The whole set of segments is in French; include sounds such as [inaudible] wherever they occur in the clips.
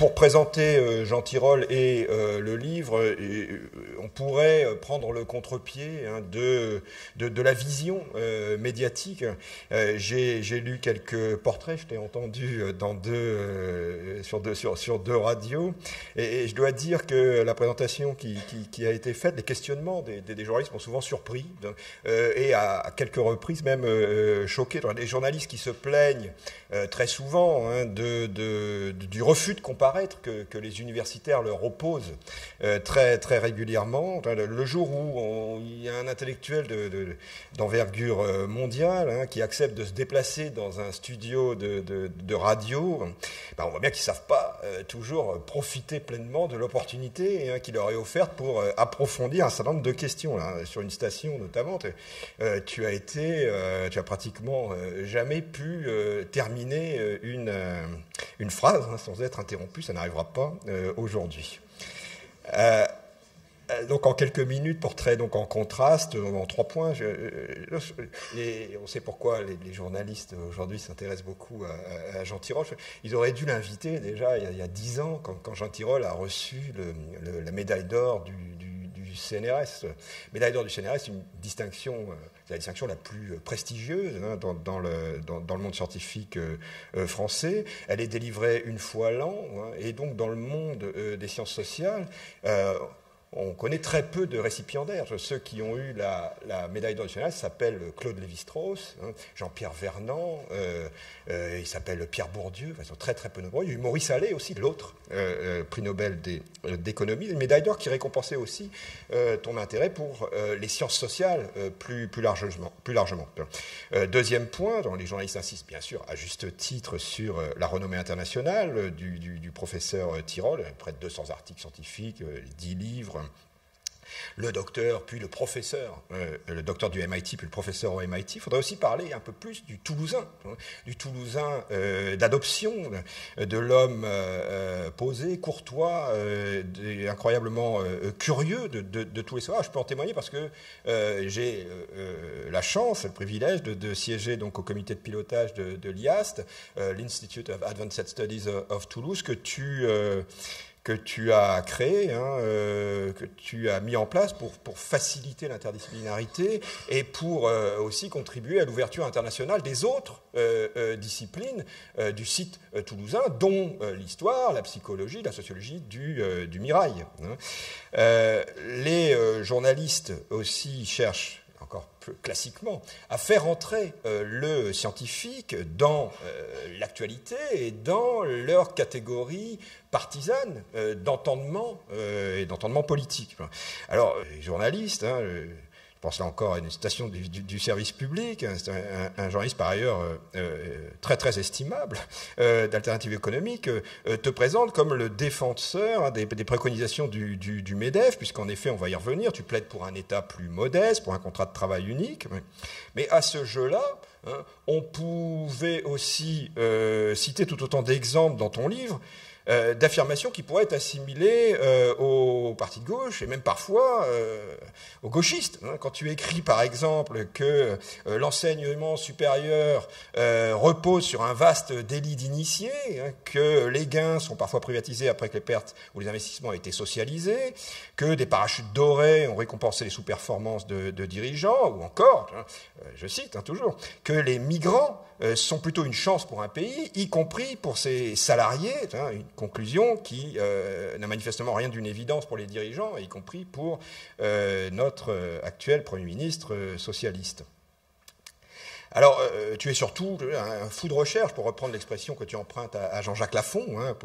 pour présenter Jean Tirole et le livre, on pourrait prendre le contre-pied hein, de, de, la vision médiatique. J'ai lu quelques portraits, je t'ai entendu dans deux, sur, deux, sur, sur deux radios, et, je dois dire que la présentation qui, qui, a été faite, les questionnements des, des, journalistes m'ont souvent surpris, et à, quelques reprises même choqué. Des journalistes qui se plaignent euh, très souvent hein, de, du refus de que, les universitaires leur opposent euh, très, très régulièrement. Le jour où il y a un intellectuel d'envergure euh, mondiale hein, qui accepte de se déplacer dans un studio de, radio, ben, on voit bien qu'ils ne savent pas toujours profiter pleinement de l'opportunité hein, qui leur est offerte pour approfondir un certain nombre de questions. Sur une station notamment, tu as été, tu as pratiquement jamais pu terminer euh, une, euh, phrase hein, sans être interrompu, ça n'arrivera pas euh, aujourd'hui. donc en quelques minutes, portrait donc en contraste, en trois points. on sait pourquoi les, journalistes aujourd'hui s'intéressent beaucoup à, Jean Tirole. Ils auraient dû l'inviter déjà il y a dix ans, quand, Jean Tirole a reçu la médaille d'or du, CNRS. Médaille d'or du CNRS, une distinction la distinction la plus prestigieuse hein, dans, le, dans, le, monde scientifique euh, euh, français. Elle est délivrée une fois l'an, hein, et donc dans le monde euh, des sciences sociales, on connaît très peu de récipiendaires. Ceux qui ont eu la, médaille d'or nationale s'appellent Claude Lévi-Strauss, hein, Jean-Pierre Vernant, euh, euh, il s'appelle Pierre Bourdieu, ils très très peu nombreux. Il y a eu Maurice Allais aussi, l'autre euh, prix Nobel d'économie, une médaille d'or qui récompensait aussi ton intérêt pour les sciences sociales plus. Plus largement. deuxième point, dont les journalistes insistent bien sûr à juste titre sur la renommée internationale du, du professeur Tirol, près de 200 articles scientifiques, 10 livres, le docteur, puis le professeur, euh, le docteur du MIT, puis le professeur au MIT. Il faudrait aussi parler un peu plus du Toulousain, hein, du Toulousain euh, d'adoption, de l'homme euh, posé, courtois, incroyablement curieux de, tous les soirs. Je peux en témoigner parce que j'ai la chance, le privilège de, siéger donc au comité de pilotage de, l'IAST, l'Institute of Advanced Studies of Toulouse, que tu que tu as créé, hein, euh, que tu as mis en place pour, faciliter l'interdisciplinarité et pour euh, aussi contribuer à l'ouverture internationale des autres euh, disciplines du site toulousain, dont l'histoire, la psychologie, la sociologie du, du Mirail. Hein. les journalistes aussi cherchent encore plus classiquement, à faire entrer euh, le scientifique dans euh, l'actualité et dans leur catégorie partisane euh, d'entendement et d'entendement politique. Alors, les journalistes, hein, pense là encore à une station du, service public, un, journaliste par ailleurs euh, euh, très très estimable euh, d'alternative économique, te présente comme le défenseur hein, des, préconisations du, du, MEDEF, puisqu'en effet, on va y revenir, tu plaides pour un État plus modeste, pour un contrat de travail unique, mais à ce jeu-là, hein, on pouvait aussi citer tout autant d'exemples dans ton livre euh, d'affirmations qui pourraient être assimilées euh, au parti de gauche et même parfois euh, aux gauchistes. Hein. Quand tu écris par exemple que l'enseignement supérieur repose sur un vaste délit d'initiés, hein, que les gains sont parfois privatisés après que les pertes ou les investissements ont été socialisés, que des parachutes dorés ont récompensé les sous-performances de, dirigeants, ou encore, hein, je cite toujours, que les migrants sont plutôt une chance pour un pays, y compris pour ses salariés, une conclusion qui euh, n'a manifestement rien d'une évidence pour les dirigeants, y compris pour euh, notre actuel Premier ministre socialiste. Alors, euh, tu es surtout un fou de recherche, pour reprendre l'expression que tu empruntes à, Jean-Jacques Lafont, hein,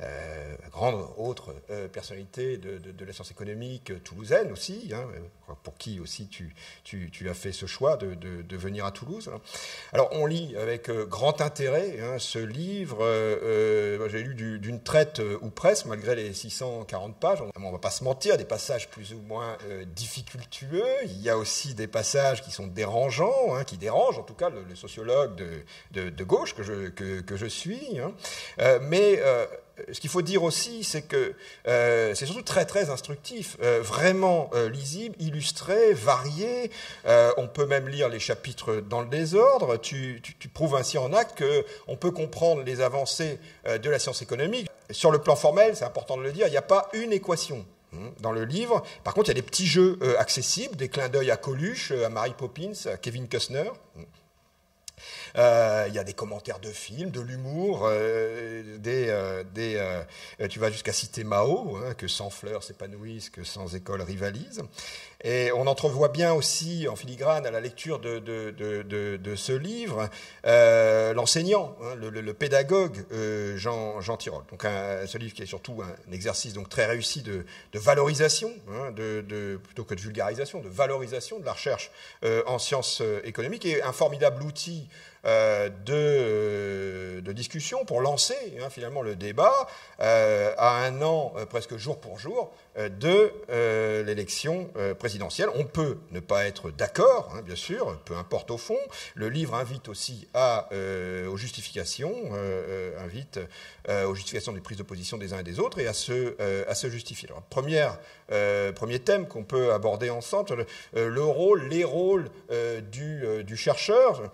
euh, grande autre euh, personnalité de, la science économique toulousaine aussi, hein, pour qui aussi tu, as fait ce choix de, venir à Toulouse. Hein. Alors, on lit avec grand intérêt ce livre. J'ai lu d'une traite ou presque, malgré les 640 pages. On ne va pas se mentir, des passages plus ou moins difficultueux. Il y a aussi des passages qui sont dérangeants, qui dérangent en tout cas le, sociologue de, gauche que je, suis. Hein. Euh, mais euh, ce qu'il faut dire aussi, c'est que euh, c'est surtout très très instructif, vraiment lisible, illustré, varié. on peut même lire les chapitres dans le désordre. Tu, tu, prouves ainsi en acte qu'on peut comprendre les avancées de la science économique. Sur le plan formel, c'est important de le dire, il n'y a pas une équation dans le livre. Par contre, il y a des petits jeux accessibles, des clins d'œil à Coluche, à Mary Poppins, à Kevin Costner. Euh, il y a des commentaires de films, de l'humour, euh, des, euh, des tu vas jusqu'à citer Mao, hein, que sans fleurs s'épanouissent, que sans école rivalisent. Et on entrevoit bien aussi en filigrane à la lecture de, ce livre l'enseignant, hein, le, pédagogue Jean, Jean Tirole. Donc ce livre qui est surtout un exercice donc très réussi de, valorisation, hein, plutôt que de vulgarisation, de valorisation de la recherche en sciences économiques et un formidable outil euh, de, discussion pour lancer hein, finalement le débat euh, à un an, euh, presque jour pour jour, de l'élection présidentielle. On peut ne pas être d'accord, hein, bien sûr, peu importe au fond. Le livre invite aussi aux justifications, invite aux justifications des prises de position des uns et des autres et à se, justifier. Première, premier thème qu'on peut aborder ensemble, le, le rôle, les rôles du chercheur.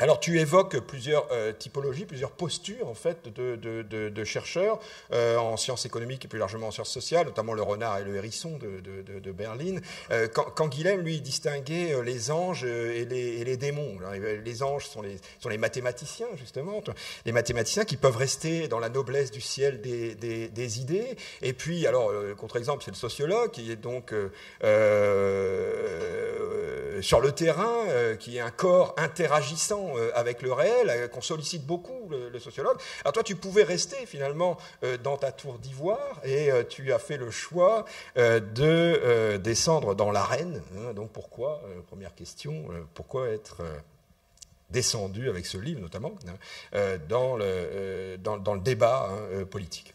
Alors tu évoques plusieurs euh, typologies, plusieurs postures en fait de, chercheurs euh, en sciences économiques et plus largement en sciences sociales, notamment le renard et le hérisson de, Berlin. Euh, quand, Guilhem lui distinguait les anges et les, démons. Les anges sont les, mathématiciens justement, les mathématiciens qui peuvent rester dans la noblesse du ciel des, des idées. Et puis alors contre-exemple c'est le sociologue qui est donc sur le terrain, qui est un corps interagissant euh, avec le réel, euh, qu'on sollicite beaucoup, le, sociologue. Alors toi, tu pouvais rester finalement euh, dans ta tour d'ivoire et tu as fait le choix de descendre dans l'arène. Hein. donc pourquoi, première question, pourquoi être descendu avec ce livre notamment hein, dans, le, dans, le débat hein, politique?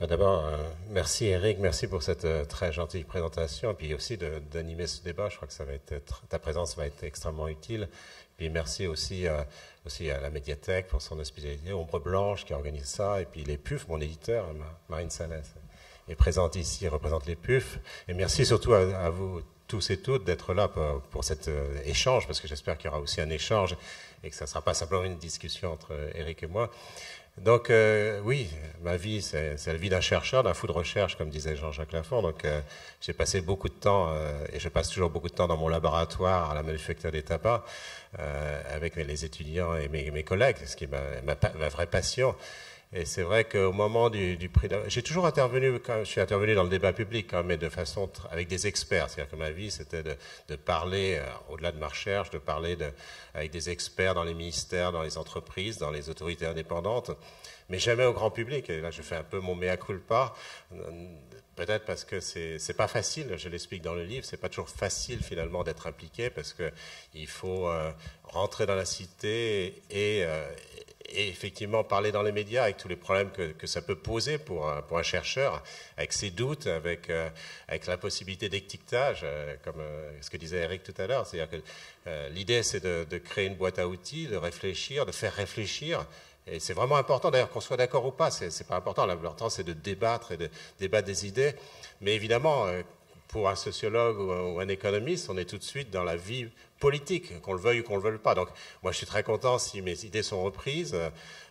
Bah, D'abord, merci Eric, merci pour cette très gentille présentation, et puis aussi d'animer ce débat. Je crois que ta présence va être extrêmement utile. Puis merci aussi, euh, à la médiathèque pour son hospitalité, Ombre Blanche qui organise ça, et puis les PUF, mon éditeur, Marine Salès, est présente ici, représente les PUF. Et merci surtout à, vous tous et toutes d'être là pour, cet euh, échange, parce que j'espère qu'il y aura aussi un échange et que ça ne sera pas simplement une discussion entre Eric et moi. Donc euh, oui, ma vie, c'est la vie d'un chercheur, d'un fou de recherche, comme disait Jean-Jacques Lafont. Donc euh, j'ai passé beaucoup de temps, euh, et je passe toujours beaucoup de temps dans mon laboratoire à la manufacture des tabacs, avec les étudiants et mes, mes collègues, ce qui est ma, ma vraie passion. Et c'est vrai qu'au moment du, du prix, j'ai toujours intervenu, je suis intervenu dans le débat public, hein, mais de façon avec des experts. C'est-à-dire que ma vie, c'était de, parler, euh, au-delà de ma recherche, de parler avec des experts dans les ministères, dans les entreprises, dans les autorités indépendantes, mais jamais au grand public. Et là, je fais un peu mon mea culpa. Peut-être parce que c'est pas facile, je l'explique dans le livre, c'est pas toujours facile finalement d'être impliqué parce que il faut euh, rentrer dans la cité et, euh, et effectivement parler dans les médias avec tous les problèmes que, ça peut poser pour un, pour un, chercheur, avec ses doutes, avec, euh, avec la possibilité d'étiquetage, euh, comme euh, ce que disait Eric tout à l'heure. C'est-à-dire que l'idée, c'est de, de, créer une boîte à outils, de réfléchir, de faire réfléchir. Et c'est vraiment important, d'ailleurs, qu'on soit d'accord ou pas, c'est pas important. L'important, c'est de débattre et de débattre des idées. Mais évidemment, pour un sociologue ou un économiste, on est tout de suite dans la vie politique, qu'on le veuille ou qu'on le veuille pas. Donc, moi, je suis très content si mes idées sont reprises,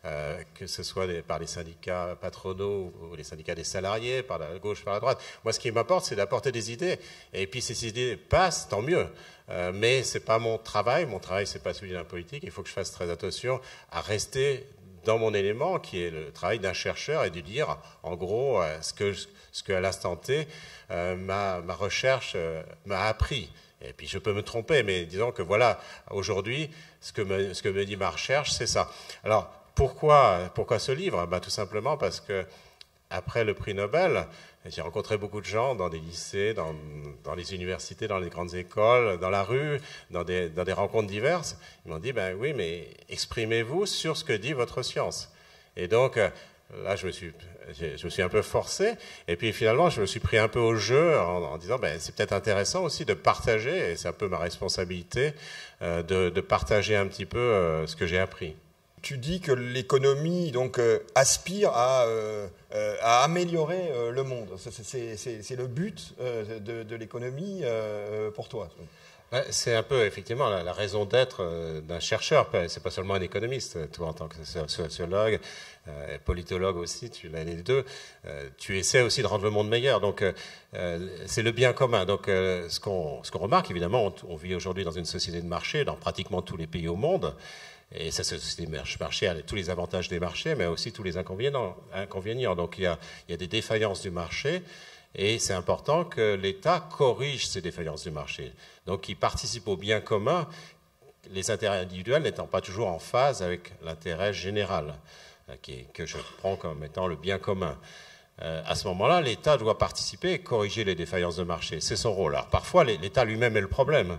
euh, que ce soit par les syndicats patronaux ou les syndicats des salariés, par la gauche, par la droite. Moi, ce qui m'apporte, c'est d'apporter des idées. Et puis, ces idées passent, tant mieux. Euh, mais c'est pas mon travail. Mon travail, c'est pas celui d'un politique. Il faut que je fasse très attention à rester dans mon élément, qui est le travail d'un chercheur, et de dire, en gros, euh, ce que, ce que à l'instant T, ma, recherche m'a appris. Et puis je peux me tromper, mais disons que voilà, aujourd'hui, ce, que me, ce que me dit ma recherche, c'est ça. Alors, pourquoi, pourquoi ce livre? Bah, Tout simplement parce que, après le prix Nobel, j'ai rencontré beaucoup de gens dans des lycées, dans, dans, les universités, dans les grandes écoles, dans la rue, dans des, dans des rencontres diverses. Ils m'ont dit, ben oui, mais exprimez-vous sur ce que dit votre science. Et donc, là, je me, suis, je me suis un peu forcé. Et puis finalement, je me suis pris un peu au jeu en, disant, ben, c'est peut-être intéressant aussi de partager, et c'est un peu ma responsabilité, euh, de, partager un petit peu euh, ce que j'ai appris. Tu dis que l'économie donc euh, aspire à, améliorer le monde. C'est le but de l'économie pour toi. C'est un peu effectivement la, raison d'être euh, d'un chercheur. C'est pas seulement un économiste. Toi, en tant que sociologue, euh, politologue aussi, tu l'as les deux. Euh, tu essaies aussi de rendre le monde meilleur. Donc, c'est le bien commun. Donc, ce qu'on remarque, évidemment, on, vit aujourd'hui dans une société de marché dans pratiquement tous les pays au monde. Et c'est société de marché a tous les avantages des marchés, mais aussi tous les inconvénients. inconvénients. Donc, il y, a, il y a des défaillances du marché. Et c'est important que l'État corrige ces défaillances du marché. Donc, qu'il participe au bien commun, les intérêts individuels n'étant pas toujours en phase avec l'intérêt général, euh, que je prends comme étant le bien commun. Euh, à ce moment-là, l'État doit participer et corriger les défaillances de marché. C'est son rôle. Alors, parfois, l'État lui-même est le problème.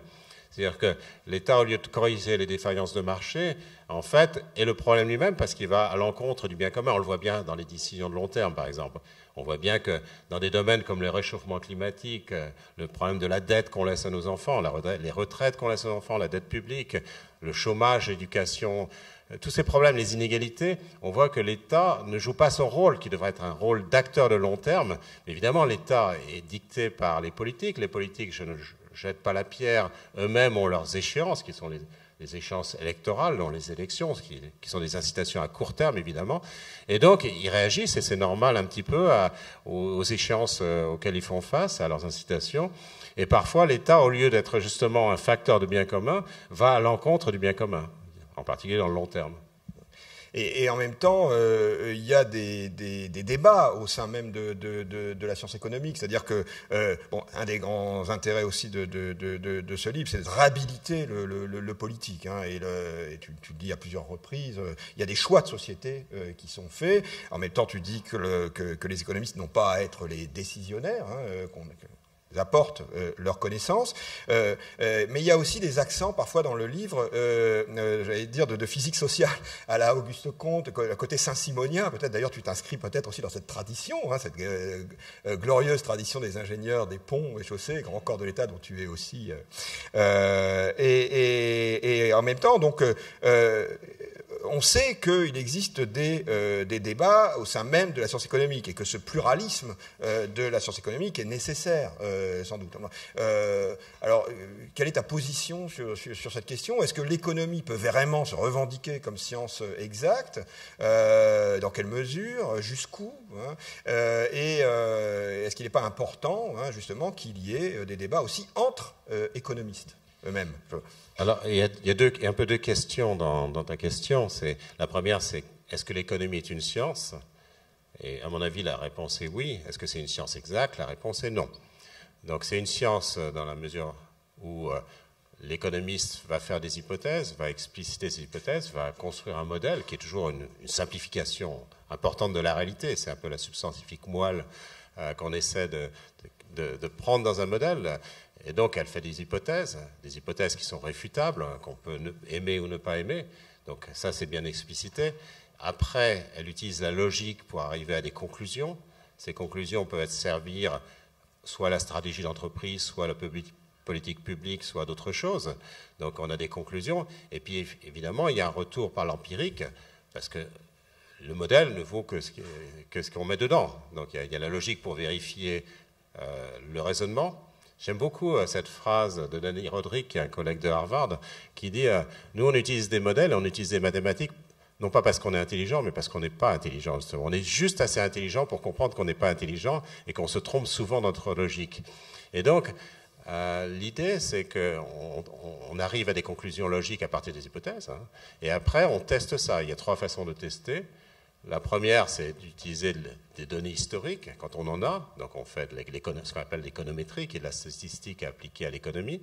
C'est-à-dire que l'État, au lieu de corriger les défaillances de marché, en fait, est le problème lui-même parce qu'il va à l'encontre du bien commun. On le voit bien dans les décisions de long terme, par exemple. On voit bien que dans des domaines comme le réchauffement climatique, euh, le problème de la dette qu'on laisse à nos enfants, les retraites qu'on laisse à nos enfants, la dette publique, le chômage, l'éducation, euh, tous ces problèmes, les inégalités, on voit que l'État ne joue pas son rôle, qui devrait être un rôle d'acteur de long terme. Évidemment, l'État est dicté par les politiques. Les politiques, je ne jette pas la pierre, eux-mêmes ont leurs échéances, qui sont les, les échéances électorales, dans les élections, qui, sont des incitations à court terme, évidemment. Et donc, ils réagissent, et c'est normal un petit peu, aux, échéances euh, auxquelles ils font face, à leurs incitations. Et parfois, l'État, au lieu d'être justement un facteur de bien commun, va à l'encontre du bien commun, en particulier dans le long terme. Et, en même temps, euh, il y a des, débats au sein même de, la science économique. C'est-à-dire que euh, bon, un des grands intérêts aussi de, ce livre, c'est de réhabiliter le, politique. Hein. et, tu, le dis à plusieurs reprises, euh, il y a des choix de société qui sont faits. En même temps, tu dis que, que, les économistes n'ont pas à être les décisionnaires, hein, apportent euh, leurs connaissances. Euh, euh, mais il y a aussi des accents parfois dans le livre, j'allais dire, de, physique sociale [laughs] à la Auguste Comte, à côté saint-simonien. Peut-être d'ailleurs tu t'inscris peut-être aussi dans cette tradition, hein, cette glorieuse tradition des ingénieurs des ponts et chaussées, grand corps de l'État dont tu es aussi. Et, en même temps, donc on sait qu'il existe euh, des, débats au sein même de la science économique et que ce pluralisme euh, de la science économique est nécessaire, euh, sans doute. alors, quelle est ta position sur, cette question? Est-ce que l'économie peut vraiment se revendiquer comme science exacte? Dans quelle mesure? Jusqu'où? Hein? Et est-ce qu'il n'est pas important, hein, justement, qu'il y ait des débats aussi entre économistes? Eux-mêmes alors, il y, a, un peu deux questions dans, ta question. C'est, la première, c'est est-ce que l'économie est une science? Et à mon avis, la réponse est oui. Est-ce que c'est une science exacte? La réponse est non. Donc, c'est une science dans la mesure où euh, l'économiste va faire des hypothèses, va expliciter ses hypothèses, va construire un modèle qui est toujours une, simplification importante de la réalité. C'est un peu la substantifique moelle euh, qu'on essaie de, prendre dans un modèle. Et donc, elle fait des hypothèses, des hypothèses qui sont réfutables, hein, qu'on peut aimer ou ne pas aimer. Donc, ça, c'est bien explicité. Après, elle utilise la logique pour arriver à des conclusions. Ces conclusions peuvent servir soit la stratégie d'entreprise, soit la politique publique, soit d'autres choses. Donc, on a des conclusions. Et puis, évidemment, il y a un retour par l'empirique, parce que le modèle ne vaut que ce qu'on met dedans. Donc, il y, a, la logique pour vérifier euh, le raisonnement. J'aime beaucoup euh, cette phrase de Danny Roderick, un collègue de Harvard, qui dit euh, Nous, on utilise des modèles, on utilise des mathématiques, non pas parce qu'on est intelligent, mais parce qu'on n'est pas intelligent. On est juste assez intelligent pour comprendre qu'on n'est pas intelligent et qu'on se trompe souvent dans notre logique. Et donc, euh, l'idée, c'est qu'on on arrive à des conclusions logiques à partir des hypothèses, hein, et après, on teste ça. Il y a trois façons de tester. La première, c'est d'utiliser des données historiques quand on en a. Donc on fait ce qu'on appelle l'économétrie, qui est de la statistique appliquée à l'économie.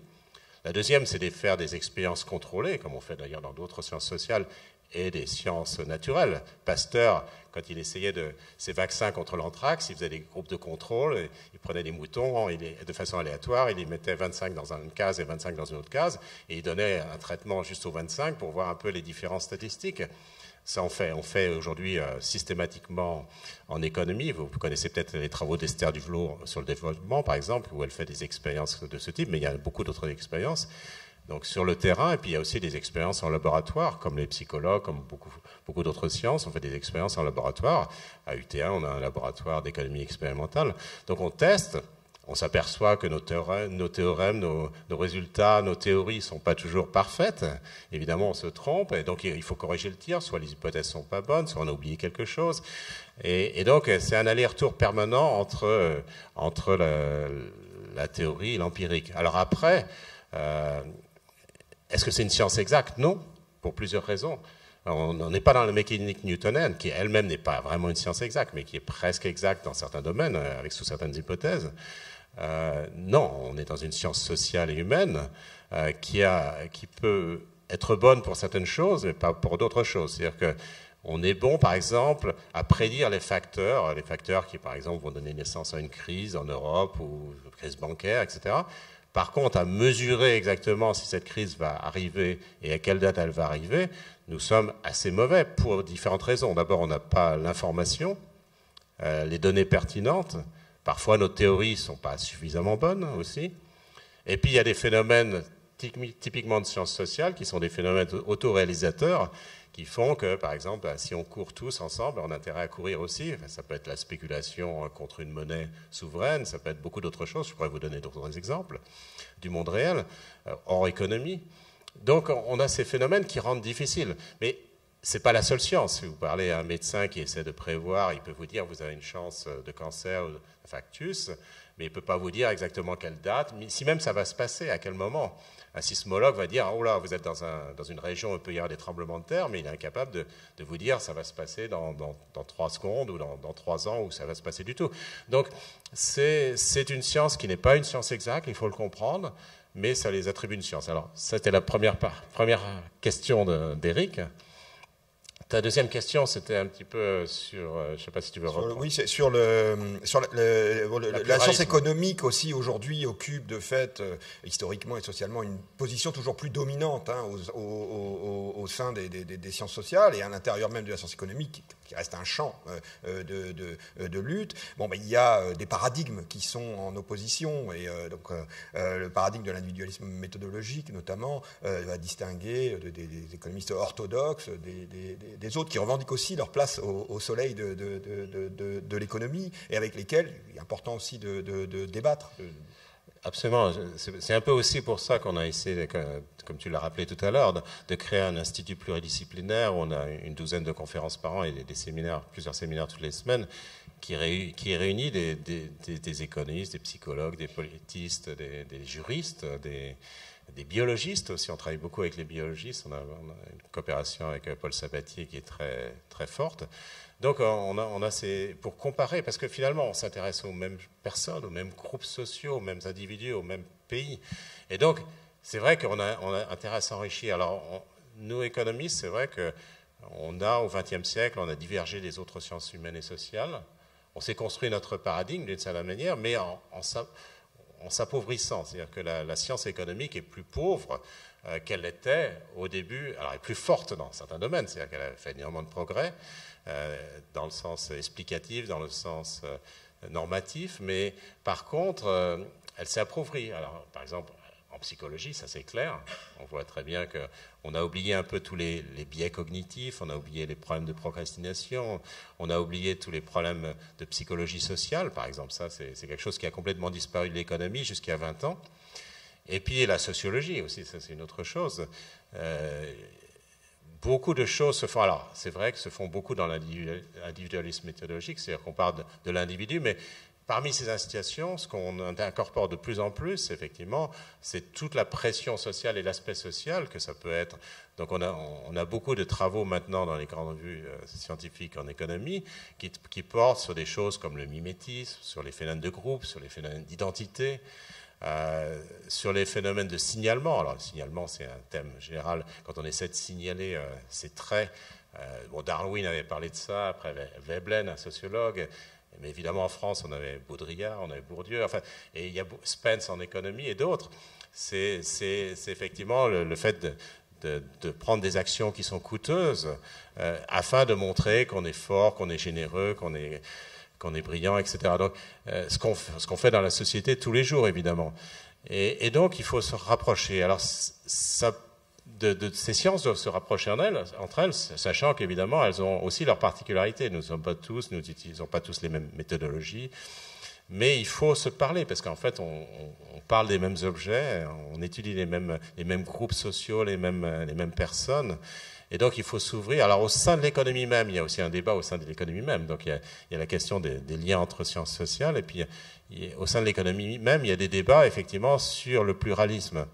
La deuxième, c'est de faire des expériences contrôlées, comme on fait d'ailleurs dans d'autres sciences sociales et des sciences naturelles. Pasteur, quand il essayait de, ses vaccins contre l'anthrax, il faisait des groupes de contrôle, il prenait des moutons de façon aléatoire, il les mettait 25 dans une case et 25 dans une autre case, et il donnait un traitement juste aux 25 pour voir un peu les différences statistiques. Ça, on fait, on fait aujourd'hui systématiquement en économie. Vous connaissez peut-être les travaux d'Esther Duvlot sur le développement, par exemple, où elle fait des expériences de ce type, mais il y a beaucoup d'autres expériences donc sur le terrain, et puis il y a aussi des expériences en laboratoire, comme les psychologues, comme beaucoup, beaucoup d'autres sciences, on fait des expériences en laboratoire. À UT1, on a un laboratoire d'économie expérimentale. Donc on teste, on s'aperçoit que nos théorèmes, nos, résultats, nos théories ne sont pas toujours parfaites. Évidemment, on se trompe, et donc il faut corriger le tir, soit les hypothèses ne sont pas bonnes, soit on a oublié quelque chose. Et, donc c'est un aller-retour permanent entre, entre la, théorie et l'empirique. Alors après, euh, est-ce que c'est une science exacte? Non, pour plusieurs raisons. On n'est pas dans la mécanique newtonienne, qui elle-même n'est pas vraiment une science exacte, mais qui est presque exacte dans certains domaines, euh, avec sous certaines hypothèses. Euh, non, on est dans une science sociale et humaine euh, qui, peut être bonne pour certaines choses, mais pas pour d'autres choses. C'est-à-dire que on est bon, par exemple, à prédire les facteurs, les facteurs qui, par exemple, vont donner naissance à une crise en Europe ou une crise bancaire, etc. Par contre, à mesurer exactement si cette crise va arriver et à quelle date elle va arriver, nous sommes assez mauvais pour différentes raisons. D'abord, on n'a pas l'information, euh, les données pertinentes. Parfois, nos théories ne sont pas suffisamment bonnes aussi. Et puis, il y a des phénomènes typiquement de sciences sociales qui sont des phénomènes autoréalisateurs qui font que, par exemple, bah, si on court tous ensemble, on a intérêt à courir aussi. Ça peut être la spéculation contre une monnaie souveraine, ça peut être beaucoup d'autres choses. Je pourrais vous donner d'autres exemples du monde réel, euh, hors économie. Donc, on a ces phénomènes qui rendent difficile. Mais ce n'est pas la seule science. Si vous parlez à un médecin qui essaie de prévoir, il peut vous dire vous avez une chance de cancer factus, mais il ne peut pas vous dire exactement quelle date, si même ça va se passer, à quel moment? Un sismologue va dire Oh là, vous êtes dans, un, dans, une région où il peut y avoir des tremblements de terre, mais il est incapable de, de vous dire ça va se passer dans, dans, 3 secondes ou dans, 3 ans ou ça va se passer du tout. Donc, c'est une science qui n'est pas une science exacte, il faut le comprendre, mais ça les attribue une science. Alors, c'était la première, première question d'Éric. Ta deuxième question, c'était un petit peu sur, euh, je ne sais pas si tu veux reprendre. Oui, c'est sur le, sur la science économique aussi aujourd'hui occupe de fait euh, historiquement et socialement une position toujours plus dominante hein, au, sein des, des, sciences sociales et à l'intérieur même de la science économique qui reste un champ euh, de, de, lutte. Bon, ben, il y a des paradigmes qui sont en opposition et donc le paradigme de l'individualisme méthodologique notamment va distinguer des, économistes orthodoxes des des autres qui revendiquent aussi leur place au, soleil de, de, l'économie et avec lesquels il est important aussi de, débattre. Absolument. C'est un peu aussi pour ça qu'on a essayé, comme tu l'as rappelé tout à l'heure, de créer un institut pluridisciplinaire où on a une douzaine de conférences par an et des séminaires, plusieurs séminaires toutes les semaines, qui, réunit des, économistes, des psychologues, des politistes, des, juristes, des biologistes aussi. On travaille beaucoup avec les biologistes. On a, une coopération avec euh, Paul Sabatier qui est très, très forte. Donc, euh, on a, ces, pour comparer, parce que finalement, on s'intéresse aux mêmes personnes, aux mêmes groupes sociaux, aux mêmes individus, aux mêmes pays. Et donc, c'est vrai qu'on a, on a intérêt à s'enrichir. Alors, nous, économistes, c'est vrai qu'on a, au XXe siècle, on a divergé des autres sciences humaines et sociales. On s'est construit notre paradigme d'une certaine manière, mais en, s'appauvrissant. C'est-à-dire que la, science économique est plus pauvre euh, qu'elle l'était au début. Alors, elle est plus forte dans certains domaines, c'est-à-dire qu'elle a fait énormément de progrès dans le sens explicatif, dans le sens euh, normatif, mais par contre, elle s'est appauvrie. Alors, par exemple, en psychologie, ça c'est clair. On voit très bien qu'on a oublié un peu tous les, biais cognitifs, on a oublié les problèmes de procrastination, on a oublié tous les problèmes de psychologie sociale, par exemple. Ça, c'est quelque chose qui a complètement disparu de l'économie jusqu'à 20 ans. Et puis la sociologie aussi, ça c'est une autre chose. Euh, beaucoup de choses se font. Alors, c'est vrai que se font beaucoup dans l'individualisme méthodologique, c'est-à-dire qu'on parle de l'individu, mais Parmi ces incitations, ce qu'on incorpore de plus en plus, effectivement, c'est toute la pression sociale et l'aspect social que ça peut être. Donc on a, beaucoup de travaux maintenant dans les grandes revues euh, scientifiques en économie qui, portent sur des choses comme le mimétisme, sur les phénomènes de groupe, sur les phénomènes d'identité, euh, sur les phénomènes de signalement. Alors le signalement, c'est un thème général. Quand on essaie de signaler euh, ces traits, bon, Darwin avait parlé de ça, après Veblen, un sociologue, mais évidemment, en France, on avait Baudrillard, on avait Bourdieu, enfin, et il y a Spence en économie et d'autres. C'est effectivement le, fait de, prendre des actions qui sont coûteuses euh, afin de montrer qu'on est fort, qu'on est généreux, qu'on est, qu'on est brillant, etc. Donc, euh, ce qu'on fait dans la société tous les jours, évidemment. Et, donc, il faut se rapprocher. Alors, ça, de, ces sciences doivent se rapprocher entre elles, sachant qu'évidemment, elles ont aussi leurs particularités. Nous ne sommes pas tous, nous n'utilisons pas tous les mêmes méthodologies. Mais il faut se parler parce qu'en fait, on, on, parle des mêmes objets, on étudie les mêmes, les mêmes groupes sociaux, les mêmes, les mêmes personnes. Et donc, il faut s'ouvrir. Alors, au sein de l'économie même, il y a aussi un débat au sein de l'économie même. Donc, il y a, il y a la question des, des, liens entre sciences sociales. Et puis, au sein de l'économie même, il y a des débats, effectivement, sur le pluralisme.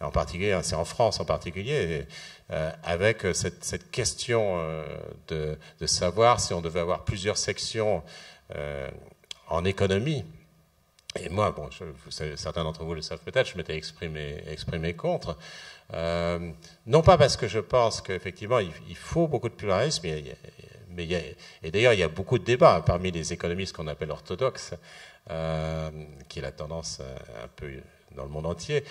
En particulier, c'est en France en particulier, euh, avec cette, cette question euh, de, de, savoir si on devait avoir plusieurs sections euh, en économie. Et moi, bon, certains d'entre vous le savent peut-être, je m'étais exprimé, contre. Euh, non pas parce que je pense qu'effectivement il, faut beaucoup de pluralisme, mais, et d'ailleurs il y a beaucoup de débats parmi les économistes qu'on appelle orthodoxes, euh, qui est la tendance euh, un peu dans le monde entier.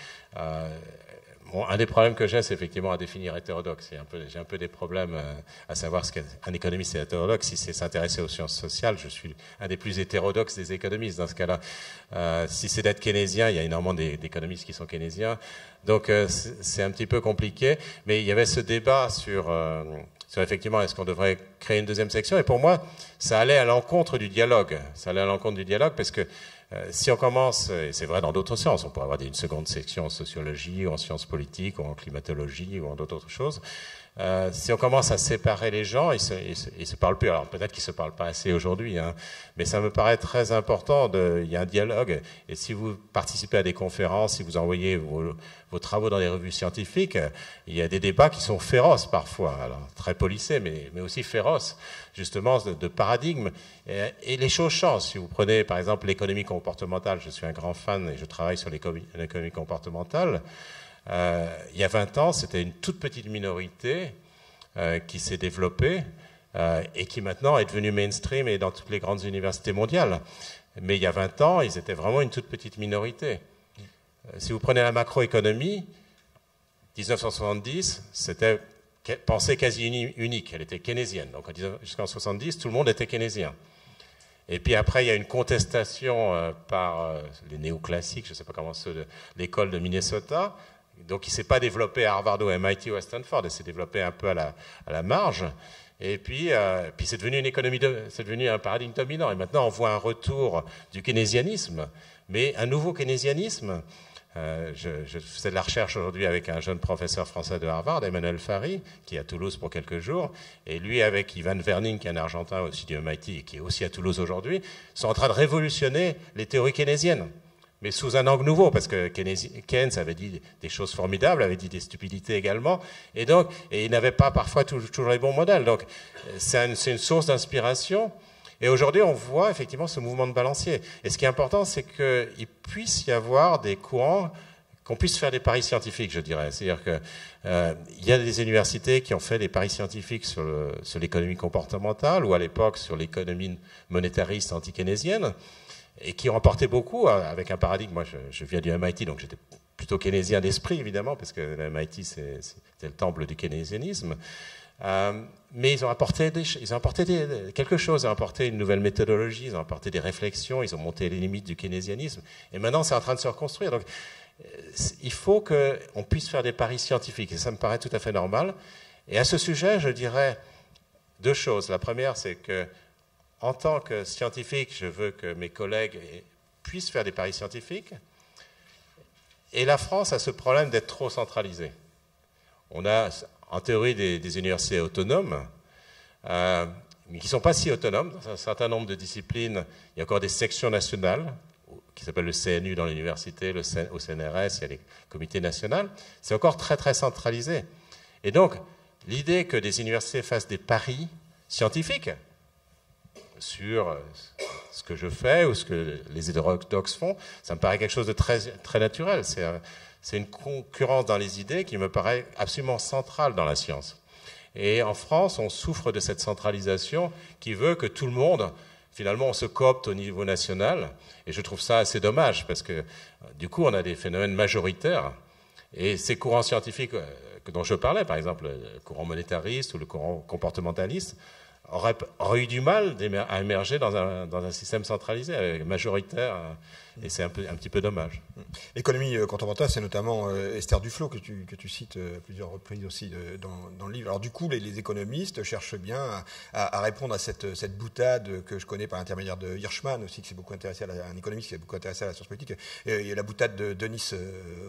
Un des problèmes que j'ai, c'est effectivement à définir hétérodoxe. J'ai un peu des problèmes euh, à savoir ce qu'un économiste est hétérodoxe. Si c'est s'intéresser aux sciences sociales, je suis un des plus hétérodoxes des économistes dans ce cas-là. Euh, si c'est d'être keynésien, il y a énormément d'économistes qui sont keynésiens. Donc euh, c'est un petit peu compliqué. Mais il y avait ce débat sur, sur effectivement est-ce qu'on devrait créer une deuxième section? Et pour moi, ça allait à l'encontre du dialogue. Ça allait à l'encontre du dialogue parce que si on commence, et c'est vrai dans d'autres sciences, on pourrait avoir une seconde section en sociologie, en sciences politiques, ou en climatologie, ou en d'autres choses. Euh, si on commence à séparer les gens, ils se, ils se, parlent plus. Alors peut-être qu'ils se parlent pas assez aujourd'hui, hein, mais ça me paraît très important. De, il y a un dialogue. Et si vous participez à des conférences, si vous envoyez vos, vos travaux dans des revues scientifiques, il y a des débats qui sont féroces parfois, alors très policés, mais, mais aussi féroces, justement de, de paradigmes. Et, et, les choses changent. Si vous prenez par exemple l'économie comportementale, je suis un grand fan et je travaille sur l'économie comportementale. Euh, il y a 20 ans, c'était une toute petite minorité euh, qui s'est développée euh, et qui maintenant est devenue mainstream et dans toutes les grandes universités mondiales. Mais il y a 20 ans, ils étaient vraiment une toute petite minorité. si vous prenez la macroéconomie, 1970, c'était pensée quasi unique, elle était keynésienne. Donc jusqu'en 70, tout le monde était keynésien. Et puis après, il y a une contestation par les néoclassiques, je ne sais pas comment ceux de l'école de Minnesota, donc il ne s'est pas développé à Harvard ou à MIT ou à Stanford, il s'est développé un peu à la, marge. Et puis, euh, puis c'est devenu une économie, c'est devenu un paradigme dominant. Et maintenant, on voit un retour du keynésianisme, mais un nouveau keynésianisme. Euh, je, je, faisais de la recherche aujourd'hui avec un jeune professeur français de Harvard, Emmanuel Fari, qui est à Toulouse pour quelques jours, et lui avec Ivan Verning, qui est un Argentin aussi du MIT et qui est aussi à Toulouse aujourd'hui, sont en train de révolutionner les théories keynésiennes mais sous un angle nouveau, parce que Keynes avait dit des choses formidables, avait dit des stupidités également, et donc, et il n'avait pas parfois toujours les bons modèles. Donc, c'est une source d'inspiration. Et aujourd'hui, on voit effectivement ce mouvement de balancier. Et ce qui est important, c'est qu'il puisse y avoir des courants, qu'on puisse faire des paris scientifiques, je dirais. C'est-à-dire qu'il euh, y a des universités qui ont fait des paris scientifiques sur l'économie comportementale, ou à l'époque sur l'économie monétariste anti-keynésienne et qui ont apporté beaucoup euh, avec un paradigme. Moi, je, viens du MIT, donc j'étais plutôt keynésien d'esprit, évidemment, parce que le MIT, c'était le temple du keynésianisme. Euh, mais ils ont apporté, quelque chose, ils ont apporté une nouvelle méthodologie, ils ont apporté des réflexions, ils ont monté les limites du keynésianisme. Et maintenant, c'est en train de se reconstruire. Donc, euh, il faut qu'on puisse faire des paris scientifiques, et ça me paraît tout à fait normal. Et à ce sujet, je dirais deux choses. La première, c'est que en tant que scientifique, je veux que mes collègues puissent faire des paris scientifiques. Et la France a ce problème d'être trop centralisée. On a en théorie des, universités autonomes, euh, mais qui ne sont pas si autonomes. Dans un certain nombre de disciplines, il y a encore des sections nationales, qui s'appellent le CNU dans l'université, le au CNRS, il y a les comités nationaux. C'est encore très très centralisé. Et donc, l'idée que des universités fassent des paris scientifiques, sur euh, ce que je fais ou ce que les hétérodoxes font, ça me paraît quelque chose de très, très naturel. C'est une concurrence dans les idées qui me paraît absolument centrale dans la science. Et en France, on souffre de cette centralisation qui veut que tout le monde, finalement, on se coopte au niveau national. Et je trouve ça assez dommage parce que du coup, on a des phénomènes majoritaires Et ces courants scientifiques dont je parlais, par exemple le courant monétariste ou le courant comportementaliste, auraient, eu du mal à émerger dans un, dans un système centralisé, majoritaire et c'est un, petit peu dommage. L'économie euh, contemporaine, c'est notamment euh, Esther Duflo que tu, cites euh, plusieurs reprises aussi dans, le livre. Alors du coup, les, économistes cherchent bien à, répondre à cette, boutade que je connais par l'intermédiaire de Hirschman aussi, qui s'est beaucoup intéressé à un économiste qui s'est beaucoup intéressé à la science politique. il y a la boutade de Denis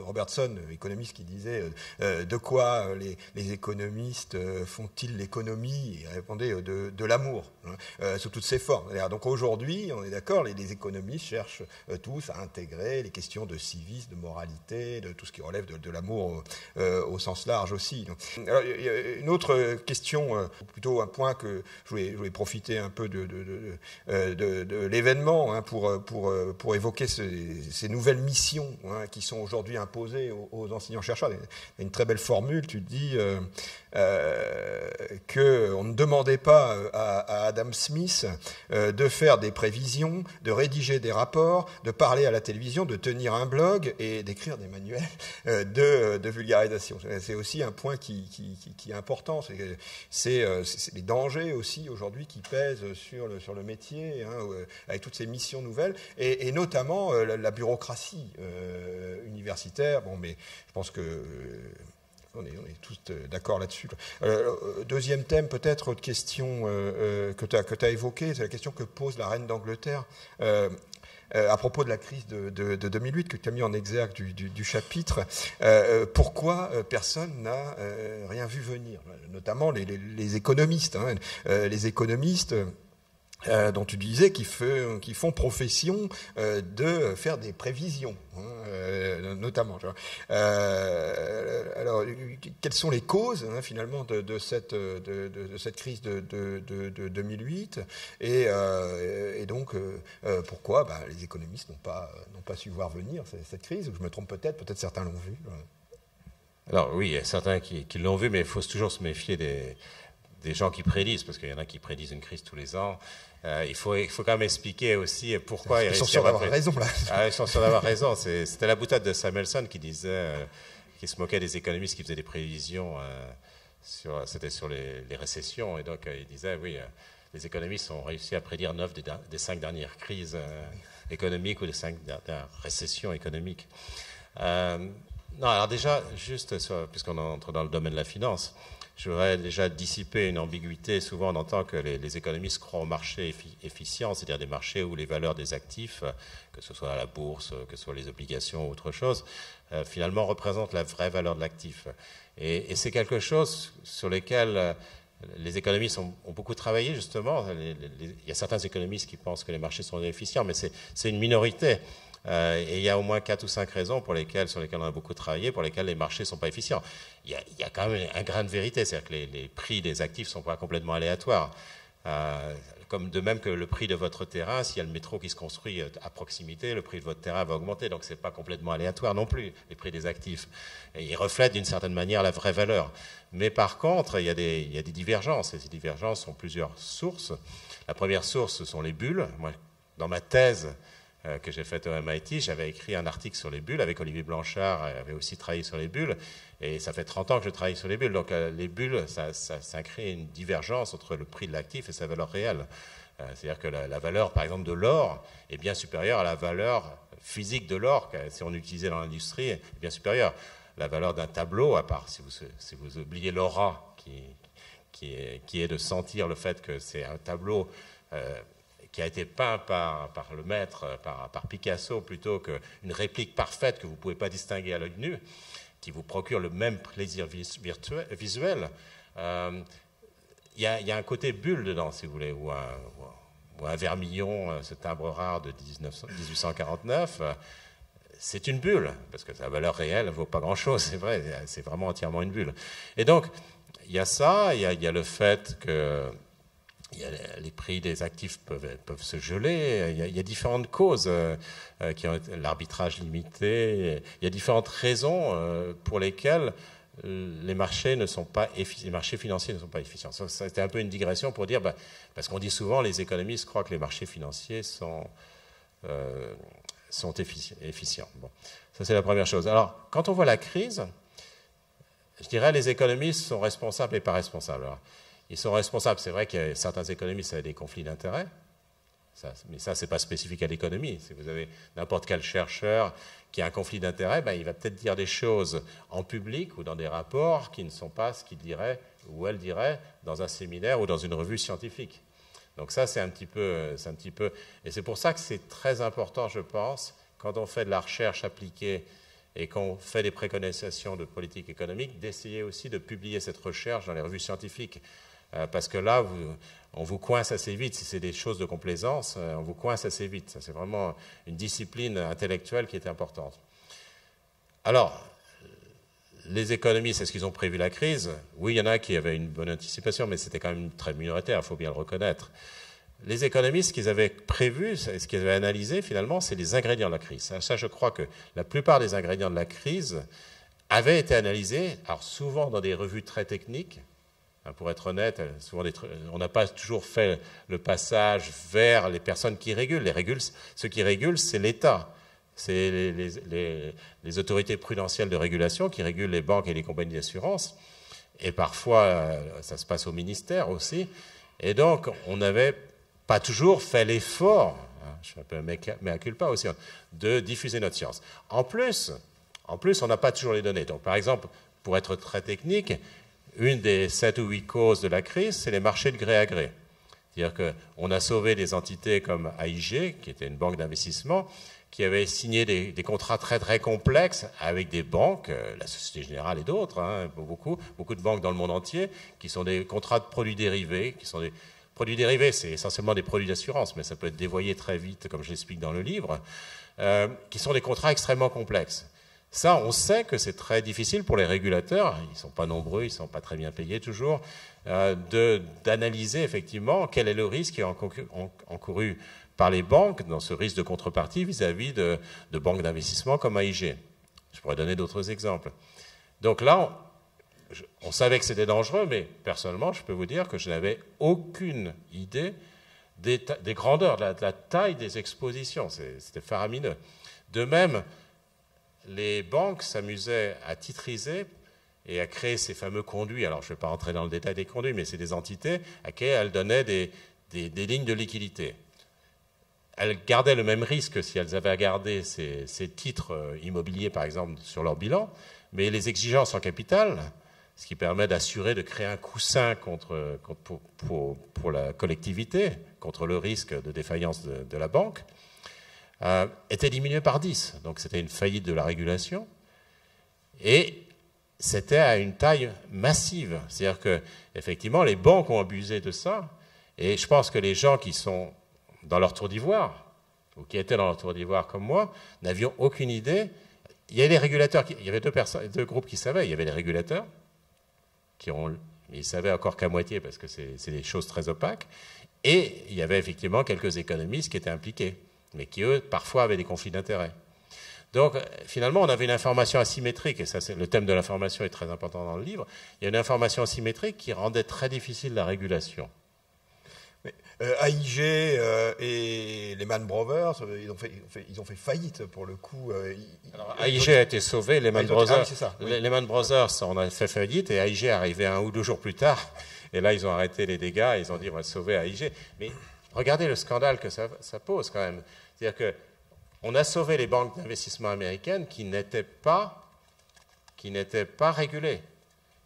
Robertson, économiste, qui disait de quoi les, économistes font-ils l'économie? Il répondait de, l'amour, hein, sous toutes ses formes. Donc aujourd'hui, on est d'accord, les, économistes cherchent tout à intégrer les questions de civisme, de moralité, de tout ce qui relève de, l'amour euh, au sens large aussi. alors, une autre question, euh, plutôt un point que je voulais, profiter un peu de, euh, l'événement hein, pour, pour, pour évoquer ces nouvelles missions hein, qui sont aujourd'hui imposées aux, enseignants-chercheurs. Il y a une très belle formule, tu dis euh, qu'on ne demandait pas à, Adam Smith de faire des prévisions, de rédiger des rapports, de parler à la télévision, de tenir un blog et d'écrire des manuels euh, de, vulgarisation. C'est aussi un point qui, est important. C'est euh, les dangers aussi aujourd'hui qui pèsent sur le, métier, hein, euh, avec toutes ces missions nouvelles, et, notamment la, bureaucratie universitaire. Bon, mais je pense que on est, tous d'accord là-dessus. deuxième thème, peut-être, autre question que tu as, évoquée, c'est la question que pose la reine d'Angleterre. Euh, à propos de la crise de, 2008 que tu as mis en exergue du, chapitre, euh, euh, pourquoi personne n'a rien vu venir? Notamment les, économistes. Hein. les économistes euh, dont tu disais qui, qui font profession euh, de faire des prévisions, hein, euh, notamment. alors, quelles sont les causes hein, finalement de, cette, crise de, 2008 et, donc pourquoi bah, les économistes n'ont pas, su voir venir cette, crise? Je me trompe peut-être, peut-être certains l'ont vu. Alors oui, il y a certains qui l'ont vu, mais il faut toujours se méfier des, des gens qui prédisent, parce qu'il y en a qui prédisent une crise tous les ans. Euh, il, faut, il faut quand même expliquer aussi pourquoi ils, sont sûrs d'avoir raison là. Ah, ils sont sûrs d'avoir raison. C'était la boutade de Samuelson qui disait, euh, qui se moquait des économistes qui faisaient des prévisions. Euh, sur, c'était sur les, récessions, et donc il disait oui, les économistes ont réussi à prédire neuf des, des cinq dernières crises économiques ou des cinq dernières récessions économiques. non, alors déjà, juste puisqu'on entre dans le domaine de la finance. Je voudrais déjà dissiper une ambiguïté. Souvent, on entend que les, économistes croient au marché efficient, c'est-à-dire des marchés où les valeurs des actifs, que ce soit la bourse, que ce soit les obligations ou autre chose, euh, finalement représentent la vraie valeur de l'actif. Et, c'est quelque chose sur lequel euh, les économistes ont, beaucoup travaillé, justement. il y a certains économistes qui pensent que les marchés sont efficients, mais c'est une minorité. Euh, et il y a au moins quatre ou cinq raisons pour lesquelles, sur lesquelles on a beaucoup travaillé, pour lesquelles les marchés ne sont pas efficients. Il y, a, quand même un grain de vérité, c'est-à-dire que les, prix des actifs ne sont pas complètement aléatoires. Euh, comme de même que le prix de votre terrain, s'il y a le métro qui se construit euh, à proximité, le prix de votre terrain va augmenter. Donc ce n'est pas complètement aléatoire non plus, les prix des actifs. Ils reflètent d'une certaine manière la vraie valeur. Mais par contre, il y, a des, divergences. Et ces divergences ont plusieurs sources. La première source, ce sont les bulles. Moi, dans ma thèse, que j'ai fait au MIT, j'avais écrit un article sur les bulles avec Olivier Blanchard, avait aussi travaillé sur les bulles, et ça fait 30 ans que je travaille sur les bulles. Donc euh, les bulles, ça, ça, crée une divergence entre le prix de l'actif et sa valeur réelle. Euh, c'est-à-dire que la, valeur, par exemple, de l'or est bien supérieure à la valeur physique de l'or, si on l'utilisait dans l'industrie, bien supérieure. La valeur d'un tableau, à part si vous, si vous oubliez l'aura, qui, qui, est, qui, est, de sentir le fait que c'est un tableau qui a été peint par, par le maître, par, par Picasso, plutôt qu'une réplique parfaite que vous ne pouvez pas distinguer à l'œil nu, qui vous procure le même plaisir visuel, euh, il y, a un côté bulle dedans, si vous voulez, ou un, ou un vermillon, euh, ce timbre rare de 1849 c'est une bulle, parce que sa valeur réelle ne vaut pas grand-chose, c'est vrai, c'est vraiment entièrement une bulle. Et donc, il y a ça, il y il y a le fait que les prix des actifs peuvent, se geler. Il y, a, différentes causes euh, euh, qui ont l'arbitrage limité. Il y a différentes raisons euh, pour lesquelles les marchés ne sont pas les marchés financiers ne sont pas efficients. C'était un peu une digression pour dire, bah, parce qu'on dit souvent les économistes croient que les marchés financiers sont sont efficients. Ça, c'est la première chose. Alors, quand on voit la crise, je dirais les économistes sont responsables et pas responsables. Ils sont responsables, c'est vrai que certains économistes avaient des conflits d'intérêts, mais ça, ce n'est pas spécifique à l'économie. Si vous avez n'importe quel chercheur qui a un conflit d'intérêts, ben, il va peut-être dire des choses en public ou dans des rapports qui ne sont pas ce qu'il dirait ou elle dirait dans un séminaire ou dans une revue scientifique. Donc ça, c'est un petit peu, un petit peu, et c'est pour ça que c'est très important, je pense, quand on fait de la recherche appliquée et qu'on fait des préconisations de politique économique, d'essayer aussi de publier cette recherche dans les revues scientifiques. Euh, parce que là, on vous coince assez vite. Si c'est des choses de complaisance, euh, on vous coince assez vite. C'est vraiment une discipline intellectuelle qui est importante. Alors, les économistes, est-ce qu'ils ont prévu la crise? Oui, il y en a qui avaient une bonne anticipation, mais c'était quand même très minoritaire, il faut bien le reconnaître. Les économistes, ce qu'ils avaient prévu, ce qu'ils avaient analysé finalement, c'est les ingrédients de la crise. Ça, je crois que la plupart des ingrédients de la crise avaient été analysés, alors souvent dans des revues très techniques, pour être honnête, souvent on n'a pas toujours fait le passage vers les personnes qui régulent. Les régulent ce qui régule, c'est l'État c'est les, autorités prudentielles de régulation qui régulent les banques et les compagnies d'assurance. Et parfois, euh, ça se passe au ministère aussi. Et donc, on n'avait pas toujours fait l'effort, hein, je suis un peu mais culpa aussi, de diffuser notre science. En plus, en plus on n'a pas toujours les données. Donc, par exemple, pour être très technique, une des sept ou huit causes de la crise, c'est les marchés de gré à gré. C'est-à-dire qu'on a sauvé des entités comme AIG, qui était une banque d'investissement, qui avait signé des, contrats très très complexes avec des banques, euh, la Société Générale et d'autres, hein, beaucoup, de banques dans le monde entier, qui sont des contrats de produits dérivés, qui sont des produits dérivés, c'est essentiellement des produits d'assurance, mais ça peut être dévoyé très vite, comme je l'explique dans le livre, euh, qui sont des contrats extrêmement complexes. Ça, on sait que c'est très difficile pour les régulateurs, ils ne sont pas nombreux, ils ne sont pas très bien payés toujours, euh, d'analyser effectivement quel est le risque qui est encouru par les banques dans ce risque de contrepartie vis-à-vis de, banques d'investissement comme AIG. Je pourrais donner d'autres exemples. Donc là, on, savait que c'était dangereux, mais personnellement, je peux vous dire que je n'avais aucune idée des, grandeurs, de la, taille des expositions. C'était faramineux. De même, les banques s'amusaient à titriser et à créer ces fameux conduits. Alors, je ne vais pas rentrer dans le détail des conduits, mais c'est des entités à qui elles donnaient des lignes de liquidité elles gardaient le même risque si elles avaient à garder ces, titres euh, immobiliers, par exemple, sur leur bilan, mais les exigences en capital, ce qui permet d'assurer de créer un coussin contre, pour, la collectivité, contre le risque de défaillance de, la banque, euh, étaient diminuées par 10. Donc c'était une faillite de la régulation. Et c'était à une taille massive. C'est-à-dire que, effectivement, les banques ont abusé de ça. Et je pense que les gens qui sont dans leur tour d'ivoire, ou qui étaient dans leur tour d'ivoire comme moi, n'avions aucune idée. Il y avait des régulateurs, il y avait deux, personnes, deux groupes qui savaient. Il y avait les régulateurs, qui ont, ils savaient encore qu'à moitié parce que c'est des choses très opaques. Et il y avait effectivement quelques économistes qui étaient impliqués, mais qui, eux, parfois avaient des conflits d'intérêts. Donc, finalement, on avait une information asymétrique, et ça, le thème de l'information est très important dans le livre. Il y a une information asymétrique qui rendait très difficile la régulation. Euh, AIG euh, et les Man Brothers, euh, ils ont, fait, ils, ont fait, faillite pour le coup. AIG a été sauvé, les Man Brothers, les, Man Brothers, on a fait faillite et AIG est arrivé un ou deux jours plus tard. [laughs] Et là, ils ont arrêté les dégâts, ils ont dit on va sauver AIG. Mais regardez le scandale que ça, pose quand même. C'est-à-dire qu'on a sauvé les banques d'investissement américaines qui n'étaient pas, qui pas régulées.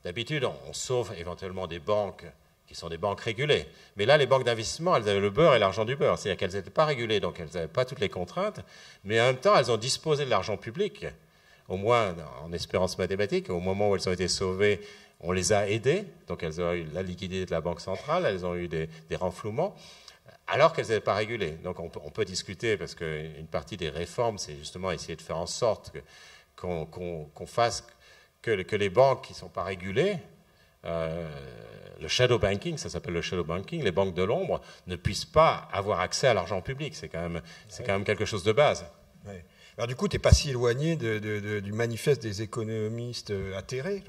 D'habitude, on sauve éventuellement des banques qui sont des banques régulées. Mais là, les banques d'investissement, elles avaient le beurre et l'argent du beurre. C'est-à-dire qu'elles n'étaient pas régulées, donc elles n'avaient pas toutes les contraintes, mais en même temps, elles ont disposé de l'argent public, au moins en espérance mathématique. Au moment où elles ont été sauvées, on les a aidées, donc elles ont eu la liquidité de la Banque centrale, elles ont eu des, renflouements, alors qu'elles n'étaient pas régulées. Donc on peut, discuter, parce qu'une partie des réformes, c'est justement essayer de faire en sorte qu'on fasse que, les banques qui ne sont pas régulées, euh, le shadow banking, ça s'appelle le shadow banking, les banques de l'ombre ne puissent pas avoir accès à l'argent public. C'est quand, même, quand même quelque chose de base. Alors du coup, tu n'es pas si éloigné du manifeste des économistes euh, atterrés,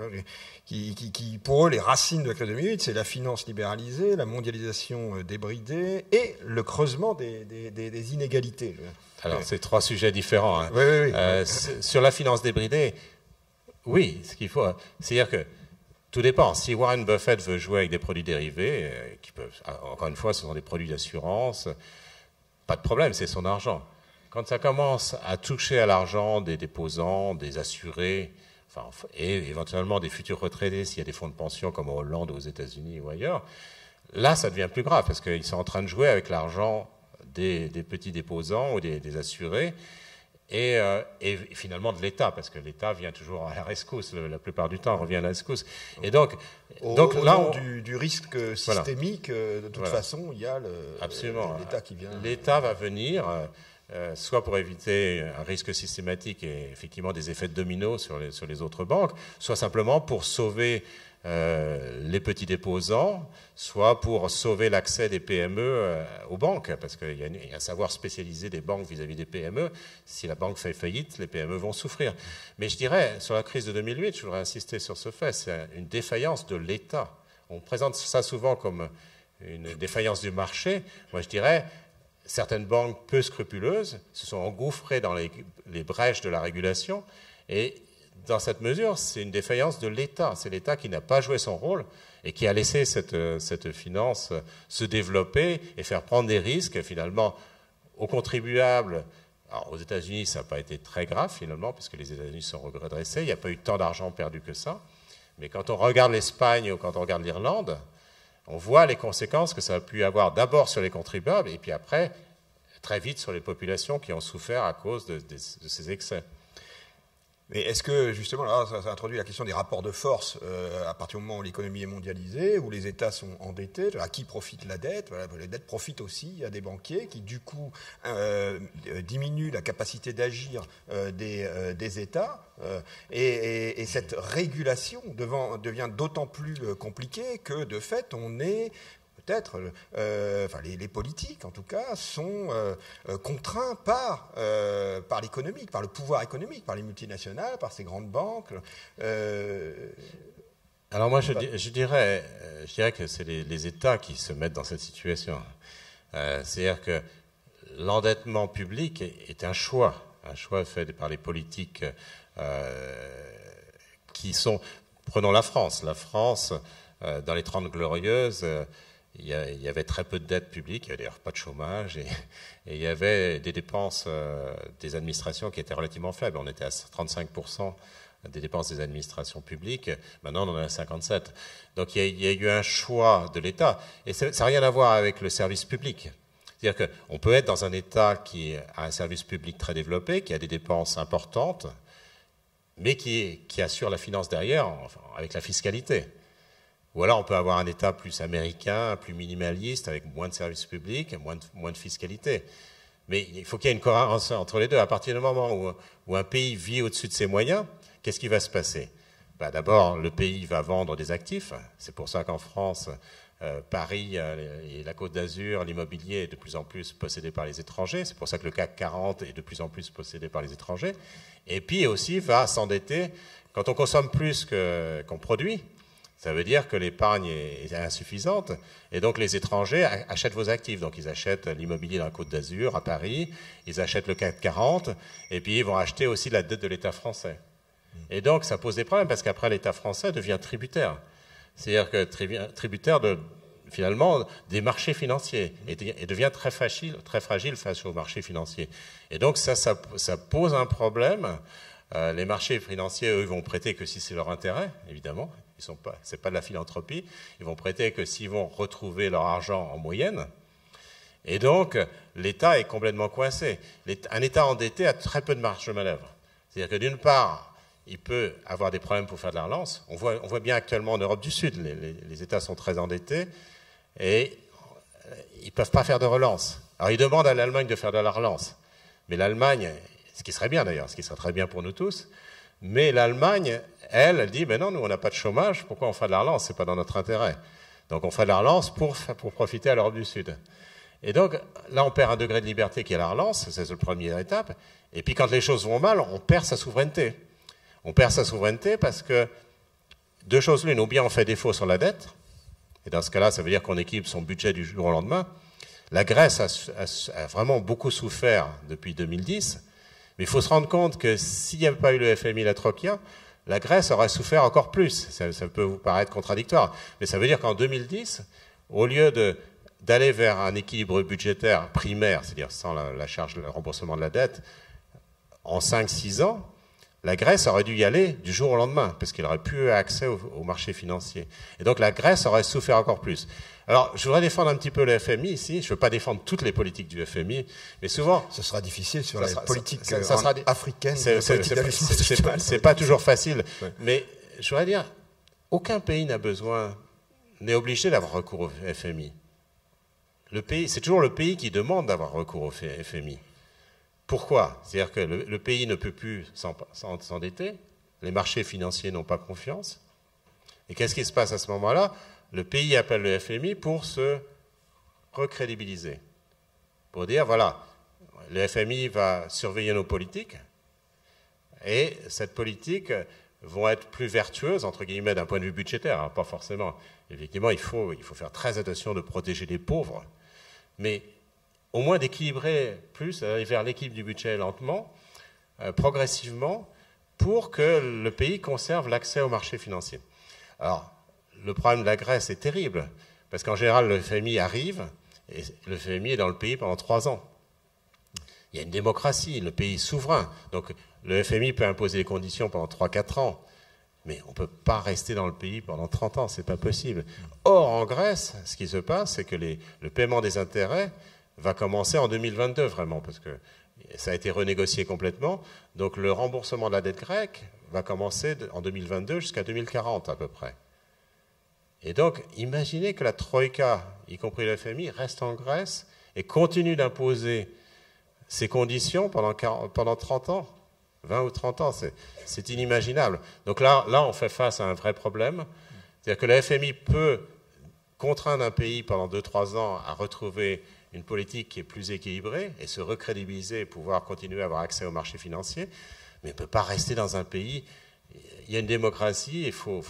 qui, pour eux, les racines de la crise de 2008, c'est la finance libéralisée, la mondialisation euh, débridée et le creusement des, inégalités. Alors, c'est trois sujets différents. Hein. Oui, oui, euh, sur la finance débridée, oui, ce qu'il faut, c'est-à-dire que tout dépend. Si Warren Buffett veut jouer avec des produits dérivés, qui peuvent, encore une fois, ce sont des produits d'assurance, pas de problème, c'est son argent. Quand ça commence à toucher à l'argent des déposants, des assurés, enfin, et éventuellement des futurs retraités s'il y a des fonds de pension comme en Hollande, aux États-Unis ou ailleurs, là, ça devient plus grave parce qu'ils sont en train de jouer avec l'argent des, petits déposants ou des, assurés. Euh, et, finalement de l'État, parce que l'État vient toujours à la rescousse, la plupart du temps revient à la rescousse. Et donc, donc là, du, risque systémique, euh, de toute façon, il y a l'État qui vient. L'État va venir, euh, soit pour éviter un risque systématique et effectivement des effets de domino sur les, autres banques, soit simplement pour sauver euh, les petits déposants, soit pour sauver l'accès des PME euh, aux banques, parce qu'il y, a un savoir spécialisé des banques vis-à-vis des PME. Si la banque fait faillite, les PME vont souffrir. Mais je dirais, sur la crise de 2008, je voudrais insister sur ce fait, c'est une défaillance de l'État. On présente ça souvent comme une défaillance du marché. Moi, je dirais, certaines banques peu scrupuleuses se sont engouffrées dans les, brèches de la régulation et dans cette mesure, c'est une défaillance de l'État. C'est l'État qui n'a pas joué son rôle et qui a laissé cette, finance se développer et faire prendre des risques finalement aux contribuables. aux États-Unis, ça n'a pas été très grave finalement, puisque les États-Unis sont redressés. Il n'y a pas eu tant d'argent perdu que ça. Mais quand on regarde l'Espagne ou quand on regarde l'Irlande, on voit les conséquences que ça a pu avoir d'abord sur les contribuables et puis après, très vite, sur les populations qui ont souffert à cause de, ces excès. Mais est-ce que, justement, là, ça, introduit la question des rapports de force euh, à partir du moment où l'économie est mondialisée, où les États sont endettés, à qui profite la dette? La dette profite aussi à des banquiers qui, du coup, euh, diminuent la capacité d'agir euh, des, États. Et, et, cette régulation devient d'autant plus compliquée que, de fait, on est peut-être, euh, enfin les, politiques en tout cas, sont euh, euh, contraints par, par l'économique, par le pouvoir économique, par les multinationales, par ces grandes banques. Alors moi, je, dirais, je dirais que c'est les, États qui se mettent dans cette situation. C'est-à-dire que l'endettement public est, un choix, un choix fait par les politiques qui sont... Prenons la France. La France, dans les Trente Glorieuses, il y, avait très peu de dettes publiques, il n'y avait d'ailleurs pas de chômage, [laughs] et, il y avait des dépenses euh, des administrations qui étaient relativement faibles. On était à 35% des dépenses des administrations publiques, maintenant on en est à 57%. Donc il y a, eu un choix de l'État, et ça n'a rien à voir avec le service public. C'est-à-dire qu'on peut être dans un État qui a un service public très développé, qui a des dépenses importantes, mais qui, qui assure la finance derrière avec la fiscalité. Ou alors on peut avoir un État plus américain, plus minimaliste, avec moins de services publics, moins de, moins de fiscalité. Mais il faut qu'il y ait une cohérence entre les deux. À partir du moment où, un pays vit au-dessus de ses moyens, qu'est-ce qui va se passer? Bah, D'abord, le pays va vendre des actifs. C'est pour ça qu'en France, euh, Paris euh, et la Côte d'Azur, l'immobilier est de plus en plus possédé par les étrangers. C'est pour ça que le CAC 40 est de plus en plus possédé par les étrangers. Et puis aussi va s'endetter. Quand on consomme plus qu'on produit, ça veut dire que l'épargne est insuffisante et donc les étrangers achètent vos actifs. Donc ils achètent l'immobilier dans la Côte d'Azur, à Paris, ils achètent le CAC 40 et puis ils vont acheter aussi la dette de l'État français. Et donc ça pose des problèmes parce qu'après l'État français devient tributaire. C'est-à-dire que tributaire de, finalement des marchés financiers et, devient très fragile, très fragile face aux marchés financiers. Et donc ça, ça, pose un problème. Euh, les marchés financiers, eux, vont prêter que si c'est leur intérêt, évidemment. Ce n'est pas de la philanthropie. Ils vont prêter que s'ils vont retrouver leur argent en moyenne. Et donc, l'État est complètement coincé. Un État endetté a très peu de marge de manœuvre. C'est-à-dire que d'une part, il peut avoir des problèmes pour faire de la relance. On voit, on voit bien actuellement en Europe du Sud, les, États sont très endettés et ils ne peuvent pas faire de relance. Alors ils demandent à l'Allemagne de faire de la relance. Mais l'Allemagne, ce qui serait bien d'ailleurs, ce qui serait très bien pour nous tous, mais l'Allemagne, elle, elle dit, mais non, nous, on n'a pas de chômage, pourquoi on fait de la relance Ce n'est pas dans notre intérêt. Donc on fait de la relance pour, pour profiter à l'Europe du Sud. Et donc, là, on perd un degré de liberté qui est la relance, c'est la première étape. Et puis, quand les choses vont mal, on perd sa souveraineté. On perd sa souveraineté parce que deux choses l'une, ou bien on fait défaut sur la dette, et dans ce cas-là, ça veut dire qu'on équipe son budget du jour au lendemain. La Grèce a, vraiment beaucoup souffert depuis 2010, mais il faut se rendre compte que s'il n'y avait pas eu le FMI, la Troïka, la Grèce aurait souffert encore plus. Ça, peut vous paraître contradictoire, mais ça veut dire qu'en 2010, au lieu d'aller vers un équilibre budgétaire primaire, c'est-à-dire sans la, charge, le remboursement de la dette, en 5-6 ans, la Grèce aurait dû y aller du jour au lendemain, parce qu'elle aurait pu accès au, marché financier. Et donc la Grèce aurait souffert encore plus. Alors, je voudrais défendre un petit peu le FMI ici. Je ne veux pas défendre toutes les politiques du FMI, mais souvent... Ce sera difficile sur la politique ça, ça, sera, africaine. C'est pas, toujours facile. Mais je voudrais dire, aucun pays n'a besoin, n'est obligé d'avoir recours au FMI. Le pays, c'est toujours le pays qui demande d'avoir recours au FMI. Pourquoi? C'est-à-dire que le, pays ne peut plus s'endetter, les marchés financiers n'ont pas confiance. Et qu'est-ce qui se passe à ce moment-là? Le pays appelle le FMI pour se recrédibiliser, pour dire, voilà, le FMI va surveiller nos politiques, et cette politique vont être plus vertueuses, entre guillemets, d'un point de vue budgétaire, hein, pas forcément. Effectivement, il faut, faire très attention de protéger les pauvres, mais au moins d'équilibrer plus, aller vers l'équilibre du budget lentement, euh, progressivement, pour que le pays conserve l'accès au marché financier. Alors, le problème de la Grèce est terrible, parce qu'en général, le FMI arrive, et le FMI est dans le pays pendant trois ans. Il y a une démocratie, le pays est souverain. Donc, le FMI peut imposer des conditions pendant 3-4 ans, mais on ne peut pas rester dans le pays pendant 30 ans, ce n'est pas possible. Or, en Grèce, ce qui se passe, c'est que le paiement des intérêts va commencer en 2022 vraiment, parce que ça a été renégocié complètement. Donc le remboursement de la dette grecque va commencer en 2022 jusqu'à 2040 à peu près. Et donc, imaginez que la Troïka, y compris le FMI, reste en Grèce et continue d'imposer ces conditions pendant, pendant 30 ans, 20 ou 30 ans. C'est inimaginable. Donc là, là, on fait face à un vrai problème. C'est-à-dire que le FMI peut contraindre un pays pendant 2-3 ans à retrouver une politique qui est plus équilibrée et se recrédibiliser, pouvoir continuer à avoir accès au marché financier, mais ne peut pas rester dans un pays. Il y a une démocratie il faut,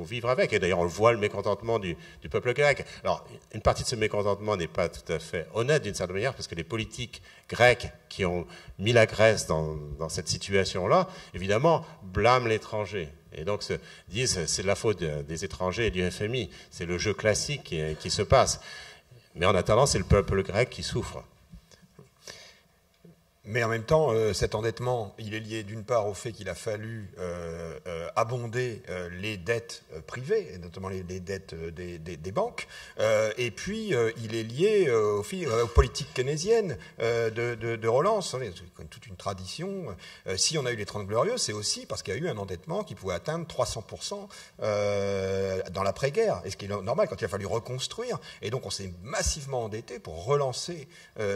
vivre avec. Et d'ailleurs, on le voit, le mécontentement du, peuple grec. Alors, une partie de ce mécontentement n'est pas tout à fait honnête d'une certaine manière, parce que les politiques grecques qui ont mis la Grèce dans, cette situation-là, évidemment, blâment l'étranger. Et donc, se disent c'est de la faute des étrangers et du FMI. C'est le jeu classique qui se passe. Mais en attendant, c'est le peuple grec qui souffre. Mais en même temps, euh, cet endettement, il est lié d'une part au fait qu'il a fallu euh, euh, abonder les dettes privées, et notamment les, dettes des, banques, et puis il est lié aux, politiques keynésiennes de, de, de, relance. Toute une tradition. si on a eu les 30 glorieuses, c'est aussi parce qu'il y a eu un endettement qui pouvait atteindre 300% dans l'après-guerre, et ce qui est normal quand il a fallu reconstruire. Et donc on s'est massivement endetté pour relancer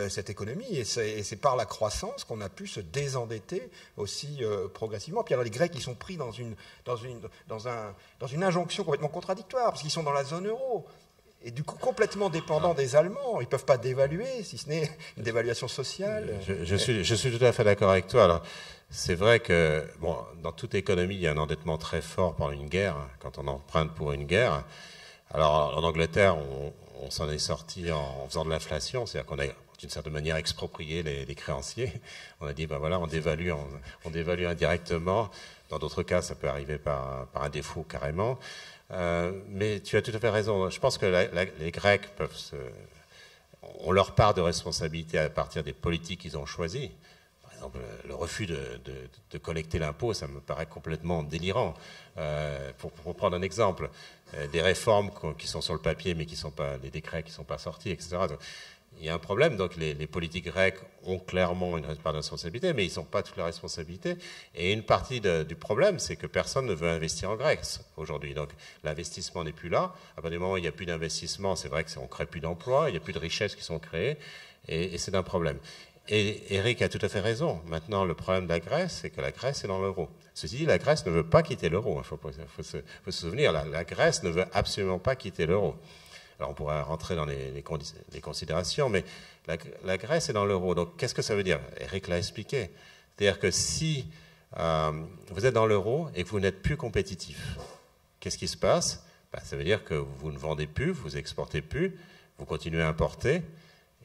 cette économie, et c'est par la croissance qu'on a pu se désendetter aussi euh, progressivement. Puis alors les Grecs, ils sont pris dans une, dans une, dans un, dans une injonction complètement contradictoire, parce qu'ils sont dans la zone euro. Et du coup, complètement dépendants des Allemands. Ils ne peuvent pas dévaluer, si ce n'est une dévaluation sociale. Je, suis, je suis tout à fait d'accord avec toi. Alors, c'est vrai que bon, dans toute économie, il y a un endettement très fort pendant une guerre, quand on emprunte pour une guerre. Alors, en Angleterre, on, on s'en est sorti en faisant de l'inflation, c'est-à-dire qu'on a d'une certaine manière exproprié les, créanciers. [laughs] On a dit, ben voilà, on dévalue, on, dévalue indirectement. Dans d'autres cas, ça peut arriver par, un défaut carrément. Euh, mais tu as tout à fait raison. Je pense que les Grecs peuvent se, ont leur part de responsabilité à partir des politiques qu'ils ont choisies. Par exemple, le refus de, collecter l'impôt, ça me paraît complètement délirant. Euh, pour, prendre un exemple, euh, des réformes qui sont sur le papier, mais qui sont pas, des décrets qui ne sont pas sortis, etc il y a un problème. Donc les, politiques grecs ont clairement une part de responsabilité, mais ils n'ont pas toute la responsabilité. Et une partie du problème, c'est que personne ne veut investir en Grèce aujourd'hui. Donc l'investissement n'est plus là. À partir du moment où il n'y a plus d'investissement, c'est vrai qu'on ne crée plus d'emplois, il n'y a plus de richesses qui sont créées, et, c'est un problème. Et Eric a tout à fait raison. Maintenant, le problème de la Grèce, c'est que la Grèce est dans l'euro. Ceci dit, la Grèce ne veut pas quitter l'euro. Il faut, se, souvenir, la Grèce ne veut absolument pas quitter l'euro. Alors on pourrait rentrer dans les, les, considérations, mais la, Grèce est dans l'euro. Donc qu'est-ce que ça veut dire? Eric l'a expliqué. C'est-à-dire que si euh, vous êtes dans l'euro et que vous n'êtes plus compétitif, qu'est-ce qui se passe? Ben, Ça veut dire que vous ne vendez plus, vous exportez plus, vous continuez à importer,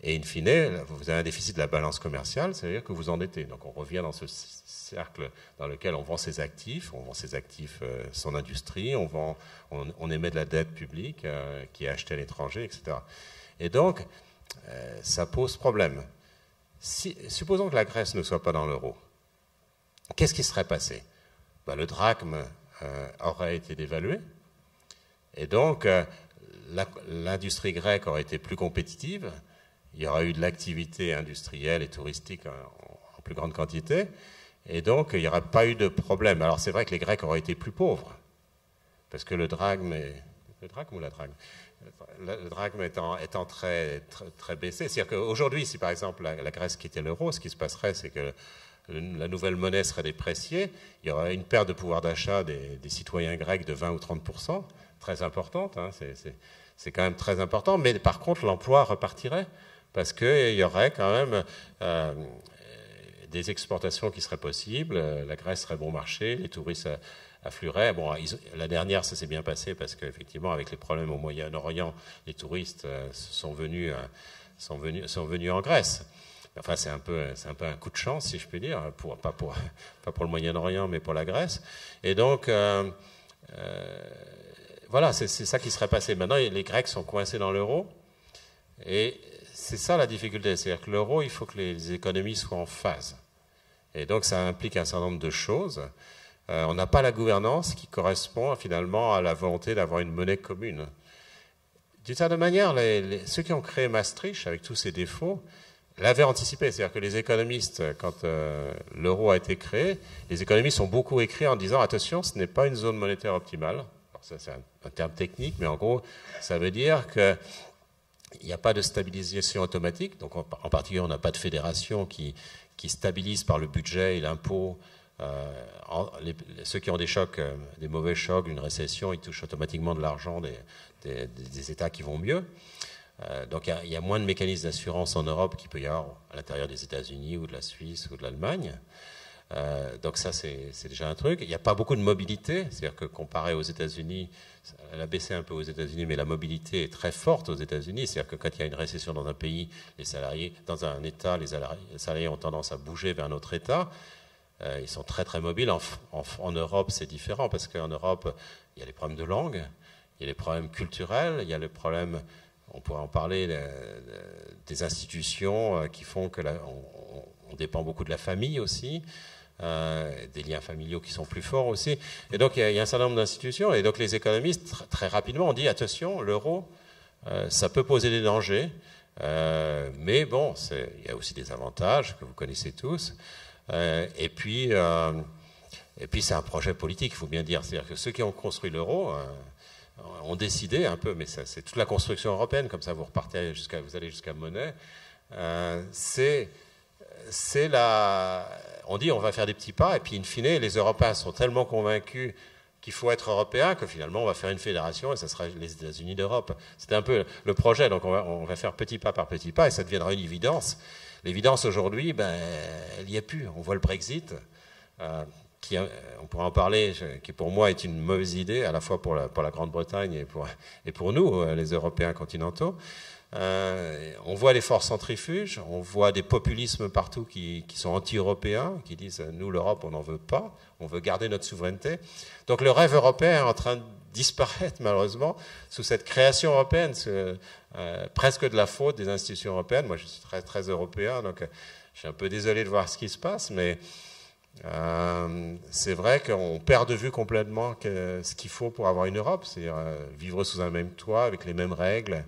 et in fine, vous avez un déficit de la balance commerciale, ça veut dire que vous endettez. Donc on revient dans ce cercle dans lequel on vend ses actifs, on vend ses actifs, euh, son industrie, on, émet de la dette publique euh, qui est achetée à l'étranger, etc. Et donc, euh, ça pose problème. Supposons que la Grèce ne soit pas dans l'euro. Qu'est-ce qui serait passé? Ben, Le drachme aurait été dévalué. Et donc, l'industrie grecque aurait été plus compétitive il y aura eu de l'activité industrielle et touristique en, plus grande quantité, et donc il n'y aura pas eu de problème. Alors c'est vrai que les Grecs auraient été plus pauvres, parce que le drachme est... Le drachme ou la drachme le drachme étant, étant très, très, baissé. C'est-à-dire qu'aujourd'hui, si par exemple la, Grèce quittait l'euro, ce qui se passerait, c'est que la nouvelle monnaie serait dépréciée, il y aurait une perte de pouvoir d'achat des, citoyens grecs de 20 ou 30% très importante, hein, c'est quand même très important, mais par contre l'emploi repartirait parce qu'il y aurait quand même euh, des exportations qui seraient possibles, la Grèce serait bon marché, les touristes afflueraient. Bon, la dernière, ça s'est bien passé parce qu'effectivement, avec les problèmes au Moyen-Orient, les touristes euh, sont venus, euh, sont, venus, sont venus en Grèce. Enfin, c'est un, peu, un peu un coup de chance, si je puis dire, pas, pour, [laughs] pas pour le Moyen-Orient, mais pour la Grèce. Et donc, voilà, c'est ça qui serait passé. Maintenant, les Grecs sont coincés dans l'euro. Et c'est ça la difficulté. C'est-à-dire que l'euro, il faut que les économies soient en phase. Et donc ça implique un certain nombre de choses. Euh, on n'a pas la gouvernance qui correspond finalement à la volonté d'avoir une monnaie commune. D'une certaine manière, ceux qui ont créé Maastricht, avec tous ses défauts, l'avaient anticipé. C'est-à-dire que les économistes, quand euh, l'euro a été créé, les économistes ont beaucoup écrit en disant attention, ce n'est pas une zone monétaire optimale. ça, c'est un, terme technique, mais en gros, ça veut dire que il n'y a pas de stabilisation automatique, donc en, particulier on n'a pas de fédération qui, qui, stabilise par le budget et l'impôt. Euh, ceux qui ont des chocs, euh, des mauvais chocs, une récession, ils touchent automatiquement de l'argent des, des, États qui vont mieux. Euh, donc il y, a moins de mécanismes d'assurance en Europe qu'il peut y avoir à l'intérieur des États-Unis ou de la Suisse ou de l'Allemagne. Donc ça, c'est déjà un truc. Il n'y a pas beaucoup de mobilité, c'est-à-dire que comparé aux États-Unis, elle a baissé un peu aux États-Unis, mais la mobilité est très forte aux États-Unis. C'est-à-dire que quand il y a une récession dans un pays, les salariés, dans un État, les salariés ont tendance à bouger vers un autre État. Euh, ils sont très très mobiles. En, Europe, c'est différent parce qu'en Europe, il y a les problèmes de langue, il y a les problèmes culturels, il y a les problèmes, on pourrait en parler, des institutions euh, qui font que dépend beaucoup de la famille aussi. Euh, des liens familiaux qui sont plus forts aussi. Et donc, il y, a, un certain nombre d'institutions. Et donc, les économistes, très rapidement, ont dit attention, l'euro, euh, ça peut poser des dangers. Euh, mais bon, il y a aussi des avantages que vous connaissez tous. et puis, puis c'est un projet politique, il faut bien dire. C'est-à-dire que ceux qui ont construit l'euro ont décidé un peu, mais c'est toute la construction européenne, comme ça vous repartez jusqu'à, vous allez jusqu'à c'est, c'est la on dit on va faire des petits pas, et puis in fine, les Européens sont tellement convaincus qu'il faut être européen que finalement on va faire une fédération et ça sera les États-Unis d'Europe. C'était un peu le projet, donc on va, faire petit pas par petit pas et ça deviendra une évidence. L'évidence aujourd'hui, ben, elle n'y est plus. On voit le Brexit, euh, qui, on pourra en parler, qui pour moi est une mauvaise idée, à la fois pour la, pour la Grande-Bretagne et pour, et pour nous, euh, les Européens continentaux. Euh, on voit les forces centrifuges, on voit des populismes partout qui, sont anti-européens, qui disent nous l'Europe on n'en veut pas, on veut garder notre souveraineté. Donc le rêve européen est en train de disparaître [laughs] malheureusement sous cette création européenne, euh, presque de la faute des institutions européennes. Moi je suis très très européen, donc euh, je suis un peu désolé de voir ce qui se passe, mais c'est vrai qu'on perd de vue complètement ce qu'il faut pour avoir une Europe, c'est-à-dire vivre sous un même toit avec les mêmes règles.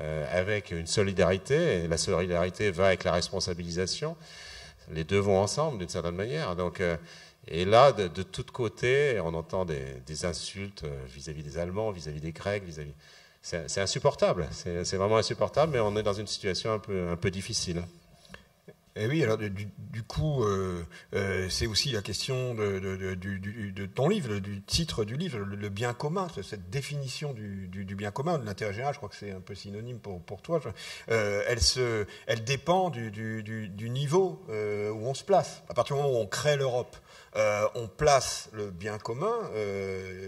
Euh, avec une solidarité, et la solidarité va avec la responsabilisation. Les deux vont ensemble d'une certaine manière. Donc, euh, et là, de, tous côtés, on entend des, insultes euh, vis-à-vis des Allemands, vis-à-vis des Grecs, vis-à-vis. C'est insupportable. C'est vraiment insupportable, mais on est dans une situation un peu difficile. Et oui, alors du, du coup, c'est aussi la question de, ton livre, du titre du livre, le, bien commun, cette définition du, bien commun, de l'intérêt général, je crois que c'est un peu synonyme pour, pour toi. elle, se, elle dépend du, niveau où on se place. À partir du moment où on crée l'Europe, on place le bien commun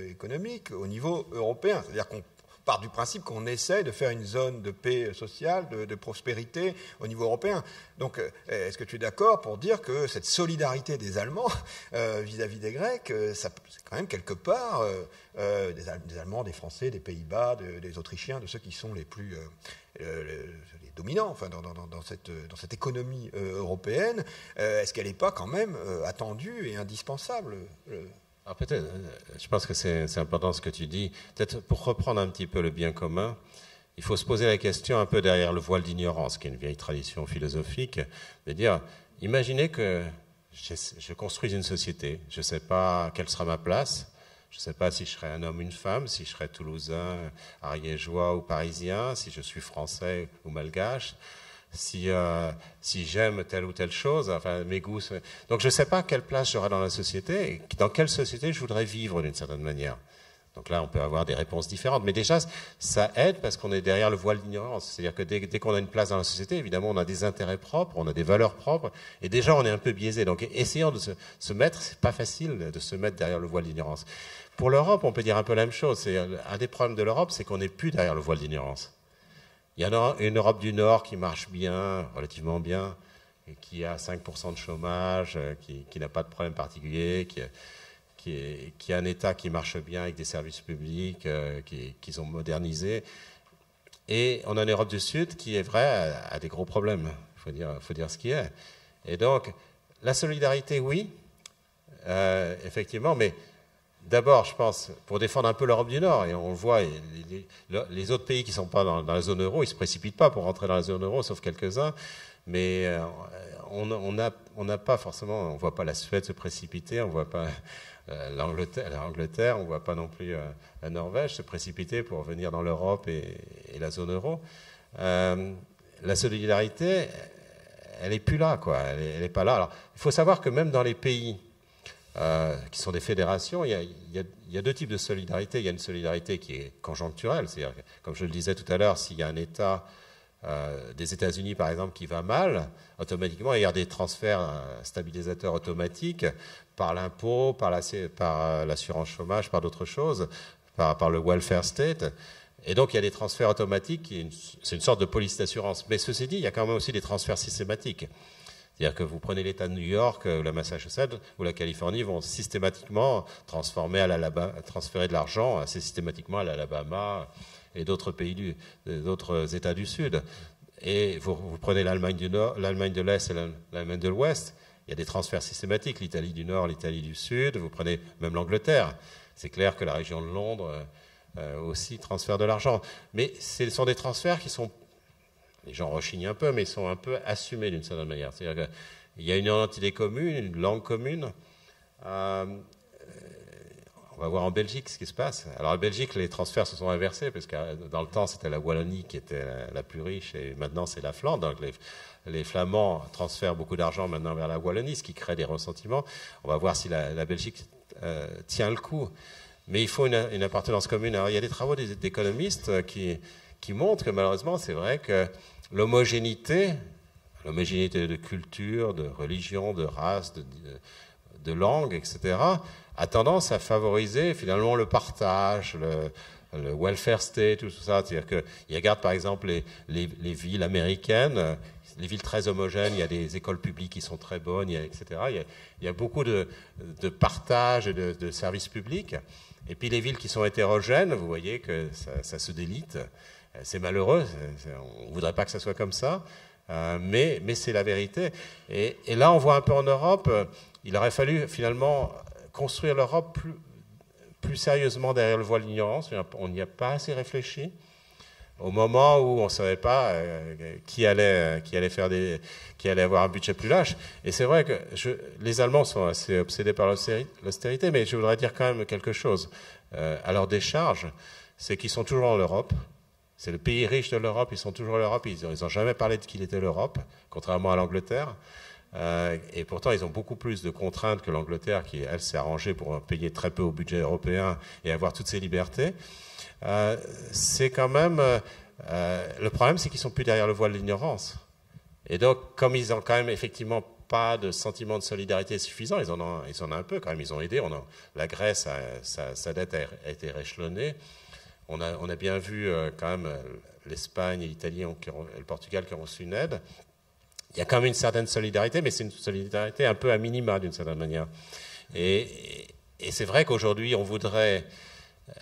économique au niveau européen. C'est-à-dire qu'on part du principe qu'on essaie de faire une zone de paix sociale, de, prospérité au niveau européen. Donc, euh, est-ce que tu es d'accord pour dire que cette solidarité des Allemands euh, vis-à-vis des Grecs, euh, c'est quand même quelque part des, Allemands, des Français, des Pays-Bas, des Autrichiens, de ceux qui sont les plus dominants enfin, dans cette économie européenne, est-ce qu'elle n'est pas quand même attendue et indispensable ah, peut-être, euh, je pense que c'est important ce que tu dis. Peut-être pour reprendre un petit peu le bien commun, il faut se poser la question un peu derrière le voile d'ignorance, qui est une vieille tradition philosophique, de dire, imaginez que je, construis une société, je ne sais pas quelle sera ma place, je ne sais pas si je serai un homme, ou une femme, si je serai toulousain, ariégeois ou parisien, si je suis français ou malgache si, euh, si j'aime telle ou telle chose, enfin mes goûts. Donc je ne sais pas quelle place j'aurai dans la société et dans quelle société je voudrais vivre d'une certaine manière. Donc là, on peut avoir des réponses différentes. Mais déjà, ça aide parce qu'on est derrière le voile d'ignorance. C'est-à-dire que dès, qu'on a une place dans la société, évidemment, on a des intérêts propres, on a des valeurs propres, et déjà, on est un peu biaisé. Donc essayons de se, se mettre, c'est pas facile de se mettre derrière le voile d'ignorance. Pour l'Europe, on peut dire un peu la même chose. C'est, un des problèmes de l'Europe, c'est qu'on n'est plus derrière le voile d'ignorance. Il y a une Europe du Nord qui marche bien, relativement bien, qui a 5% de chômage, euh, qui, n'a pas de problème particulier, qui, a un État qui marche bien avec des services publics euh, qu'ils ont modernisés. Et on a une Europe du Sud qui est vrai a, des gros problèmes. Il faut dire, faut dire ce qui est. Et donc, la solidarité, oui, euh, effectivement, mais D'abord, je pense, pour défendre un peu l'Europe du Nord, et on le voit, les, autres pays qui ne sont pas dans, la zone euro, ils ne se précipitent pas pour rentrer dans la zone euro, sauf quelques-uns, mais euh, on n'a pas forcément, on ne voit pas la Suède se précipiter, on ne voit pas euh, l'Angleterre, on ne voit pas non plus euh, la Norvège se précipiter pour venir dans l'Europe et, la zone euro. la solidarité, elle n'est plus là, quoi, elle n'est pas là. Alors, il faut savoir que même dans les pays euh, qui sont des fédérations, il y, a, deux types de solidarité. Il y a une solidarité qui est conjoncturelle, c'est-à-dire, comme je le disais tout à l'heure, s'il y a un État euh, des États-Unis, par exemple, qui va mal, automatiquement, il y a des transferts euh, stabilisateurs automatiques par l'impôt, par l'assurance chômage, par d'autres choses, par, par, le welfare state. Et donc, il y a des transferts automatiques, c'est une sorte de police d'assurance. Mais ceci dit, il y a quand même aussi des transferts systématiques. C'est-à-dire que vous prenez l'État de New York euh, ou la Massachusetts ou la Californie vont systématiquement transformer transférer de l'argent assez systématiquement à l'Alabama et d'autres pays d'autres États du Sud. Et vous, prenez l'Allemagne du Nord, l'Allemagne de l'Est et l'Allemagne de l'Ouest, il y a des transferts systématiques, l'Italie du Nord, l'Italie du Sud, vous prenez même l'Angleterre. C'est clair que la région de Londres euh, euh, aussi transfère de l'argent. Mais ce sont des transferts qui sont les gens rechignent un peu, mais ils sont un peu assumés d'une certaine manière. C'est-à-dire qu'il y a une identité commune, une langue commune. Euh, on va voir en Belgique ce qui se passe. Alors en Belgique, les transferts se sont inversés, parce que dans le temps, c'était la Wallonie qui était la plus riche, et maintenant, c'est la Flandre. Donc les, Flamands transfèrent beaucoup d'argent maintenant vers la Wallonie, ce qui crée des ressentiments. On va voir si la, Belgique euh, tient le coup. Mais il faut une, appartenance commune. Alors il y a des travaux d'économistes qui qui montre que malheureusement, c'est vrai que l'homogénéité, l'homogénéité de culture, de religion, de race, de, langue, etc., a tendance à favoriser finalement le partage, le, welfare state, tout ça. C'est-à-dire qu'il regarde par exemple les, villes américaines, les villes très homogènes, il y a des écoles publiques qui sont très bonnes, etc. Il y a, beaucoup de, partage et de, services publics. Et puis les villes qui sont hétérogènes, vous voyez que ça, ça se délite. Euh, c'est malheureux, on ne voudrait pas que ça soit comme ça, euh, mais, c'est la vérité. Et, là, on voit un peu en Europe, euh, il aurait fallu finalement construire l'Europe plus, sérieusement derrière le voile de l'ignorance. On n'y a pas assez réfléchi. Au moment où on ne savait pas qui, allait, avoir un budget plus lâche. Et c'est vrai que les Allemands sont assez obsédés par l'austérité, mais je voudrais dire quand même quelque chose. à leur décharge, c'est qu'ils sont toujours en Europe, c'est le pays riche de l'Europe, ils sont toujours l'Europe, ils n'ont jamais parlé de qu'il était l'Europe, contrairement à l'Angleterre. Euh, et pourtant, ils ont beaucoup plus de contraintes que l'Angleterre, qui, elle, s'est arrangée pour payer très peu au budget européen et avoir toutes ces libertés. Euh, c'est quand même... Euh, le problème, c'est qu'ils sont plus derrière le voile de l'ignorance. Et donc, comme ils ont quand même effectivement pas de sentiment de solidarité suffisant, ils en ont, un peu quand même, ils ont aidé. A, la Grèce, sa, dette a, été réchelonnée. On a, bien vu quand même l'Espagne et l'Italie et le Portugal qui ont reçu une aide il y a quand même une certaine solidarité, mais c'est une solidarité un peu à minima d'une certaine manière. Et, c'est vrai qu'aujourd'hui, on voudrait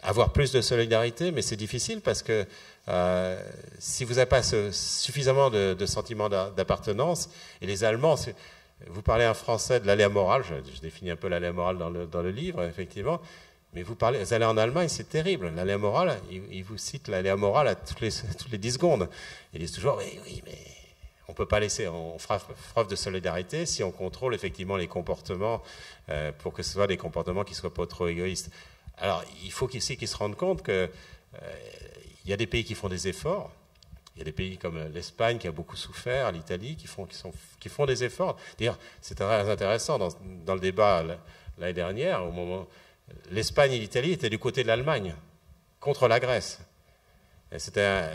avoir plus de solidarité, mais c'est difficile parce que euh, si vous n'avez pas suffisamment de, de sentiment d'appartenance, et les Allemands, vous parlez en français de l'aléa morale, je, définis un peu l'aléa morale dans le, dans le, livre, effectivement, mais vous, parlez, vous allez en Allemagne, c'est terrible. L'aléa morale, ils, vous citent l'aléa morale à toutes les, [laughs] toutes les 10 secondes. Ils disent toujours, oui, oui, mais on ne peut pas laisser, on fera preuve de solidarité si on contrôle effectivement les comportements euh, pour que ce soit des comportements qui ne soient pas trop égoïstes. Alors, il faut qu'ils se rendent compte qu'il euh, y a des pays qui font des efforts. Il y a des pays comme l'Espagne qui a beaucoup souffert, l'Italie qui font, qui, sont, qui font des efforts. D'ailleurs, c'est très intéressant dans le débat l'année dernière, au moment l'Espagne et l'Italie étaient du côté de l'Allemagne contre la Grèce. C'était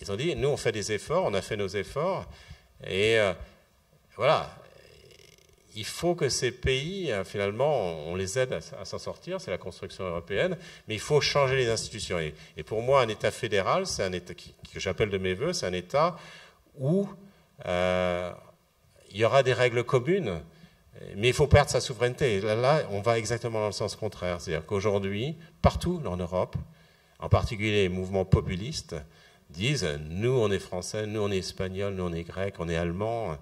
ils ont dit, nous, on fait des efforts, on a fait nos efforts, et euh, voilà, il faut que ces pays, euh, finalement, on les aide à, s'en sortir, c'est la construction européenne, mais il faut changer les institutions. Et, pour moi, un État fédéral, c'est un État que j'appelle de mes voeux, c'est un État où euh, il y aura des règles communes, mais il faut perdre sa souveraineté. là, on va exactement dans le sens contraire. C'est-à-dire qu'aujourd'hui, partout en Europe, en particulier les mouvements populistes, disent nous on est français, nous on est espagnol, nous on est grec, on est allemand.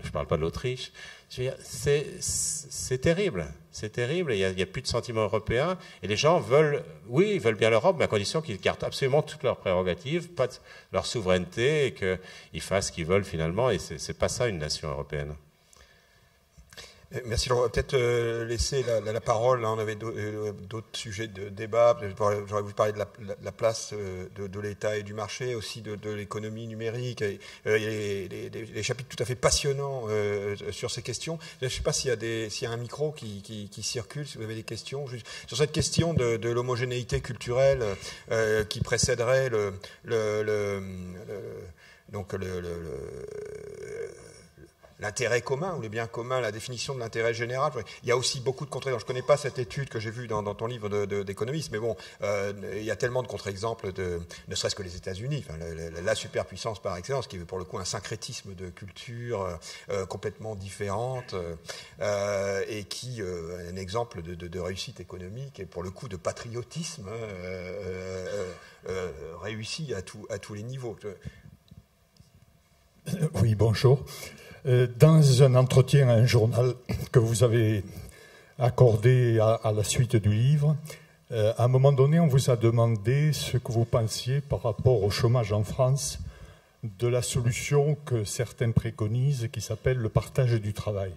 Je ne parle pas de l'Autriche. C'est terrible, c'est terrible. Il n'y a, plus de sentiment européen et les gens veulent, oui, ils veulent bien l'Europe, mais à condition qu'ils gardent absolument toutes leurs prérogatives, pas leur souveraineté et qu'ils fassent ce qu'ils veulent finalement. Et c'est pas ça une nation européenne. Euh, merci. On va peut-être euh, laisser la, parole. On avait euh, d'autres sujets de débat. J'aurais voulu parler de la, place de, l'État et du marché, aussi de, l'économie numérique. il y a des, chapitres tout à fait passionnants sur ces questions. Je ne sais pas s'il y, a un micro qui, circule, si vous avez des questions. sur cette question de, l'homogénéité culturelle qui précéderait donc le, l'intérêt commun ou le bien commun, la définition de l'intérêt général. Il y a aussi beaucoup de contre-exemples. Je ne connais pas cette étude que j'ai vue dans, ton livre d'économiste, mais bon, euh, il y a tellement de contre-exemples, ne serait-ce que les États-Unis, la, superpuissance par excellence, qui est pour le coup un syncrétisme de culture euh, euh, complètement différente et qui est un exemple de, réussite économique et pour le coup de patriotisme réussi à, à tous les niveaux. Oui, bonjour. Euh, dans un entretien à un journal que vous avez accordé à, la suite du livre, euh, à un moment donné, on vous a demandé ce que vous pensiez par rapport au chômage en France de la solution que certains préconisent qui s'appelle le partage du travail.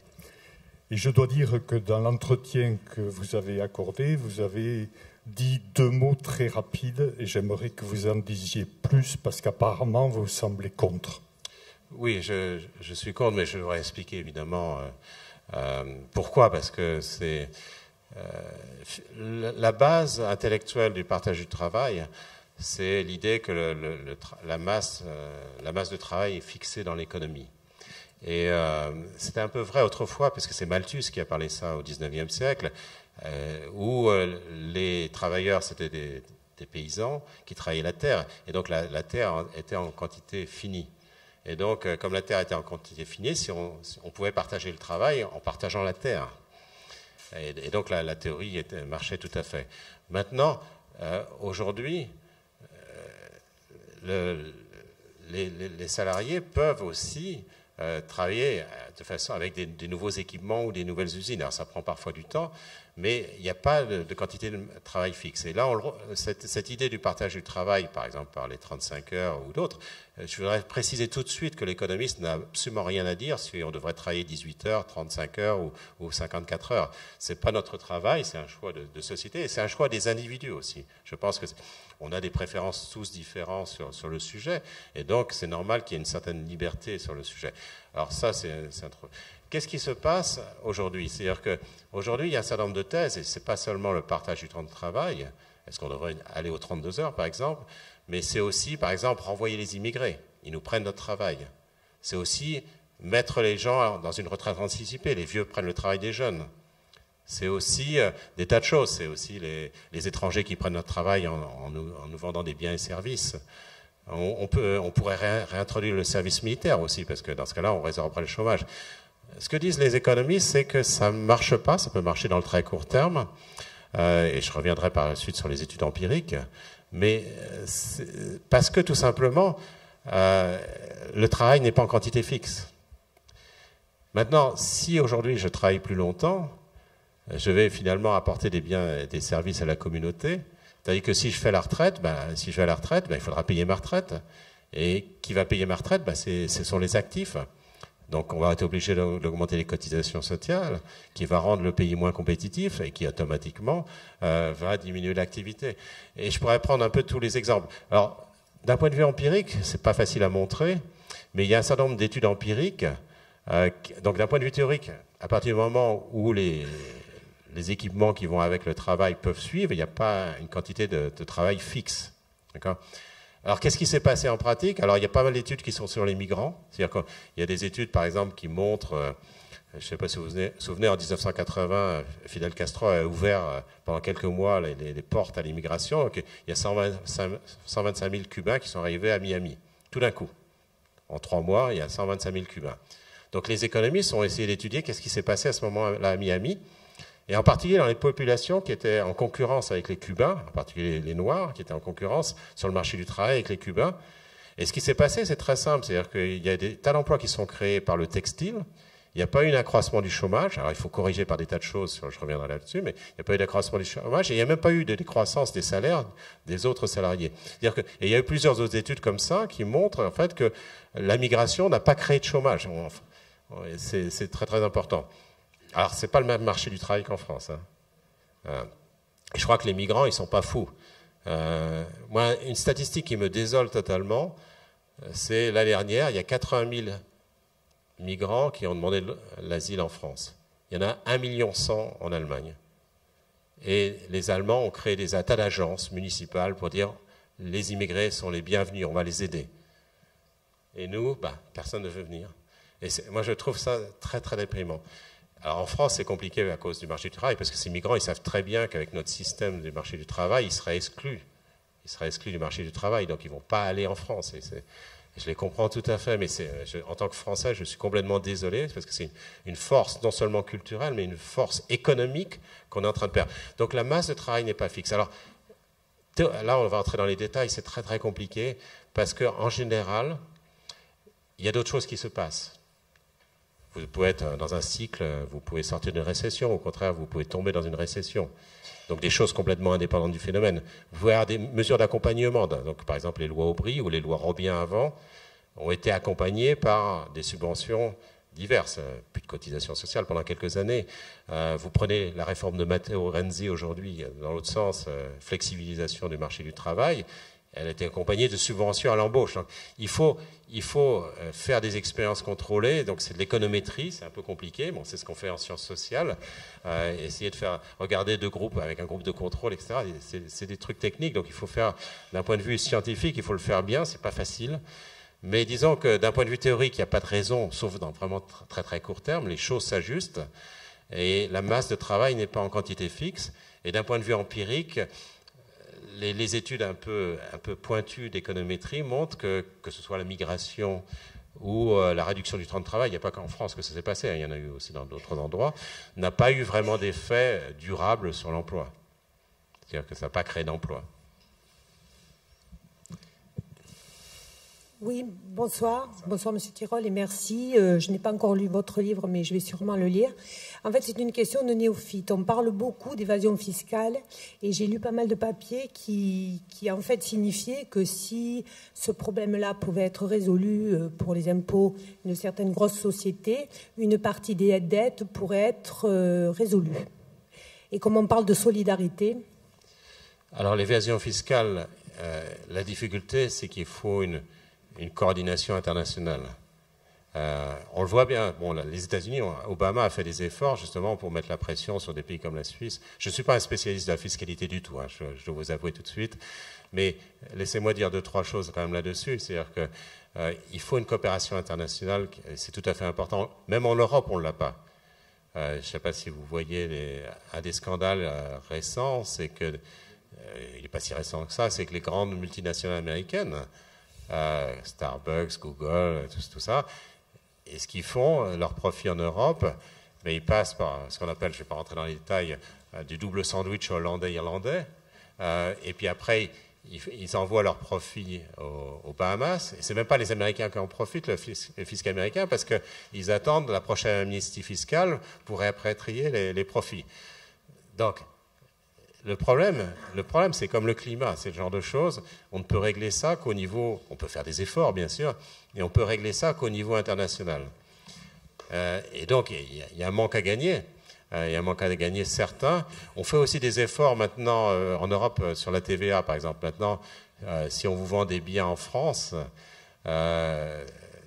Et je dois dire que dans l'entretien que vous avez accordé, vous avez dit deux mots très rapides et j'aimerais que vous en disiez plus parce qu'apparemment vous semblez contre. Oui, je, suis contre, mais je voudrais expliquer évidemment euh, euh, pourquoi. Parce que c'est euh, la base intellectuelle du partage du travail, c'est l'idée que la, masse, de travail est fixée dans l'économie. Et c'était un peu vrai autrefois, parce que c'est Malthus qui a parlé ça au XIXe siècle, où les travailleurs, c'était des, paysans qui travaillaient la terre, et donc la terre était en quantité finie. Et donc, euh, comme la terre était en quantité finie, si on, pouvait partager le travail en partageant la terre. Et, donc, la, théorie marchait tout à fait. Maintenant, euh, aujourd'hui, euh, les, salariés peuvent aussi travailler de façon avec des, nouveaux équipements ou des nouvelles usines. Alors, ça prend parfois du temps, mais il n'y a pas de, quantité de travail fixe. Et là, cette, idée du partage du travail, par exemple par les 35 heures ou d'autres, euh, je voudrais préciser tout de suite que l'économiste n'a absolument rien à dire si on devrait travailler 18 heures, 35 heures ou, 54 heures. C'est pas notre travail, c'est un choix de, société et c'est un choix des individus aussi. Je pense que on a des préférences tous différentes sur, sur le sujet et donc c'est normal qu'il y ait une certaine liberté sur le sujet. Alors ça, c'est un truc. Qu'est-ce qui se passe aujourd'hui? C'est-à-dire qu'aujourd'hui, il y a un certain nombre de thèses, et ce n'est pas seulement le partage du temps de travail, est-ce qu'on devrait aller aux 32 heures, par exemple, mais c'est aussi, par exemple, renvoyer les immigrés. Ils nous prennent notre travail. C'est aussi mettre les gens dans une retraite anticipée. Les vieux prennent le travail des jeunes. C'est aussi euh, des tas de choses. C'est aussi les, étrangers qui prennent notre travail en, nous, vendant des biens et services. On, on pourrait réintroduire le service militaire aussi, parce que dans ce cas-là, on résorberait le chômage. Ce que disent les économistes, c'est que ça ne marche pas. Ça peut marcher dans le très court terme. Euh, et je reviendrai par la suite sur les études empiriques. Mais euh, parce que tout simplement, le travail n'est pas en quantité fixe. Maintenant, si aujourd'hui je travaille plus longtemps, je vais finalement apporter des biens et des services à la communauté. C'est-à-dire que si je fais la retraite, ben, si je vais à la retraite, ben, il faudra payer ma retraite. Et qui va payer ma retraite? Ben, Ce sont les actifs. Donc on va être obligé d'augmenter les cotisations sociales, qui va rendre le pays moins compétitif et qui automatiquement euh, va diminuer l'activité. Et je pourrais prendre un peu tous les exemples. Alors, d'un point de vue empirique, c'est pas facile à montrer, mais il y a un certain nombre d'études empiriques. Euh, donc d'un point de vue théorique, à partir du moment où les, les équipements qui vont avec le travail peuvent suivre, il n'y a pas une quantité de, travail fixe. Alors, qu'est-ce qui s'est passé en pratique? Alors, il y a pas mal d'études qui sont sur les migrants. C'est-à-dire qu'il y a des études, par exemple, qui montrent, euh, je ne sais pas si vous vous souvenez, en 1980, Fidel Castro a ouvert euh, pendant quelques mois les, portes à l'immigration. il y a 125, 125 000 Cubains qui sont arrivés à Miami, tout d'un coup. En trois mois, il y a 125 000 Cubains. Donc, les économistes ont essayé d'étudier qu'est-ce qui s'est passé à ce moment-là à Miami et en particulier dans les populations qui étaient en concurrence avec les Cubains, en particulier les Noirs, qui étaient en concurrence sur le marché du travail avec les Cubains. Et ce qui s'est passé, c'est très simple, c'est-à-dire qu'il y a des tas d'emplois qui sont créés par le textile, il n'y a pas eu un accroissement du chômage. Alors, il faut corriger par des tas de choses, je reviendrai là-dessus, mais il n'y a pas eu d'accroissement du chômage et il n'y a même pas eu de décroissance des salaires des autres salariés. -dire que, et il y a eu plusieurs autres études comme ça qui montrent, en fait, que la migration n'a pas créé de chômage. C'est très, très important. Alors, ce n'est pas le même marché du travail qu'en France. Hein. Euh, je crois que les migrants, ils ne sont pas fous. Euh, moi, une statistique qui me désole totalement, euh, c'est l'année dernière, il y a 80 000 migrants qui ont demandé l'asile en France. Il y en a 1 million en Allemagne. Et les Allemands ont créé des tas d'agences municipales pour dire les immigrés sont les bienvenus, on va les aider. Et nous, bah, personne ne veut venir. Et moi, je trouve ça très, très déprimant. En France, c'est compliqué à cause du marché du travail, parce que ces migrants, ils savent très bien qu'avec notre système du marché du travail, ils seraient exclus. Ils seraient exclus du marché du travail, donc ils ne vont pas aller en France. Je les comprends tout à fait, mais en tant que Français, je suis complètement désolé, parce que c'est une, force non seulement culturelle, mais une force économique qu'on est en train de perdre. Donc la masse de travail n'est pas fixe. Alors là, on va entrer dans les détails, c'est très très compliqué, parce qu'en général, il y a d'autres choses qui se passent. Vous pouvez être dans un cycle, vous pouvez sortir d'une récession, au contraire, vous pouvez tomber dans une récession. Donc des choses complètement indépendantes du phénomène. Vous pouvez avoir des mesures d'accompagnement. Donc par exemple les lois Aubry ou les lois Robien avant ont été accompagnées par des subventions diverses, plus de cotisations sociales pendant quelques années. Euh, vous prenez la réforme de Matteo Renzi aujourd'hui, dans l'autre sens, euh, flexibilisation du marché du travail elle été accompagnée de subventions à l'embauche. Il faut, il faut euh, faire des expériences contrôlées, donc c'est de l'économétrie, c'est un peu compliqué, bon, c'est ce qu'on fait en sciences sociales, euh, essayer de faire regarder deux groupes avec un groupe de contrôle, etc. C'est des trucs techniques, donc il faut faire, d'un point de vue scientifique, il faut le faire bien, c'est pas facile. Mais disons que d'un point de vue théorique, il n'y a pas de raison, sauf dans vraiment très très court terme, les choses s'ajustent et la masse de travail n'est pas en quantité fixe. Et d'un point de vue empirique, les, études un peu, pointues d'économétrie montrent que, que ce soit la migration ou euh, la réduction du temps de travail, il n'y a pas qu'en France que ça s'est passé, hein, il y en a eu aussi dans d'autres endroits, n'a pas eu vraiment d'effet durable sur l'emploi. C'est-à-dire que ça n'a pas créé d'emploi. Oui, bonsoir. Bonsoir, Monsieur Tirol, et merci. Euh, je n'ai pas encore lu votre livre, mais je vais sûrement le lire. En fait, c'est une question de néophyte. On parle beaucoup d'évasion fiscale, et j'ai lu pas mal de papiers qui, qui, en fait, signifiaient que si ce problème-là pouvait être résolu euh, pour les impôts de certaines grosses sociétés, une partie des dettes pourrait être euh, résolue. Et comme on parle de solidarité. Alors, l'évasion fiscale, la difficulté, c'est qu'il faut une une coordination internationale. Euh, on le voit bien. Bon, les États-Unis, Obama a fait des efforts justement pour mettre la pression sur des pays comme la Suisse. Je ne suis pas un spécialiste de la fiscalité du tout, hein, je, dois vous avouer tout de suite. Mais laissez-moi dire deux, trois choses quand même là-dessus. C'est-à-dire qu'il euh, faut une coopération internationale, c'est tout à fait important. Même en Europe, on ne l'a pas. Euh, je ne sais pas si vous voyez un des scandales récents, c'est que, il n'est pas si récent que ça, c'est que les grandes multinationales américaines, Starbucks, Google, tout, tout ça, et ce qu'ils font, euh, leur profit en Europe, mais ils passent par ce qu'on appelle, je ne vais pas rentrer dans les détails, euh, du double sandwich hollandais-irlandais. Euh, et puis après, ils, envoient leur profit aux, Bahamas. Et ce n'est même pas les Américains qui en profitent, le fisc, américain, parce qu'ils attendent la prochaine amnistie fiscale pour répatrier les, les profits. Donc, le problème, le problème c'est comme le climat, c'est le genre de choses, on ne peut régler ça qu'au niveau, on peut faire des efforts bien sûr, et on peut régler ça qu'au niveau international. Euh, et donc il y, a un manque à gagner, euh, il y a un manque à gagner certain. On fait aussi des efforts maintenant euh, en Europe sur la TVA par exemple. Maintenant, si on vous vend des biens en France,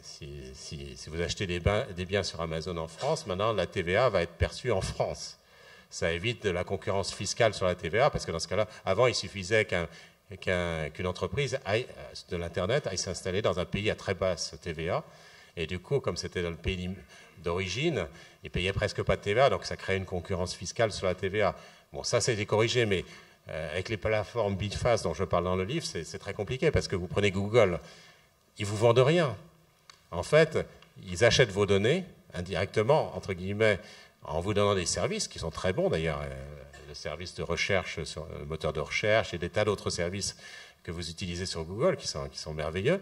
si, vous achetez des, des biens sur Amazon en France, maintenant la TVA va être perçue en France ça évite de la concurrence fiscale sur la TVA, parce que dans ce cas-là, avant, il suffisait qu'une entreprise euh, de l'Internet aille s'installer dans un pays à très basse TVA. Et du coup, comme c'était dans le pays d'origine, il payait presque pas de TVA, donc ça crée une concurrence fiscale sur la TVA. Bon, ça, c'est décorrigé, mais euh, avec les plateformes Bitfast dont je parle dans le livre, c'est très compliqué, parce que vous prenez Google, ils vous vendent rien. En fait, ils achètent vos données indirectement, entre guillemets, en vous donnant des services qui sont très bons d'ailleurs, euh, le service de recherche sur le moteur de recherche et des tas d'autres services que vous utilisez sur Google qui sont, merveilleux.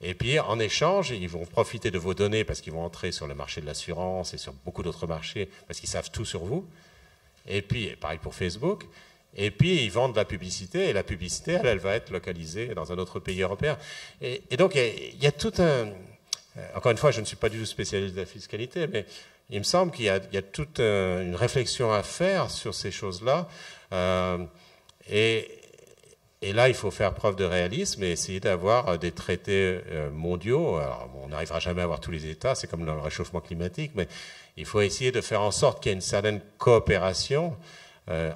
Et puis, en échange, ils vont profiter de vos données parce qu'ils vont entrer sur le marché de l'assurance et sur beaucoup d'autres marchés parce qu'ils savent tout sur vous. Et puis, pareil pour Facebook. Et puis, ils vendent de la publicité et la publicité, elle, elle va être localisée dans un autre pays européen. Et, donc, il y, a tout un... Encore une fois, je ne suis pas du tout spécialiste de la fiscalité, mais il me semble qu'il y, a toute euh, une réflexion à faire sur ces choses-là. Euh, et, là, il faut faire preuve de réalisme et essayer d'avoir euh, des traités mondiaux. Alors, on n'arrivera jamais à avoir tous les États, c'est comme dans le réchauffement climatique, mais il faut essayer de faire en sorte qu'il y ait une certaine coopération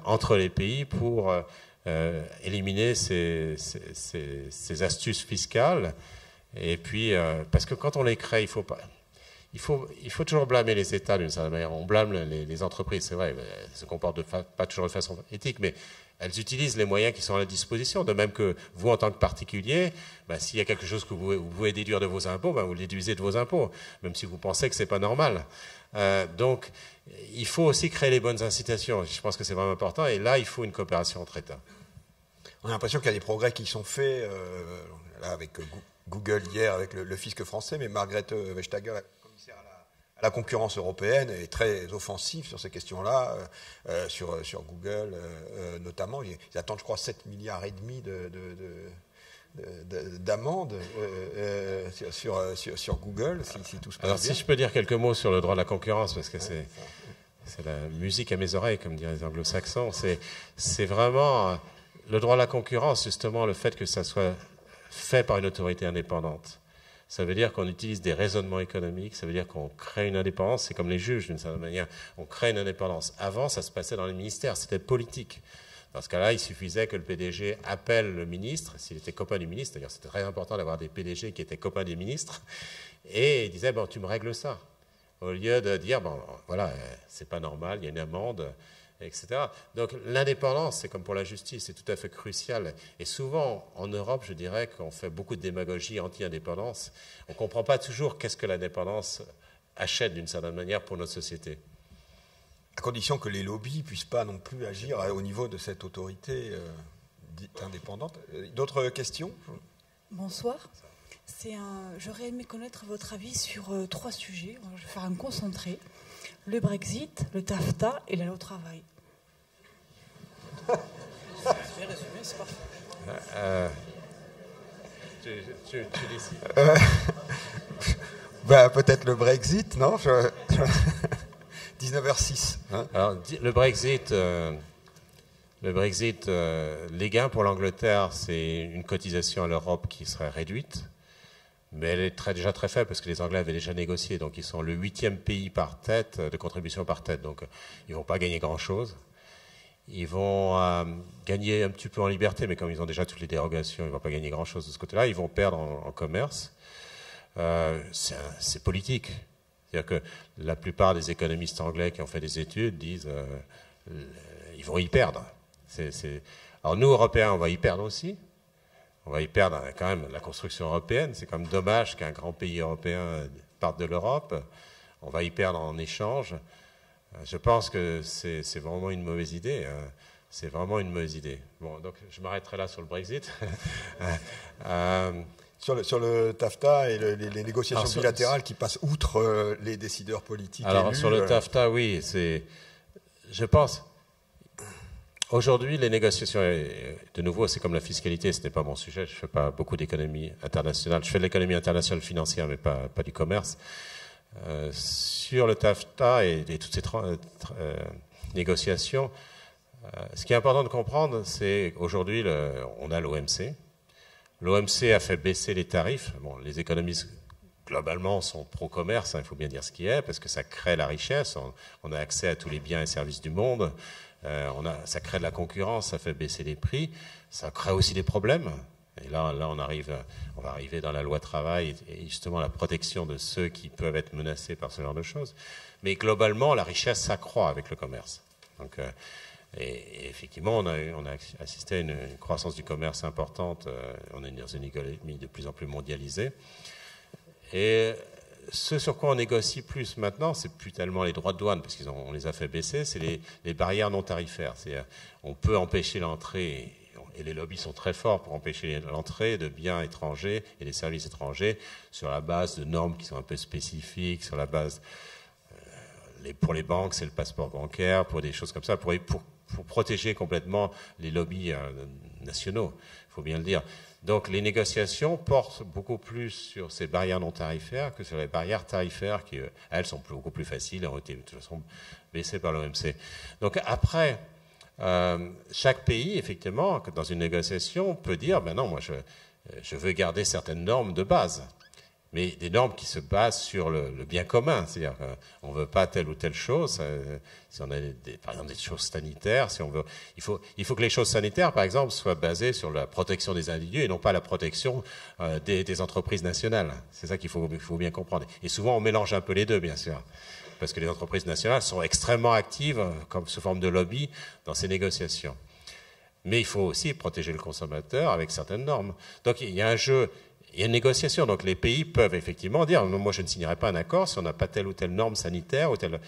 entre les pays pour éliminer ces, ces, astuces fiscales. Et puis, parce que quand on les crée, il faut pas il faut, toujours blâmer les États d'une certaine manière. On blâme les, entreprises, c'est vrai, elles se comportent pas toujours de façon éthique, mais elles utilisent les moyens qui sont à la disposition. De même que vous, en tant que particulier, ben, s'il y a quelque chose que vous, pouvez déduire de vos impôts, ben, vous le déduisez de vos impôts, même si vous pensez que ce n'est pas normal. Euh, donc, il faut aussi créer les bonnes incitations. Je pense que c'est vraiment important. Et là, il faut une coopération entre États. On a l'impression qu'il y a des progrès qui sont faits, euh, là, avec Google hier, avec le, fisc français, mais Margaret Vestager la concurrence européenne est très offensive sur ces questions-là, euh, euh, sur, sur Google euh, notamment. Ils, attendent, je crois, 7 milliards et demi de, d'amendes sur, sur, Google, si, tout se passe Alors, si je peux dire quelques mots sur le droit de la concurrence, parce que c'est, c'est la musique à mes oreilles, comme diraient les anglo-saxons, c'est, c'est vraiment le droit de la concurrence, justement, le fait que ça soit fait par une autorité indépendante. Ça veut dire qu'on utilise des raisonnements économiques, ça veut dire qu'on crée une indépendance. C'est comme les juges, d'une certaine manière. On crée une indépendance. Avant, ça se passait dans les ministères, c'était politique. Dans ce cas-là, il suffisait que le PDG appelle le ministre, s'il était copain du ministre, d'ailleurs c'était très important d'avoir des PDG qui étaient copains des ministres, et il disait, bon, tu me règles ça. Au lieu de dire, bon, voilà, c'est pas normal, il y a une amende, etc. Donc l'indépendance, c'est comme pour la justice, c'est tout à fait crucial. Et souvent, en Europe, je dirais qu'on fait beaucoup de démagogie anti-indépendance. On ne comprend pas toujours qu'est-ce que l'indépendance achète d'une certaine manière pour notre société. À condition que les lobbies ne puissent pas non plus agir au niveau de cette autorité euh, dite indépendante. Euh, d'autres questions? Bonsoir. J'aurais aimé connaître votre avis sur euh, trois sujets. Je vais faire un concentré le Brexit, le TAFTA et la loi au travail. Euh, tu, euh, bah, Peut-être le Brexit, non 19h06. Hein. Alors, le Brexit, euh, le Brexit les gains pour l'Angleterre, c'est une cotisation à l'Europe qui serait réduite. mais elle est déjà très faible parce que les Anglais avaient déjà négocié. Donc ils sont le huitième pays par tête de contribution par tête. Donc ils vont pas gagner grand-chose. Ils vont euh, gagner un petit peu en liberté, mais comme ils ont déjà toutes les dérogations, ils ne vont pas gagner grand-chose de ce côté-là. Ils vont perdre en, commerce. Euh, c'est politique. C'est-à-dire que la plupart des économistes anglais qui ont fait des études disent euh, ils vont y perdre. Alors nous, Européens, on va y perdre aussi. On va y perdre quand même la construction européenne. C'est quand même dommage qu'un grand pays européen parte de l'Europe. On va y perdre en échange. Je pense que c'est vraiment une mauvaise idée. Hein. C'est vraiment une mauvaise idée. Bon, donc je m'arrêterai là sur le Brexit. [laughs] Euh, sur, le, sur, le, TAFTA et les, négociations bilatérales qui passent outre euh, les décideurs politiques. Alors sur le euh, TAFTA, oui, c'est. Je pense. Aujourd'hui, les négociations, de nouveau, c'est comme la fiscalité, ce n'est pas mon sujet, je ne fais pas beaucoup d'économie internationale. Je fais de l'économie internationale financière, mais pas, pas du commerce. Euh, sur le TAFTA et, toutes ces euh, négociations, euh, ce qui est important de comprendre, c'est qu'aujourd'hui, on a l'OMC. L'OMC a fait baisser les tarifs. Les économistes, globalement, sont pro-commerce, hein, il faut bien dire ce qui est, parce que ça crée la richesse. On, a accès à tous les biens et services du monde. on ça crée de la concurrence, ça fait baisser les prix. Ça crée aussi des problèmes. Et là, là on, arrive, on va arriver dans la loi travail et justement la protection de ceux qui peuvent être menacés par ce genre de choses. Mais globalement, la richesse s'accroît avec le commerce. Donc, euh, et, effectivement, on a, on a, assisté à une, croissance du commerce importante. Euh, on est dans une économie de plus en plus mondialisée. Et ce sur quoi on négocie plus maintenant, c'est plus tellement les droits de douane, parce qu'on les a fait baisser, c'est les, barrières non tarifaires. On peut empêcher l'entrée et les lobbies sont très forts pour empêcher l'entrée de biens étrangers et des services étrangers sur la base de normes qui sont un peu spécifiques, sur la base, euh, pour les banques, c'est le passeport bancaire, pour des choses comme ça, pour, pour, protéger complètement les lobbies euh, nationaux, il faut bien le dire. Donc les négociations portent beaucoup plus sur ces barrières non tarifaires que sur les barrières tarifaires qui, elles, sont beaucoup plus faciles, ont été de toute façon baissées par l'OMC. Donc après, euh, chaque pays, effectivement, dans une négociation, peut dire, ben non, moi, je, veux garder certaines normes de base mais des normes qui se basent sur le, bien commun. C'est-à-dire qu'on ne veut pas telle ou telle chose. Euh, si on a par exemple des choses sanitaires, on il faut, il que les choses sanitaires, par exemple, soient basées sur la protection des individus et non pas la protection euh, des, entreprises nationales. C'est ça qu'il faut, il faut bien comprendre. Et souvent, on mélange un peu les deux, bien sûr parce que les entreprises nationales sont extrêmement actives, euh, comme sous forme de lobby, dans ces négociations. Mais il faut aussi protéger le consommateur avec certaines normes. Donc il y a un jeu, il y a une négociation. Donc les pays peuvent effectivement dire, moi je ne signerai pas un accord si on n'a pas telle ou telle norme sanitaire ou telle...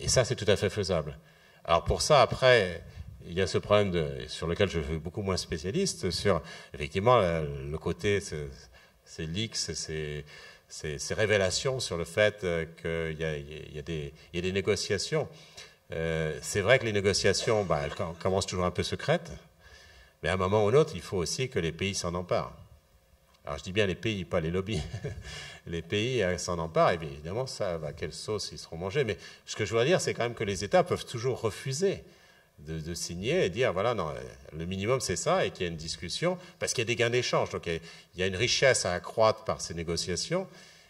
Et ça, c'est tout à fait faisable. Alors pour ça, après, il y a ce problème sur lequel je suis beaucoup moins spécialiste, sur effectivement le côté, c'est leaks, c'est ces, révélations sur le fait euh, qu'il y, a des négociations. Euh, c'est vrai que les négociations, bah, commencent toujours un peu secrètes, mais à un moment ou un autre, il faut aussi que les pays s'en emparent. Alors je dis bien les pays, pas les lobbies. [laughs] les pays euh, s'en emparent, et évidemment, ça, va quelle sauce ils seront mangés. Mais ce que je voudrais dire, c'est quand même que les États peuvent toujours refuser de, signer et dire voilà, non, le minimum c'est ça, et qu'il y a une discussion, parce qu'il y a des gains d'échange. Donc il y a une richesse à accroître par ces négociations,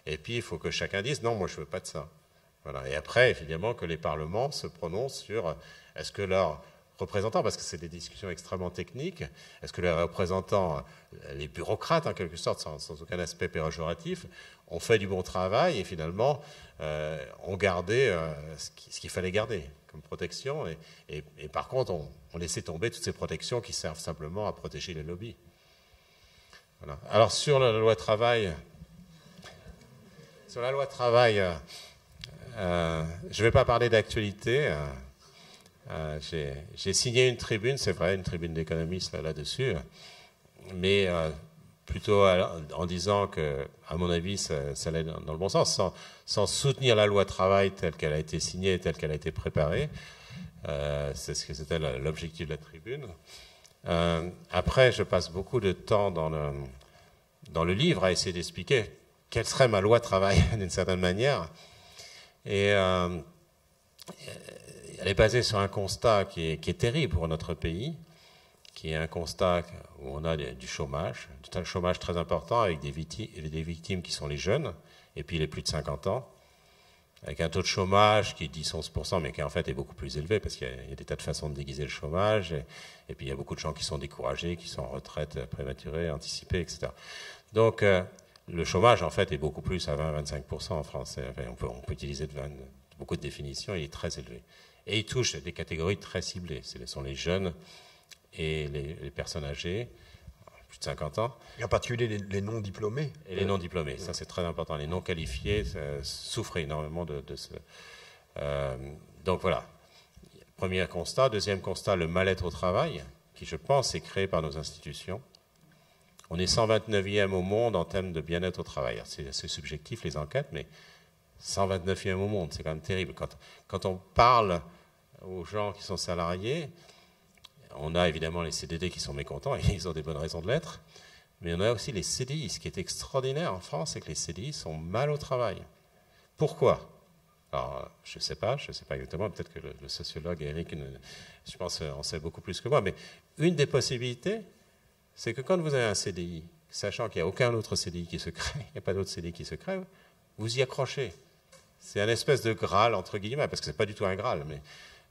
et puis il faut que chacun dise non, moi je ne veux pas de ça. Voilà. Et après, évidemment, que les parlements se prononcent sur est-ce que leurs représentants, parce que c'est des discussions extrêmement techniques, est-ce que les représentants, les bureaucrates en quelque sorte, sans, aucun aspect péjoratif, ont fait du bon travail et finalement euh, ont gardé euh, ce qu'il fallait garder protection. Et, par contre, on, laissait tomber toutes ces protections qui servent simplement à protéger les lobbies. Alors sur la loi travail, sur la loi travail, euh, je ne vais pas parler d'actualité. Euh, euh, j'ai signé une tribune, c'est vrai, une tribune d'économistes là-dessus, mais plutôt en disant que, à mon avis, ça, allait dans, le bon sens, sans, soutenir la loi travail telle qu'elle a été signée, telle qu'elle a été préparée. Euh, c'est ce que c'était l'objectif de la tribune. Euh, après, je passe beaucoup de temps dans le, dans le livre à essayer d'expliquer quelle serait ma loi travail [laughs] d'une certaine manière. Et euh, elle est basée sur un constat qui est, terrible pour notre pays qui est un constat où on a du chômage, un chômage très important avec des victimes, qui sont les jeunes et puis les plus de 50 ans, avec un taux de chômage qui est 10-11%, mais qui en fait est beaucoup plus élevé parce qu'il y, a des tas de façons de déguiser le chômage, et, puis il y a beaucoup de gens qui sont découragés, qui sont en retraite prématurée, anticipée, etc. Donc euh, le chômage en fait est beaucoup plus à 20-25% en France. on, peut, utiliser beaucoup de définitions, il est très élevé. Et il touche des catégories très ciblées. Ce sont les jeunes et les, personnes âgées, plus de 50 ans. Et en particulier les, non-diplômés. Et les non-diplômés, ça c'est très important. Les non-qualifiés souffrent énormément de, ce... Euh, donc voilà, premier constat. Deuxième constat, le mal-être au travail, qui je pense est créé par nos institutions. On est 129e au monde en termes de bien-être au travail. C'est assez subjectif les enquêtes, mais 129e au monde, c'est quand même terrible. Quand, quand on parle aux gens qui sont salariés, on a évidemment les CDD qui sont mécontents, [laughs] et ils ont des bonnes raisons de l'être, mais on a aussi les CDI. Ce qui est extraordinaire en France, c'est que les CDI sont mal au travail. Pourquoi? Alors, je ne sais pas, je ne sais pas exactement, peut-être que le, sociologue Eric, je pense, en sait beaucoup plus que moi, mais une des possibilités, c'est que quand vous avez un CDI, sachant qu'il n'y a aucun autre CDI qui se crée, [laughs] il n'y a pas d'autre CDI qui se crée, vous y accrochez. C'est un espèce de Graal, entre guillemets, parce que ce n'est pas du tout un Graal, mais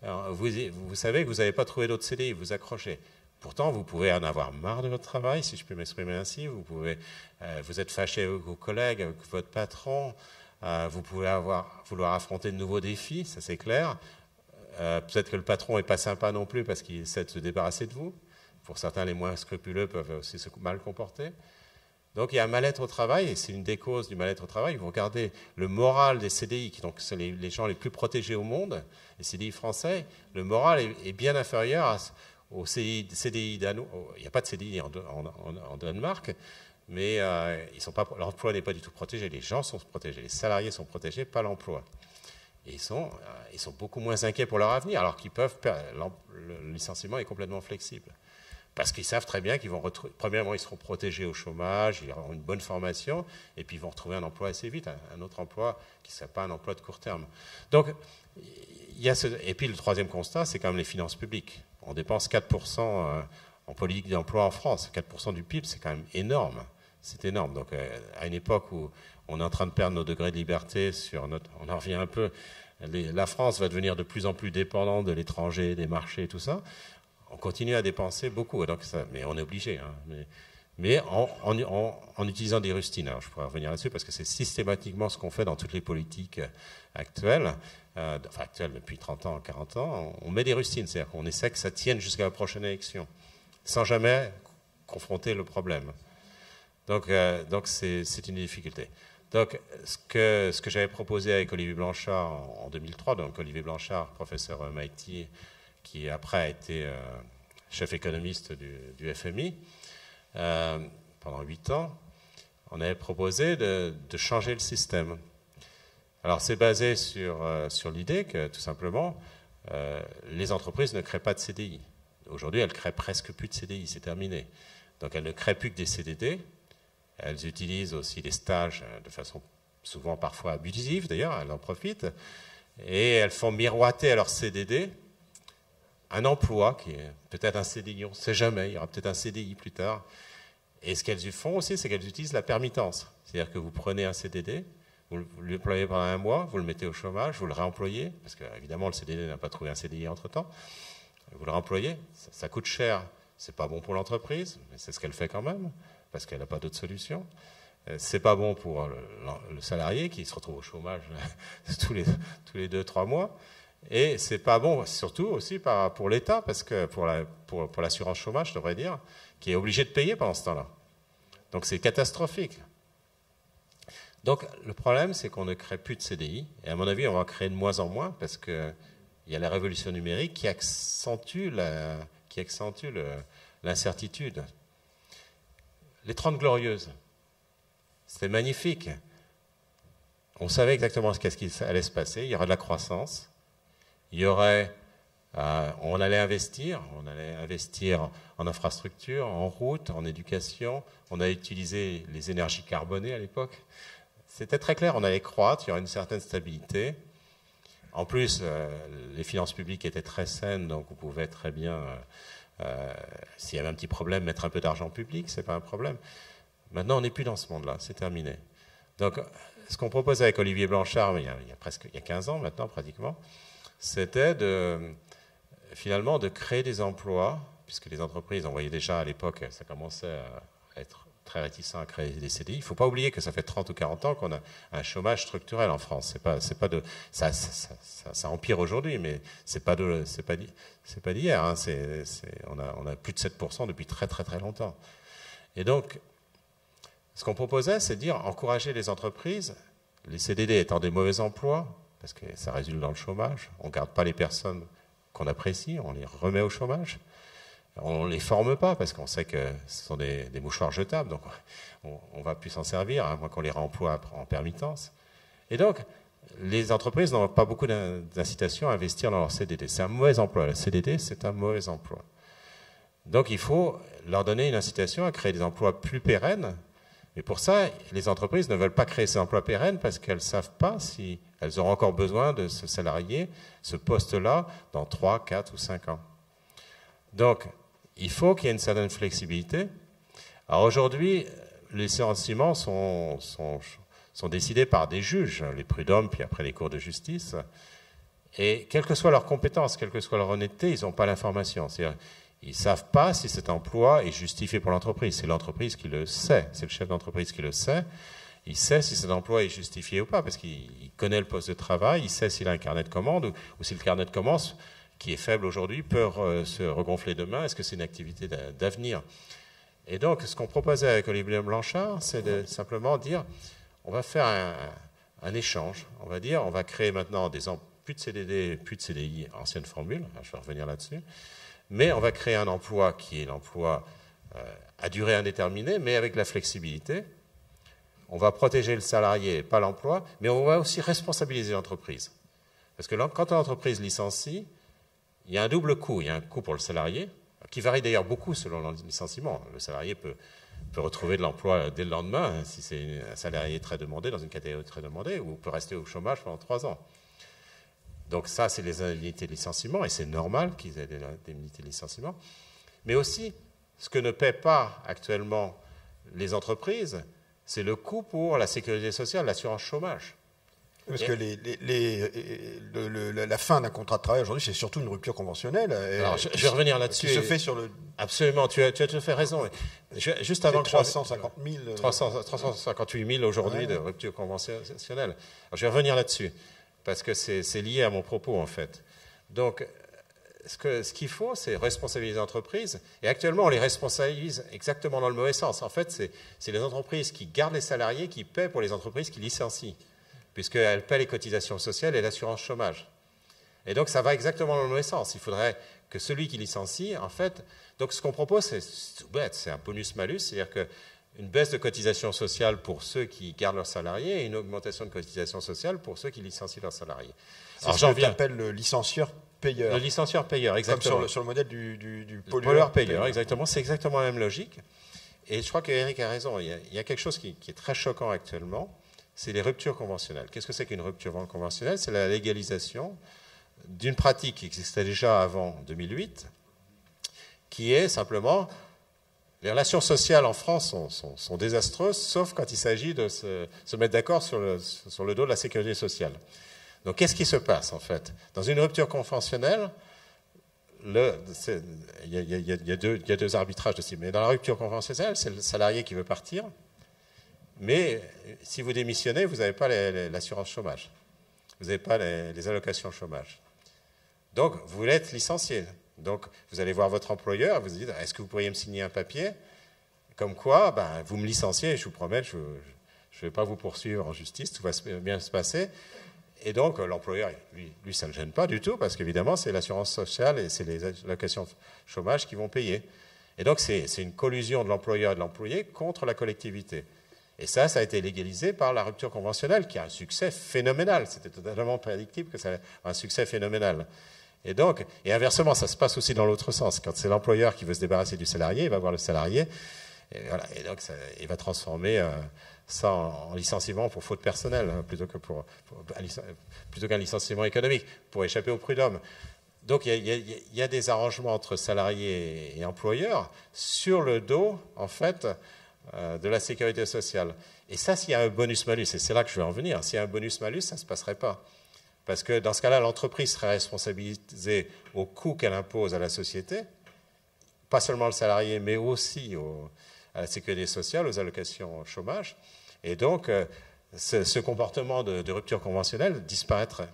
vous, savez que vous n'avez pas trouvé d'autres CDI, vous accrochez. Pourtant, vous pouvez en avoir marre de votre travail, si je peux m'exprimer ainsi. Vous pouvez, euh, vous êtes fâché avec vos collègues, avec votre patron. Euh, vous pouvez vouloir affronter de nouveaux défis, ça c'est clair. Euh, peut-être que le patron n'est pas sympa non plus parce qu'il essaie de se débarrasser de vous. Pour certains, les moins scrupuleux peuvent aussi se mal comporter. Donc il y a un mal-être au travail, et c'est une des causes du mal-être au travail. Vous regardez le moral des CDI, qui donc sont les, gens les plus protégés au monde, les CDI français, le moral est, bien inférieur aux CDI, danois. Il n'y a pas de CDI en, Danemark, mais euh, l'emploi n'est pas du tout protégé. Les gens sont protégés, les salariés sont protégés, pas l'emploi. Et ils sont, euh, ils sont beaucoup moins inquiets pour leur avenir, alors qu'ils peuvent. Le licenciement est complètement flexible parce qu'ils savent très bien qu'ils vont retrouver. Premièrement, ils seront protégés au chômage, ils auront une bonne formation, et puis ils vont retrouver un emploi assez vite, un, autre emploi qui ne serait pas un emploi de court terme. Donc, il y a ce... et puis le troisième constat, c'est quand même les finances publiques. On dépense 4% euh, en politique d'emploi en France. 4% du PIB, c'est quand même énorme. C'est énorme. Donc, euh, à une époque où on est en train de perdre nos degrés de liberté sur notre. On en revient un peu. la France va devenir de plus en plus dépendante de l'étranger, des marchés et tout ça on continue à dépenser beaucoup, donc ça, mais on est obligé. Hein, mais, en, utilisant des rustines. je pourrais revenir là-dessus parce que c'est systématiquement ce qu'on fait dans toutes les politiques actuelles, euh, enfin actuelles depuis 30 ans, 40 ans. On met des rustines, c'est-à-dire qu'on essaie que ça tienne jusqu'à la prochaine élection, sans jamais confronter le problème. Donc, euh, donc c'est, une difficulté. Donc, ce que, ce que j'avais proposé avec Olivier Blanchard en, 2003, donc Olivier Blanchard, professeur MIT, qui après a été euh, chef économiste du, FMI euh, pendant huit ans, on avait proposé de, changer le système. Alors c'est basé sur, euh, l'idée que tout simplement, les entreprises ne créent pas de CDI. Aujourd'hui, elles créent presque plus de CDI, c'est terminé. Donc elles ne créent plus que des CDD. Elles utilisent aussi des stages de façon souvent parfois abusive, d'ailleurs, elles en profitent. Et elles font miroiter à leur CDD un emploi qui est peut-être un CDI, on ne sait jamais, il y aura peut-être un CDI plus tard. Et ce qu'elles font aussi, c'est qu'elles utilisent la permittence. C'est-à-dire que vous prenez un CDD, vous l'employez pendant un mois, vous le mettez au chômage, vous le réemployez, parce qu'évidemment le CDD n'a pas trouvé un CDI entre-temps, vous le réemployez, ça, coûte cher, c'est pas bon pour l'entreprise, mais c'est ce qu'elle fait quand même, parce qu'elle n'a pas d'autre solution. Euh, c'est pas bon pour le, salarié qui se retrouve au chômage [laughs] tous les deux, trois mois. Et c'est pas bon, surtout aussi pour l'État, parce que pour, l'assurance chômage, je devrais dire, qui est obligé de payer pendant ce temps-là. Donc c'est catastrophique. Donc le problème, c'est qu'on ne crée plus de CDI, et à mon avis, on va en créer de moins en moins, parce qu'il y a la révolution numérique qui accentue, l'incertitude. Les Trente Glorieuses, c'était magnifique. On savait exactement ce qui allait se passer, il y aura de la croissance, il y aurait, euh, on allait investir, on allait investir en infrastructure, en route, en éducation. On a utilisé les énergies carbonées à l'époque. C'était très clair, on allait croître, il y aurait une certaine stabilité. En plus, euh, les finances publiques étaient très saines, donc vous pouvez très bien S'il y avait un petit problème, mettre un peu d'argent public, c'est pas un problème. Maintenant, on n'est plus dans ce monde-là, c'est terminé. Donc, ce qu'on propose avec Olivier Blanchard, il y, a, presque il y a 15 ans maintenant pratiquement, c'était finalement de créer des emplois, puisque les entreprises, on voyait déjà à l'époque, ça commençait à être très réticent à créer des CDI. Il ne faut pas oublier que ça fait 30 ou 40 ans qu'on a un chômage structurel en France. Pas, pas de, ça, ça, empire aujourd'hui, mais c'est pas pas, d'hier. Hein. On, a, on a plus de 7% depuis très très très longtemps. Et donc, ce qu'on proposait, c'est de dire encourager les entreprises, les CDD étant des mauvais emplois, parce que ça résulte dans le chômage, on ne garde pas les personnes qu'on apprécie, on les remet au chômage. On ne les forme pas parce qu'on sait que ce sont des, mouchoirs jetables, donc on ne va plus s'en servir, à moins qu'on les réemploie en permittence. Et donc, les entreprises n'ont pas beaucoup d'incitation à investir dans leur CDD. C'est un mauvais emploi. Le CDD, c'est un mauvais emploi. Donc, il faut leur donner une incitation à créer des emplois plus pérennes mais pour ça, les entreprises ne veulent pas créer ces emplois pérennes parce qu'elles ne savent pas si elles auront encore besoin de ce salarié, ce poste-là, dans 3, 4 ou 5 ans. Donc, il faut qu'il y ait une certaine flexibilité. Alors aujourd'hui, les licenciements sont, sont, sont, décidés par des juges, les prud'hommes, puis après les cours de justice. Et quelles que soient leurs compétences, quelle que soit leur honnêteté, ils n'ont pas l'information. Ils ne savent pas si cet emploi est justifié pour l'entreprise. C'est l'entreprise qui le sait, c'est le chef d'entreprise qui le sait. Il sait si cet emploi est justifié ou pas, parce qu'il connaît le poste de travail, il sait s'il a un carnet de commande, ou, si le carnet de commande, qui est faible aujourd'hui, peut se regonfler demain. Est-ce que c'est une activité d'avenir? Et donc, ce qu'on proposait avec Olivier Blanchard, c'est de simplement dire, on va faire un, un, échange. On va dire, on va créer maintenant des plus de CDD, plus de CDI, ancienne formule, je vais revenir là-dessus mais on va créer un emploi qui est l'emploi euh, à durée indéterminée, mais avec la flexibilité. On va protéger le salarié, pas l'emploi, mais on va aussi responsabiliser l'entreprise. Parce que quand l'entreprise licencie, il y a un double coût. Il y a un coût pour le salarié, qui varie d'ailleurs beaucoup selon le licenciement. Le salarié peut, peut retrouver de l'emploi dès le lendemain, hein, si c'est un salarié très demandé, dans une catégorie très demandée, ou peut rester au chômage pendant trois ans. Donc ça, c'est les indemnités de licenciement, et c'est normal qu'ils aient des indemnités de licenciement. Mais aussi, ce que ne paient pas actuellement les entreprises, c'est le coût pour la sécurité sociale, l'assurance chômage. Parce que la fin d'un contrat de travail aujourd'hui, c'est surtout une rupture conventionnelle. Alors, je, vais revenir là-dessus. Qui se fait sur le. Absolument, tu as, tu as tout à fait raison. juste avant 350 000. 358 000 aujourd'hui de rupture conventionnelle. je vais revenir là-dessus parce que c'est lié à mon propos en fait. Donc, ce qu'il faut, c'est responsabiliser les entreprises. Et actuellement, on les responsabilise exactement dans le mauvais sens. En fait, c'est les entreprises qui gardent les salariés qui paient pour les entreprises qui licencient, puisqu'elles paient les cotisations sociales et l'assurance chômage. Et donc, ça va exactement dans le mauvais sens. Il faudrait que celui qui licencie, en fait, donc ce qu'on propose, c'est bête, c'est un bonus-malus, c'est-à-dire que une baisse de cotisation sociale pour ceux qui gardent leurs salariés et une augmentation de cotisation sociale pour ceux qui licencient leurs salariés. C'est ce que appelle le licencieur-payeur. Le licencieur-payeur, exactement. Comme sur le, modèle du, du, pollueur-payeur. exactement. C'est exactement la même logique. Et je crois qu'Éric a raison. Il y a, quelque chose qui, qui, est très choquant actuellement, c'est les ruptures conventionnelles. Qu'est-ce que c'est qu'une rupture conventionnelle? C'est la légalisation d'une pratique qui existait déjà avant 2008, qui est simplement les relations sociales en France sont, désastreuses, sauf quand il s'agit de se, mettre d'accord sur le, dos de la sécurité sociale. Donc qu'est-ce qui se passe en fait? Dans une rupture conventionnelle, il y, a deux arbitrages de Mais dans la rupture conventionnelle, c'est le salarié qui veut partir, mais si vous démissionnez, vous n'avez pas l'assurance chômage, vous n'avez pas les, les allocations chômage. Donc vous voulez être licencié. Donc, vous allez voir votre employeur, vous dites, est-ce que vous pourriez me signer un papier? Comme quoi, ben, vous me licenciez, je vous promets, je ne vais pas vous poursuivre en justice, tout va bien se passer. Et donc, l'employeur, lui, ça ne le gêne pas du tout, parce qu'évidemment, c'est l'assurance sociale et c'est les allocations chômage qui vont payer. Et donc, c'est une collusion de l'employeur et de l'employé contre la collectivité. Et ça, ça a été légalisé par la rupture conventionnelle, qui a un succès phénoménal. C'était totalement prédictible que ça ait un succès phénoménal. Et donc, et inversement, ça se passe aussi dans l'autre sens. Quand c'est l'employeur qui veut se débarrasser du salarié, il va voir le salarié, et, donc il va transformer euh, ça en, licenciement pour faute personnelle, hein, plutôt qu'un licenciement économique, pour échapper au prud'homme. donc il y, a des arrangements entre salariés et employeurs sur le dos, en fait, euh, de la sécurité sociale. Et ça, s'il y a un bonus-malus, et c'est là que je vais en venir, s'il y a un bonus-malus, ça ne se passerait pas. Parce que dans ce cas-là, l'entreprise serait responsabilisée au coût qu'elle impose à la société, pas seulement le salarié, mais aussi à la sécurité sociale, aux allocations au chômage. Et donc, euh, ce, comportement de rupture conventionnelle disparaîtrait.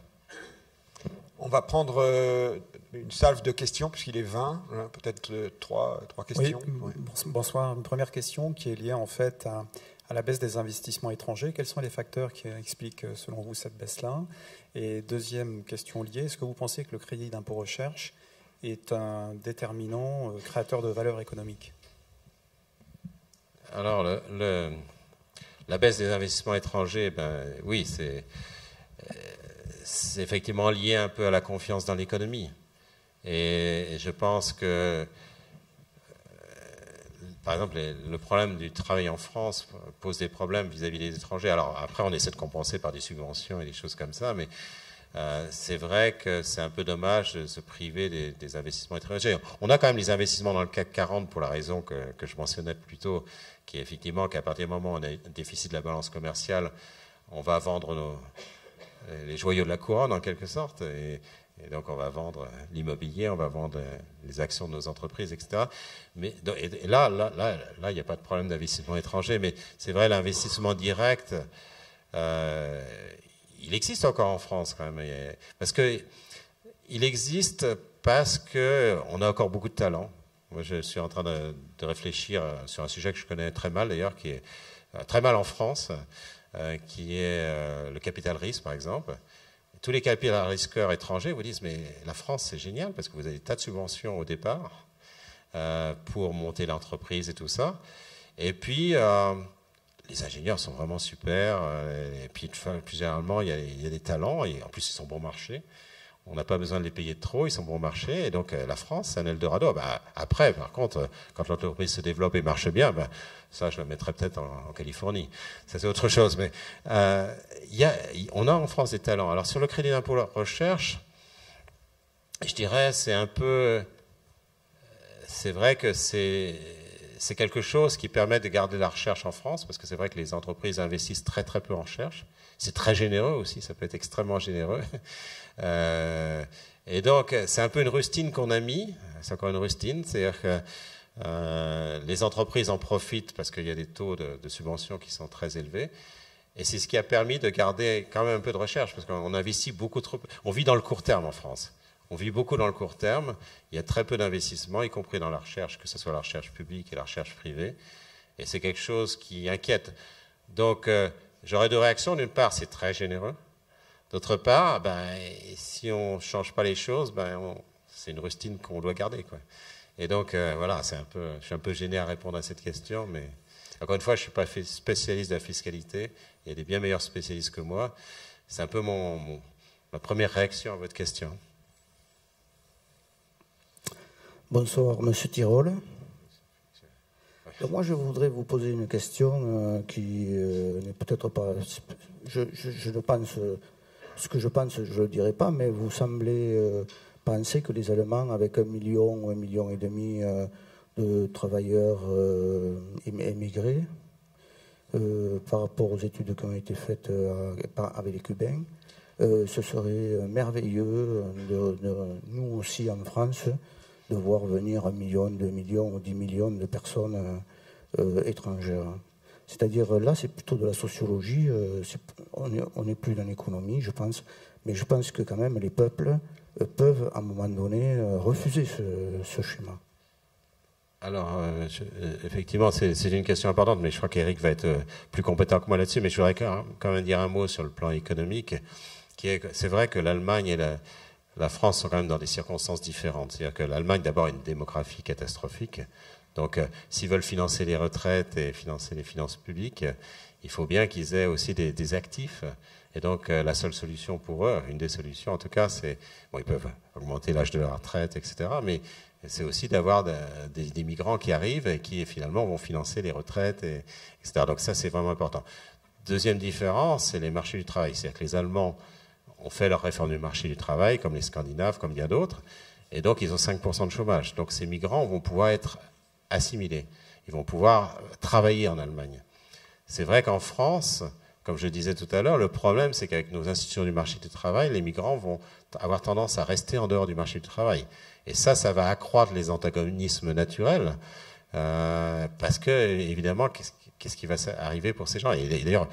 On va prendre euh, une salve de questions, puisqu'il est 20, hein, peut-être euh, trois, trois questions. Bonsoir. Une première question qui est liée en fait à, la baisse des investissements étrangers. Quels sont les facteurs qui expliquent, selon vous, cette baisse-là? Et deuxième question liée, est-ce que vous pensez que le crédit d'impôt recherche est un déterminant euh, créateur de valeur économique? Alors, la baisse des investissements étrangers, ben, oui, c'est effectivement lié un peu à la confiance dans l'économie. Et je pense que, euh, par exemple, le problème du travail en France pose des problèmes vis-à-vis des étrangers. Alors après, on essaie de compenser par des subventions et des choses comme ça, mais euh, c'est vrai que c'est un peu dommage de se priver des, investissements étrangers. On a quand même les investissements dans le CAC 40 pour la raison que, je mentionnais plus tôt, qui est effectivement qu'à partir du moment où on a un déficit de la balance commerciale, on va vendre les joyaux de la couronne en quelque sorte. Donc on va vendre l'immobilier, on va vendre les actions de nos entreprises, etc. Mais et là, là, là, là, il n'y a pas de problème d'investissement étranger. Mais c'est vrai, l'investissement direct, euh, il existe encore en France quand même, parce que il existe parce que on a encore beaucoup de talent. Moi, je suis en train de, réfléchir sur un sujet que je connais très mal d'ailleurs, qui est euh, très mal en France. Euh, qui est euh, le capital risque, par exemple. Tous les capital risqueurs étrangers vous disent, mais la France, c'est génial parce que vous avez des tas de subventions au départ euh, pour monter l'entreprise et tout ça. Et puis, les ingénieurs sont vraiment super. et puis, plus généralement, il y, a, des talents et en plus, ils sont bon marché. On n'a pas besoin de les payer trop, ils sont bon marché. Et donc, la France, c'est un Eldorado. Bah, après, par contre, quand l'entreprise se développe et marche bien, bah, ça, je le mettrais peut-être en, Californie. Ça, c'est autre chose. Mais euh, on a en France des talents. Alors, sur le crédit d'impôt recherche, je dirais, c'est un peu. C'est vrai que c'est. C'est quelque chose qui permet de garder la recherche en France, parce que c'est vrai que les entreprises investissent très très peu en recherche. C'est très généreux aussi, ça peut être extrêmement généreux. [laughs] Euh, et donc, c'est un peu une rustine qu'on a mis. C'est encore une rustine, c'est-à-dire que euh, les entreprises en profitent parce qu'il y a des taux de, subvention qui sont très élevés. Et c'est ce qui a permis de garder quand même un peu de recherche, parce qu'on investit beaucoup trop. On vit dans le court terme en France. On vit beaucoup dans le court terme. Il y a très peu d'investissements, y compris dans la recherche, que ce soit la recherche publique et la recherche privée. Et c'est quelque chose qui inquiète. Donc, euh, j'aurais deux réactions. D'une part, c'est très généreux. D'autre part, ben, si on ne change pas les choses, ben, c'est une rustine qu'on doit garder. Et donc, euh, voilà, je suis un peu gêné à répondre à cette question, mais encore une fois, je ne suis pas spécialiste de la fiscalité. Il y a des bien meilleurs spécialistes que moi. C'est un peu ma première réaction à votre question. Bonsoir, Monsieur Tirole. moi, je voudrais vous poser une question euh, qui euh, n'est peut-être pas. Je, je, pense. Ce que je pense, je ne le dirai pas, mais vous semblez penser que les Allemands, avec un million ou un million et demi euh, de travailleurs euh, émigrés, euh, par rapport aux études qui ont été faites avec les Cubains, ce serait merveilleux, de, nous aussi en France, de voir venir un million, deux millions ou dix millions de personnes étrangères. C'est-à-dire là, c'est plutôt de la sociologie, on n'est plus dans l'économie, je pense, mais je pense que quand même les peuples peuvent à un moment donné euh, refuser ce, schéma alors, euh, euh, effectivement, c'est une question importante, mais je crois qu'Éric va être plus compétent que moi là-dessus. Mais je voudrais quand même dire un mot sur le plan économique. C'est vrai que l'Allemagne et la, France sont quand même dans des circonstances différentes. C'est-à-dire que l'Allemagne, d'abord, a une démographie catastrophique. Donc, s'ils veulent financer les retraites et financer les finances publiques, il faut bien qu'ils aient aussi des actifs. Et donc, euh, la seule solution pour eux, une des solutions en tout cas, c'est, bon, ils peuvent augmenter l'âge de la retraite, etc., mais c'est aussi d'avoir des, migrants qui arrivent et qui finalement vont financer les retraites, et, etc. Donc ça, c'est vraiment important. Deuxième différence, c'est les marchés du travail. C'est-à-dire que les Allemands ont fait leur réforme du marché du travail, comme les Scandinaves, comme a d'autres, et donc ils ont 5% de chômage. Donc ces migrants vont pouvoir être assimilés, ils vont pouvoir travailler en Allemagne. C'est vrai qu'en France, comme je disais tout à l'heure, le problème, c'est qu'avec nos institutions du marché du travail, les migrants vont avoir tendance à rester en dehors du marché du travail. Et ça, ça va accroître les antagonismes naturels, euh, parce que, évidemment, qu'est-ce qui va arriver pour ces gens? Et d'ailleurs,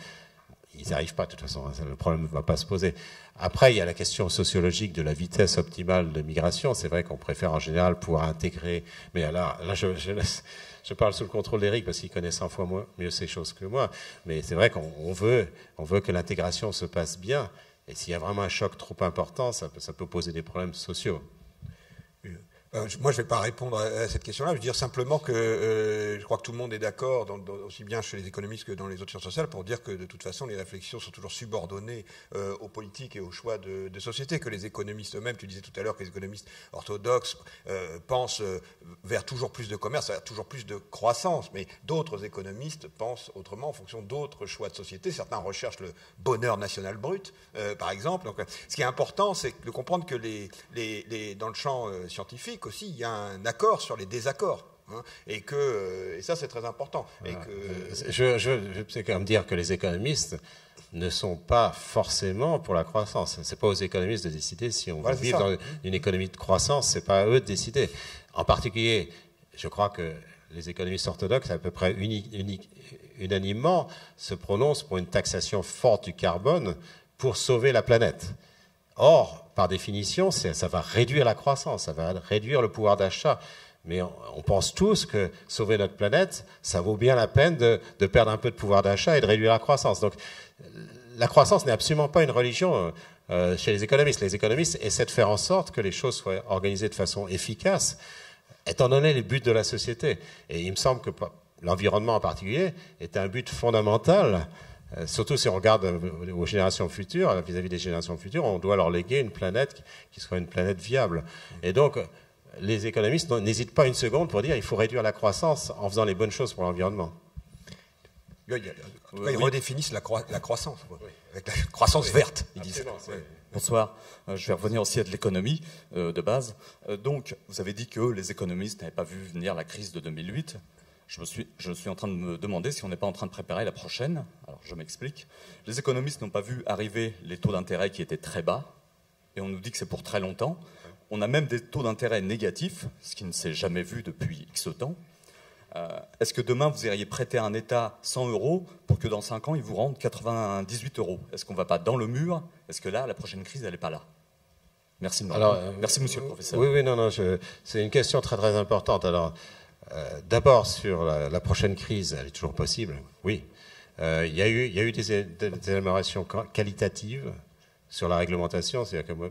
ils n'y arrivent pas, de toute façon, hein, le problème ne va pas se poser. Après, il y a la question sociologique de la vitesse optimale de migration. C'est vrai qu'on préfère en général pouvoir intégrer, mais là, là je, parle sous le contrôle d'Éric parce qu'il connaît 100 fois mieux ces choses que moi. Mais c'est vrai qu'on veut, on veut que l'intégration se passe bien. Et s'il y a vraiment un choc trop important, ça peut poser des problèmes sociaux. Euh, moi, je ne vais pas répondre à, cette question-là. Je veux dire simplement que euh, je crois que tout le monde est d'accord, aussi bien chez les économistes que dans les autres sciences sociales, pour dire que de toute façon, les réflexions sont toujours subordonnées euh, aux politiques et aux choix de, société, que les économistes eux-mêmes, tu disais tout à l'heure que les économistes orthodoxes pensent vers toujours plus de commerce, vers toujours plus de croissance, mais d'autres économistes pensent autrement en fonction d'autres choix de société. Certains recherchent le bonheur national brut, par exemple. Donc, ce qui est important, c'est de comprendre que les, dans le champ scientifique, aussi, il y a un accord sur les désaccords. Hein, et que euh, et ça c'est très important. Et que... Euh, je, je, quand même dire que les économistes ne sont pas forcément pour la croissance. C'est pas aux économistes de décider si on veut vivre dans une économie de croissance. C'est pas à eux de décider. En particulier, je crois que les économistes orthodoxes, à peu près unanimement, se prononcent pour une taxation forte du carbone pour sauver la planète. Or, par définition, ça va réduire la croissance, ça va réduire le pouvoir d'achat. Mais on, pense tous que sauver notre planète, ça vaut bien la peine de, perdre un peu de pouvoir d'achat et de réduire la croissance. Donc, la croissance n'est absolument pas une religion euh, chez les économistes. Les économistes essaient de faire en sorte que les choses soient organisées de façon efficace, étant donné les buts de la société. Et il me semble que l'environnement en particulier est un but fondamental euh, surtout si on regarde euh, aux générations futures, vis-à-vis des générations futures, on doit leur léguer une planète qui soit une planète viable. Et donc, les économistes n'hésitent pas une seconde pour dire qu'il faut réduire la croissance en faisant les bonnes choses pour l'environnement. ils redéfinissent la, croissance, avec la croissance verte, ils disent. Bonsoir, euh, je vais revenir aussi à de l'économie de base. donc, vous avez dit que les économistes n'avaient pas vu venir la crise de 2008 je, suis, je suis en train de me demander si on n'est pas en train de préparer la prochaine. Alors, je m'explique. Les économistes n'ont pas vu arriver les taux d'intérêt qui étaient très bas, et on nous dit que c'est pour très longtemps. On a même des taux d'intérêt négatifs, ce qui ne s'est jamais vu depuis X temps. Euh, est-ce que demain, vous iriez prêter à un État 100 euros pour que dans 5 ans, il vous rende 98 euros? Est-ce qu'on ne va pas dans le mur? Est-ce que là, la prochaine crise, elle n'est pas là? Merci, Alors, euh, Merci, monsieur le professeur. Oui, oui, non, non, c'est une question très, très importante. Alors, euh, d'abord, sur la, prochaine crise, elle est toujours possible, oui. Euh, il, y a eu, des, des, améliorations qualitatives sur la réglementation. C'est-à-dire que moi,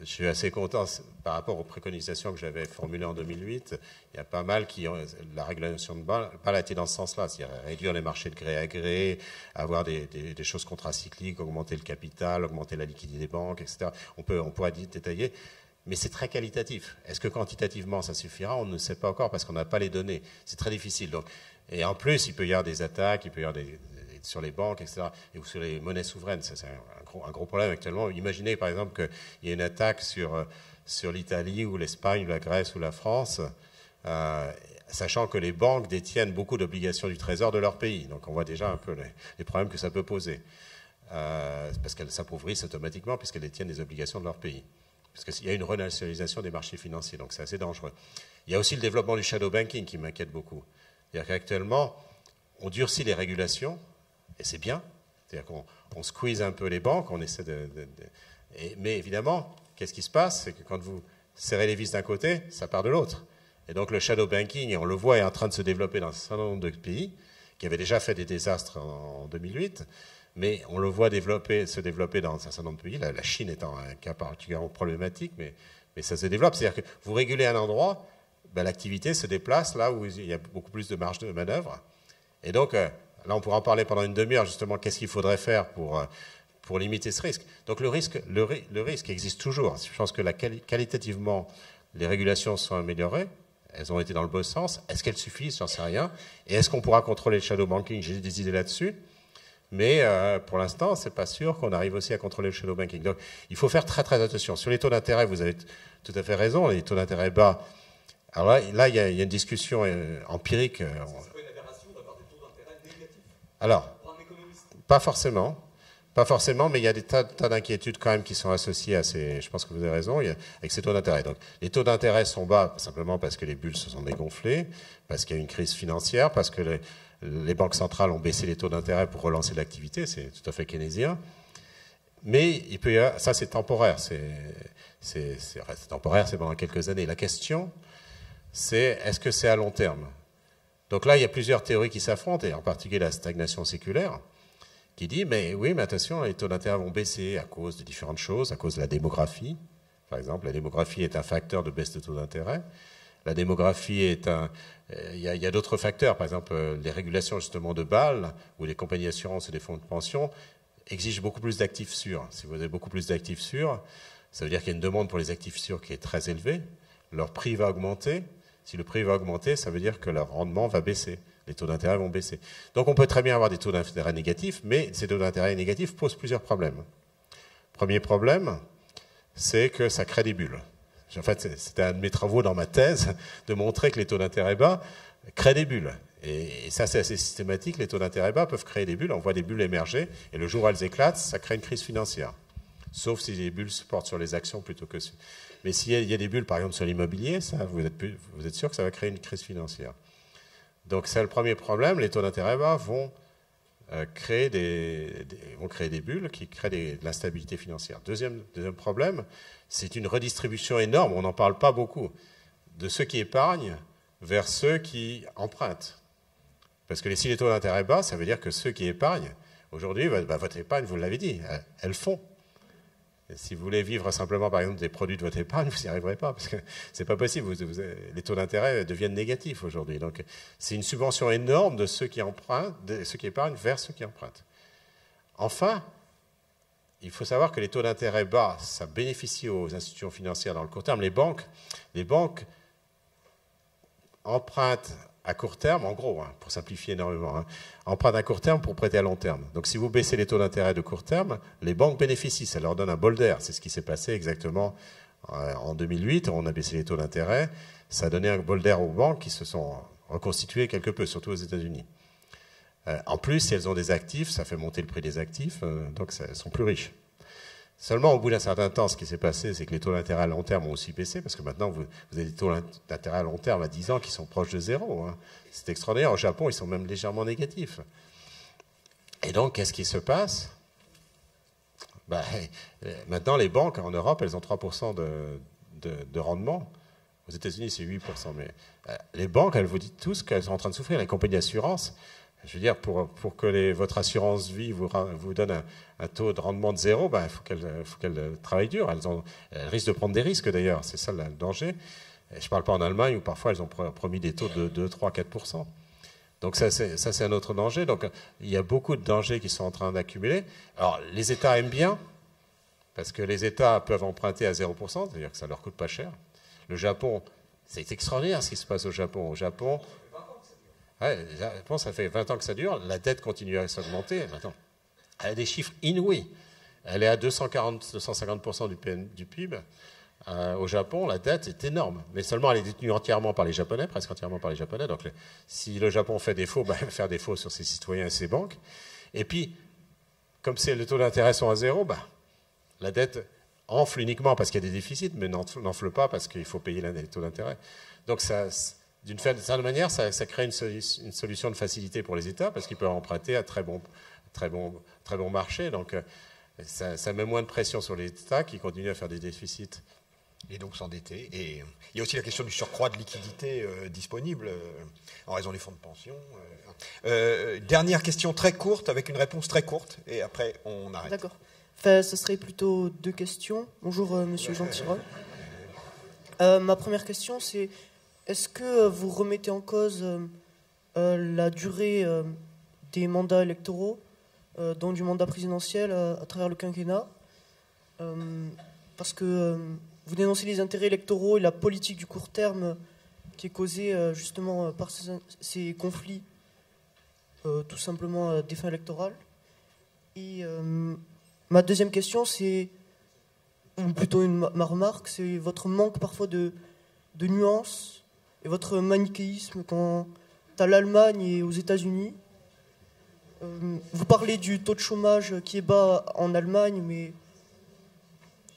je suis assez content par rapport aux préconisations que j'avais formulées en 2008. Il y a pas mal qui ont, la réglementation de balle a été dans ce sens-là, c'est-à-dire réduire les marchés de gré à gré, avoir des, des, des, choses contracycliques, augmenter le capital, augmenter la liquidité des banques, etc. On peut, on détailler mais c'est très qualitatif. Est-ce que quantitativement ça suffira? On ne sait pas encore parce qu'on n'a pas les données. C'est très difficile. Et en plus, il peut y avoir des attaques, il peut y avoir des, sur les banques, etc., et ou sur les monnaies souveraines. C'est un gros, problème actuellement. Imaginez par exemple qu'il y ait une attaque sur, sur l'Italie ou l'Espagne ou la Grèce ou la France. Euh, sachant que les banques détiennent beaucoup d'obligations du Trésor de leur pays. Donc on voit déjà un peu les, problèmes que ça peut poser. Euh, parce qu'elles s'appauvrissent automatiquement puisqu'elles détiennent des obligations de leur pays parce qu'il y a une renationalisation des marchés financiers, donc c'est assez dangereux. Il y a aussi le développement du shadow banking qui m'inquiète beaucoup. C'est-à-dire qu'actuellement, on durcit les régulations, et c'est bien. C'est-à-dire qu'on squeeze un peu les banques, on essaie de. mais évidemment, qu'est-ce qui se passe? C'est que quand vous serrez les vis d'un côté, ça part de l'autre. Et donc le shadow banking, on le voit, est en train de se développer dans un certain nombre de pays qui avaient déjà fait des désastres en 2008 mais on le voit se développer dans un certain nombre de pays, la, Chine étant un cas particulièrement problématique, mais, ça se développe. C'est-à-dire que vous régulez un endroit, ben, l'activité se déplace là où il y a beaucoup plus de marge de manœuvre. Et donc, euh, là, on pourra en parler pendant une demi-heure, justement, qu'est-ce qu'il faudrait faire pour, euh, limiter ce risque. Donc, le risque, existe toujours. Je pense que qualitativement, les régulations sont améliorées. Elles ont été dans le bon sens. Est-ce qu'elles suffisent? J'en sais rien. Et est-ce qu'on pourra contrôler le shadow banking? J'ai des idées là-dessus. Mais euh, pour l'instant, c'est pas sûr qu'on arrive aussi à contrôler le shadow banking. Donc, il faut faire très très attention. Sur les taux d'intérêt, vous avez tout à fait raison. Les taux d'intérêt bas. Alors là, là, il y a, il y a une discussion empirique. Alors, pas forcément. Pas forcément, mais il y a des tas, tas d'inquiétudes quand même qui sont associées à ces. Je pense que vous avez raison, il y a- avec ces taux d'intérêt. Donc, les taux d'intérêt sont bas simplement parce que les bulles se sont dégonflées, parce qu'il y a une crise financière, parce que les, les banques centrales ont baissé les taux d'intérêt pour relancer l'activité. C'est tout à fait keynésien. Mais ça c'est temporaire. C'est temporaire, c'est pendant quelques années. La question, c'est est-ce que c'est à long terme? Donc là, il y a plusieurs théories qui s'affrontent, et en particulier la stagnation séculaire qui dit, mais oui, mais attention, les taux d'intérêt vont baisser à cause de différentes choses, à cause de la démographie. Par exemple, la démographie est un facteur de baisse de taux d'intérêt. La démographie est un... euh, Il y a, d'autres facteurs, par exemple, euh, les régulations justement de Bâle, où les compagnies d'assurance et les fonds de pension exigent beaucoup plus d'actifs sûrs. Si vous avez beaucoup plus d'actifs sûrs, ça veut dire qu'il y a une demande pour les actifs sûrs qui est très élevée. Leur prix va augmenter. Si le prix va augmenter, ça veut dire que leur rendement va baisser. Les taux d'intérêt vont baisser. Donc on peut très bien avoir des taux d'intérêt négatifs, mais ces taux d'intérêt négatifs posent plusieurs problèmes. Premier problème, c'est que ça crée des bulles. En fait, c'était un de mes travaux dans ma thèse de montrer que les taux d'intérêt bas créent des bulles. Et, ça, c'est assez systématique. Les taux d'intérêt bas peuvent créer des bulles. On voit des bulles émerger. Et le jour où elles éclatent, ça crée une crise financière. Sauf si les bulles se portent sur les actions plutôt que sur. Mais s'il y, a- des bulles, par exemple, sur l'immobilier, vous êtes, sûr que ça va créer une crise financière. Donc, c'est le premier problème. Les taux d'intérêt bas vont créer des, des- vont créer des bulles qui créent de l'instabilité financière. Deuxième, problème, c'est une redistribution énorme, on n'en parle pas beaucoup, de ceux qui épargnent vers ceux qui empruntent. Parce que si les taux d'intérêt bas, ça veut dire que ceux qui épargnent, aujourd'hui, bah, bah, votre épargne, vous l'avez dit, elle, elle fond. Et si vous voulez vivre simplement, par exemple, des produits de votre épargne, [laughs] vous n'y arriverez pas, parce que c'est pas possible. Les taux d'intérêt deviennent négatifs aujourd'hui. Donc, c'est une subvention énorme de ceux qui empruntent, de ceux qui épargnent vers ceux qui empruntent. Enfin, il faut savoir que les taux d'intérêt bas, ça bénéficie aux institutions financières dans le court terme. Les banques, les banques empruntent à court terme, en gros, hein, pour simplifier énormément, hein, à court terme pour prêter à long terme. Donc si vous baissez les taux d'intérêt de court terme, les banques bénéficient, ça leur donne un bol d'air. C'est ce qui s'est passé exactement euh, en 2008, on a baissé les taux d'intérêt, ça a donné un bol d'air aux banques qui se sont reconstituées quelque peu, surtout aux États-Unis. Euh, en plus, si elles ont des actifs, ça fait monter le prix des actifs, euh, donc elles sont plus riches. Seulement, au bout d'un certain temps, ce qui s'est passé, c'est que les taux d'intérêt à long terme ont aussi baissé, parce que maintenant, vous, avez des taux d'intérêt à long terme à 10 ans qui sont proches de zéro. hein. C'est extraordinaire. Au Japon, ils sont même légèrement négatifs. Et donc, qu'est-ce qui se passe? Ben, euh, Maintenant, les banques en Europe, elles ont 3% de, de, de rendement. Aux États-Unis, c'est 8%. Mais euh, les banques, elles vous disent tous qu'elles sont en train de souffrir. Les compagnies d'assurance, je veux dire, pour, pour que votre assurance vie vous, vous donne un, taux de rendement de zéro, ben, il faut qu'elles qu'elles travaillent dur. Elles, ont, elles risquent de prendre des risques d'ailleurs. C'est ça le danger. Et je ne parle pas en Allemagne où parfois elles ont pro- promis des taux de 2, 3, 4%. Donc ça, c'est un autre danger. Donc il y a beaucoup de dangers qui sont en train d'accumuler. Alors les États aiment bien, parce que les États peuvent emprunter à 0%, c'est-à-dire que ça ne leur coûte pas cher. Le Japon, c'est extraordinaire ce qui se passe au Japon. Au Japon, ouais, le ça fait 20 ans que ça dure, la dette continue à s'augmenter. Maintenant, elle a des chiffres inouïs. Elle est à 240, 250% du, PIB. Euh, au Japon, la dette est énorme, mais seulement elle est détenue entièrement par les Japonais, presque entièrement par les Japonais. Donc, le- si le Japon fait défaut, [laughs] ben, faire défaut sur ses citoyens et ses banques. Et puis, comme les taux d'intérêt sont à zéro, ben, la dette enfle uniquement parce qu'il y a des déficits, mais n'enfle pas parce qu'il faut payer les taux d'intérêt. Donc, ça, d'une certaine manière, ça, ça crée une, solu- une solution de facilité pour les États parce qu'ils peuvent emprunter à très bon, très bon, très bon marché. Donc, euh, ça, ça met moins de pression sur les États qui continuent à faire des déficits. et donc s'endetter. Et euh, il y a aussi la question du surcroît de liquidité euh, disponible euh, en raison des fonds de pension. euh. Dernière question très courte, avec une réponse très courte, et après on arrête. D'accord. Enfin, ce serait plutôt deux questions. Bonjour, monsieur. [laughs] Euh, ma première question, c'est est-ce que euh, vous remettez en cause euh, euh, la durée des mandats électoraux, dont du mandat présidentiel à travers le quinquennat Parce que vous dénoncez les intérêts électoraux et la politique du court terme qui est causée justement par ces, conflits, tout simplement à des fins électorales? Et ma deuxième question, c'est, ou plutôt ma remarque, c'est votre manque parfois de, de nuances et votre manichéisme quant à l'Allemagne et aux États-Unis. Euh, vous parlez du taux de chômage qui est bas en Allemagne, mais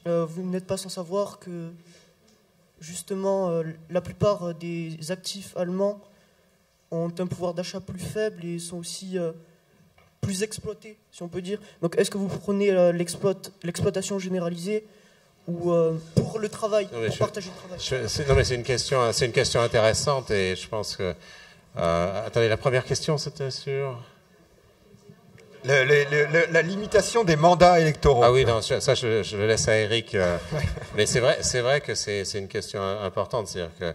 euh, vous n'êtes pas sans savoir que justement euh, la plupart des actifs allemands ont un pouvoir d'achat plus faible et sont aussi plus exploités, si on peut dire. Donc est-ce que vous prenez l'exploitation généralisée ou pour le travail, pour partager le travail Non mais c'est une question, c'est une question intéressante et je pense que. attendez, la première question c'était sur? La limitation des mandats électoraux. Ah oui, non, ça je, le laisse à Eric. Euh. [laughs] mais c'est vrai, c'est vrai que c'est une question importante, c'est-à-dire que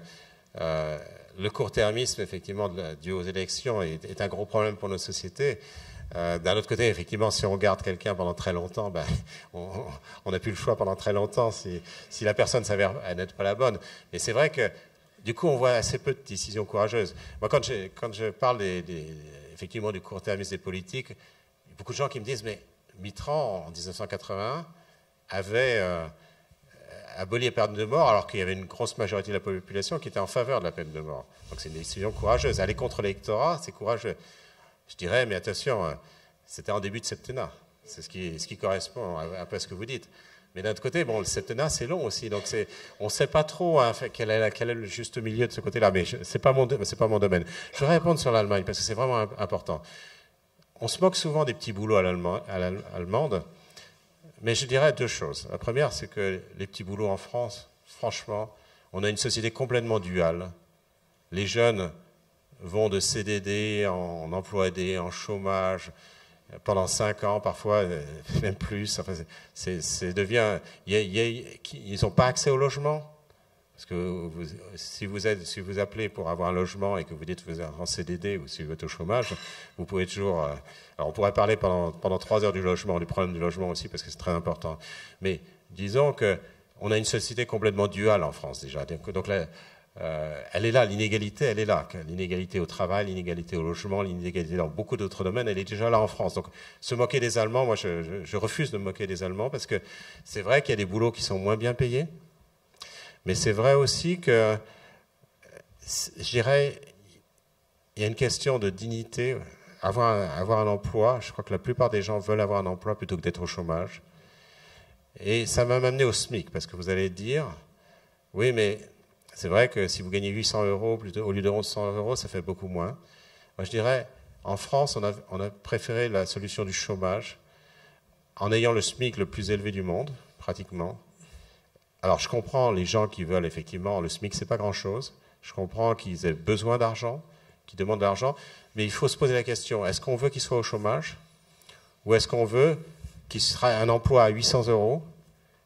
euh, le court-termisme, effectivement, dû aux élections, est, un gros problème pour nos sociétés. Euh, d'un autre côté, effectivement, si on garde quelqu'un pendant très longtemps, ben, [laughs] on n'a plus le choix pendant très longtemps si, la personne s'avère n'être pas la bonne. Mais c'est vrai que du coup, on voit assez peu de décisions courageuses. Moi, quand je, parle effectivement du court-termisme des politiques, beaucoup de gens qui me disent, mais Mitran, en 1981, avait euh, aboli la peine de mort alors qu'il y avait une grosse majorité de la population qui était en faveur de la peine de mort. Donc c'est une décision courageuse. Aller contre l'électorat, c'est courageux. Je dirais, mais attention, euh, c'était en début de septennat. C'est ce qui, correspond un peu à ce que vous dites. Mais d'un autre côté, bon, le septennat, c'est long aussi. Donc, on ne sait pas trop hein, quel, est, quel, est, le juste milieu de ce côté-là. Mais ce n'est pas, pas, mon domaine. Je voudrais répondre sur l'Allemagne parce que c'est vraiment important on se moque souvent des petits boulots à l'allemande, mais je dirais deux choses. La première, c'est que les petits boulots en France, franchement, on a une société complètement duale. Les jeunes vont de CDD en emploi aidé, en chômage, pendant cinq ans, parfois euh, [laughs] même plus. Enfin, c'est devient, ils n'ont pas accès au logement? Parce que si, vous êtes, si vous appelez pour avoir un logement et que vous dites que vous êtes en CDD ou si vous êtes au chômage, vous pouvez toujours. Euh, alors on pourrait parler pendant, pendant trois heures du logement, du problème du logement aussi, parce que c'est très important. Mais disons qu'on a une société complètement duale en France déjà. Donc, euh, elle est là, l'inégalité, elle est là. L'inégalité au travail, l'inégalité au logement, l'inégalité dans beaucoup d'autres domaines, elle est déjà là en France. Donc se moquer des Allemands, moi je, refuse de me moquer des Allemands parce que c'est vrai qu'il y a des boulots qui sont moins bien payés. Mais c'est vrai aussi que, je dirais, il y a une question de dignité. Avoir un, avoir un emploi, je crois que la plupart des gens veulent avoir un emploi plutôt que d'être au chômage. Et ça m'a amené au SMIC, parce que vous allez dire, oui, mais c'est vrai que si vous gagnez 800 euros au lieu de 1100 euros, ça fait beaucoup moins. Moi, je dirais, en France, on a, préféré la solution du chômage en ayant le SMIC le plus élevé du monde, pratiquement, alors, je comprends les gens qui veulent effectivement, le SMIC, c'est pas grand-chose. Je comprends qu'ils aient besoin d'argent, qu'ils demandent de l'argent. Mais il faut se poser la question est-ce qu'on veut qu'ils soient au chômage Ou est-ce qu'on veut qu'il sera un emploi à 800 euros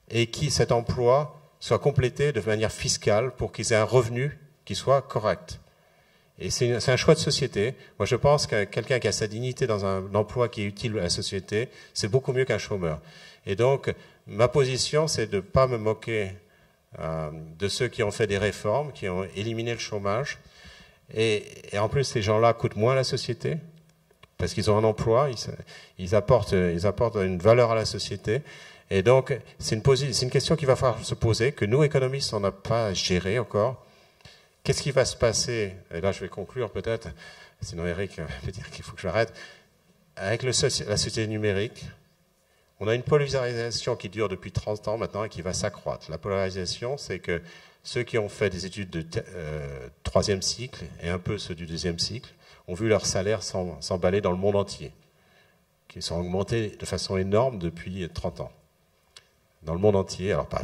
et que cet emploi soit complété de manière fiscale pour qu'ils aient un revenu qui soit correct et c'est un choix de société. Moi, je pense que quelqu'un qui a sa dignité dans un emploi qui est utile à la société, c'est beaucoup mieux qu'un chômeur. Et donc, ma position, c'est de ne pas me moquer euh, de ceux qui ont fait des réformes, qui ont éliminé le chômage. Et, en plus, ces gens-là coûtent moins à la société, parce qu'ils ont un emploi, ils, apportent, ils apportent une valeur à la société. Et donc, c'est une, question qu'il va falloir se poser, que nous, économistes, on n'a pas géré encore. Qu'est-ce qui va se passer? Et là, je vais conclure peut-être, sinon Eric va dire qu'il faut que j'arrête. Avec la société numérique, on a une polarisation qui dure depuis 30 ans maintenant et qui va s'accroître. La polarisation, c'est que ceux qui ont fait des études de euh, troisième cycle et un peu ceux du deuxième cycle ont vu leur salaire s'emballer dans le monde entier, qui sont augmentés de façon énorme depuis 30 ans. Dans le monde entier, alors pas,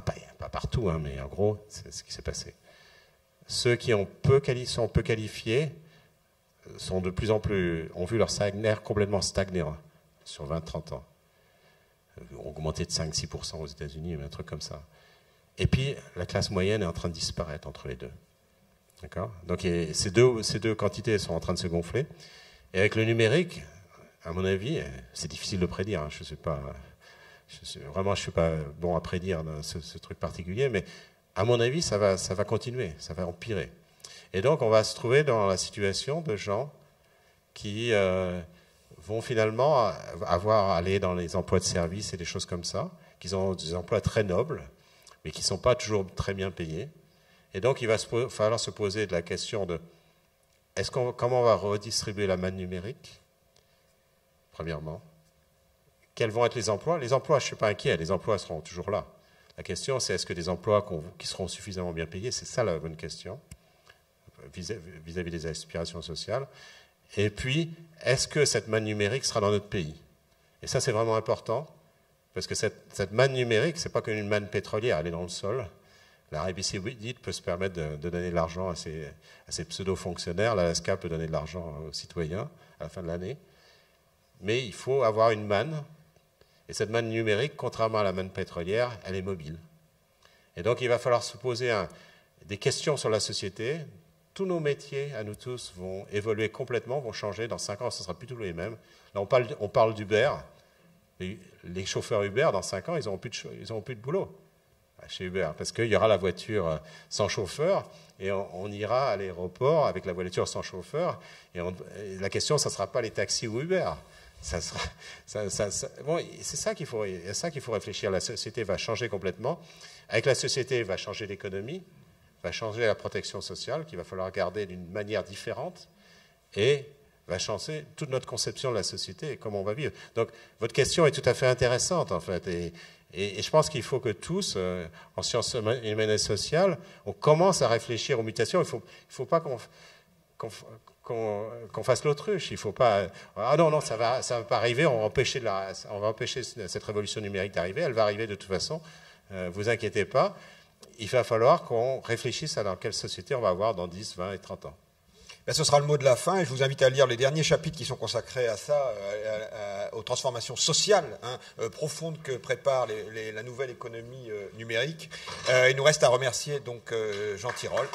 partout, hein, mais en gros, c'est ce qui s'est passé. Ceux qui sont peu qualifiés sont de plus en plus, ont vu leur salaire complètement stagner sur 20-30 ans augmenté de 5-6% aux États-Unis, un truc comme ça. Et puis, la classe moyenne est en train de disparaître entre les deux. D'accord? Donc, ces deux, quantités sont en train de se gonfler. Et avec le numérique, à mon avis, c'est difficile de prédire. Hein. Je sais pas, je vraiment, je suis pas bon à prédire ce, truc particulier, mais à mon avis, ça va, ça va continuer, ça va empirer. Et donc, on va se trouver dans la situation de gens qui euh, vont finalement avoir aller dans les emplois de service et des choses comme ça, qui ont des emplois très nobles, mais qui ne sont pas toujours très bien payés. Et donc, il va falloir se poser de la question de comment on va redistribuer la manne numérique, premièrement? Quels vont être les emplois Les emplois, je ne suis pas inquiet, les emplois seront toujours là. La question, c'est est-ce que des emplois qui seront suffisamment bien payés C'est ça la bonne question vis-à-vis des aspirations sociales. Et puis, est-ce que cette manne numérique sera dans notre pays? Et ça, c'est vraiment important, parce que cette, manne numérique, ce n'est pas qu'une manne pétrolière, elle est dans le sol. L'Arabie saoudite peut se permettre de, donner de l'argent à ses, pseudo-fonctionnaires, l'Alaska peut donner de l'argent aux citoyens à la fin de l'année. Mais il faut avoir une manne, et cette manne numérique, contrairement à la manne pétrolière, elle est mobile. Et donc il va falloir se poser des questions sur la société, tous nos métiers, à nous tous, vont évoluer complètement, vont changer. Dans 5 ans, ce ne sera plus tous les mêmes. Là, on parle, d'Uber. Les, chauffeurs Uber, dans 5 ans, ils n'auront plus, de, plus de boulot chez Uber, parce qu'il y aura la voiture sans chauffeur, et on, ira à l'aéroport avec la voiture sans chauffeur, et, la question, ce ne sera pas les taxis ou Uber. C'est ça qu'il faut, ça qu'il faut réfléchir. La société va changer complètement. Avec la société, va changer l'économie, va changer la protection sociale, qu'il va falloir garder d'une manière différente, et va changer toute notre conception de la société et comment on va vivre. Donc, votre question est tout à fait intéressante, en fait. Et, je pense qu'il faut que tous, euh, en sciences humaines et sociales, on commence à réfléchir aux mutations. Il ne faut, pas qu'on fasse l'autruche. Il faut pas. Ah non, non, ça va, ça va pas arriver. On va empêcher, on va empêcher cette révolution numérique d'arriver. Elle va arriver de toute façon. Euh, vous inquiétez pas il va falloir qu'on réfléchisse à dans quelle société on va avoir dans 10, 20 et 30 ans. Ben, ce sera le mot de la fin et je vous invite à lire les derniers chapitres qui sont consacrés à ça, euh, aux transformations sociales hein, euh, profondes que prépare la nouvelle économie euh, numérique. il nous reste à remercier donc Jean Tirole.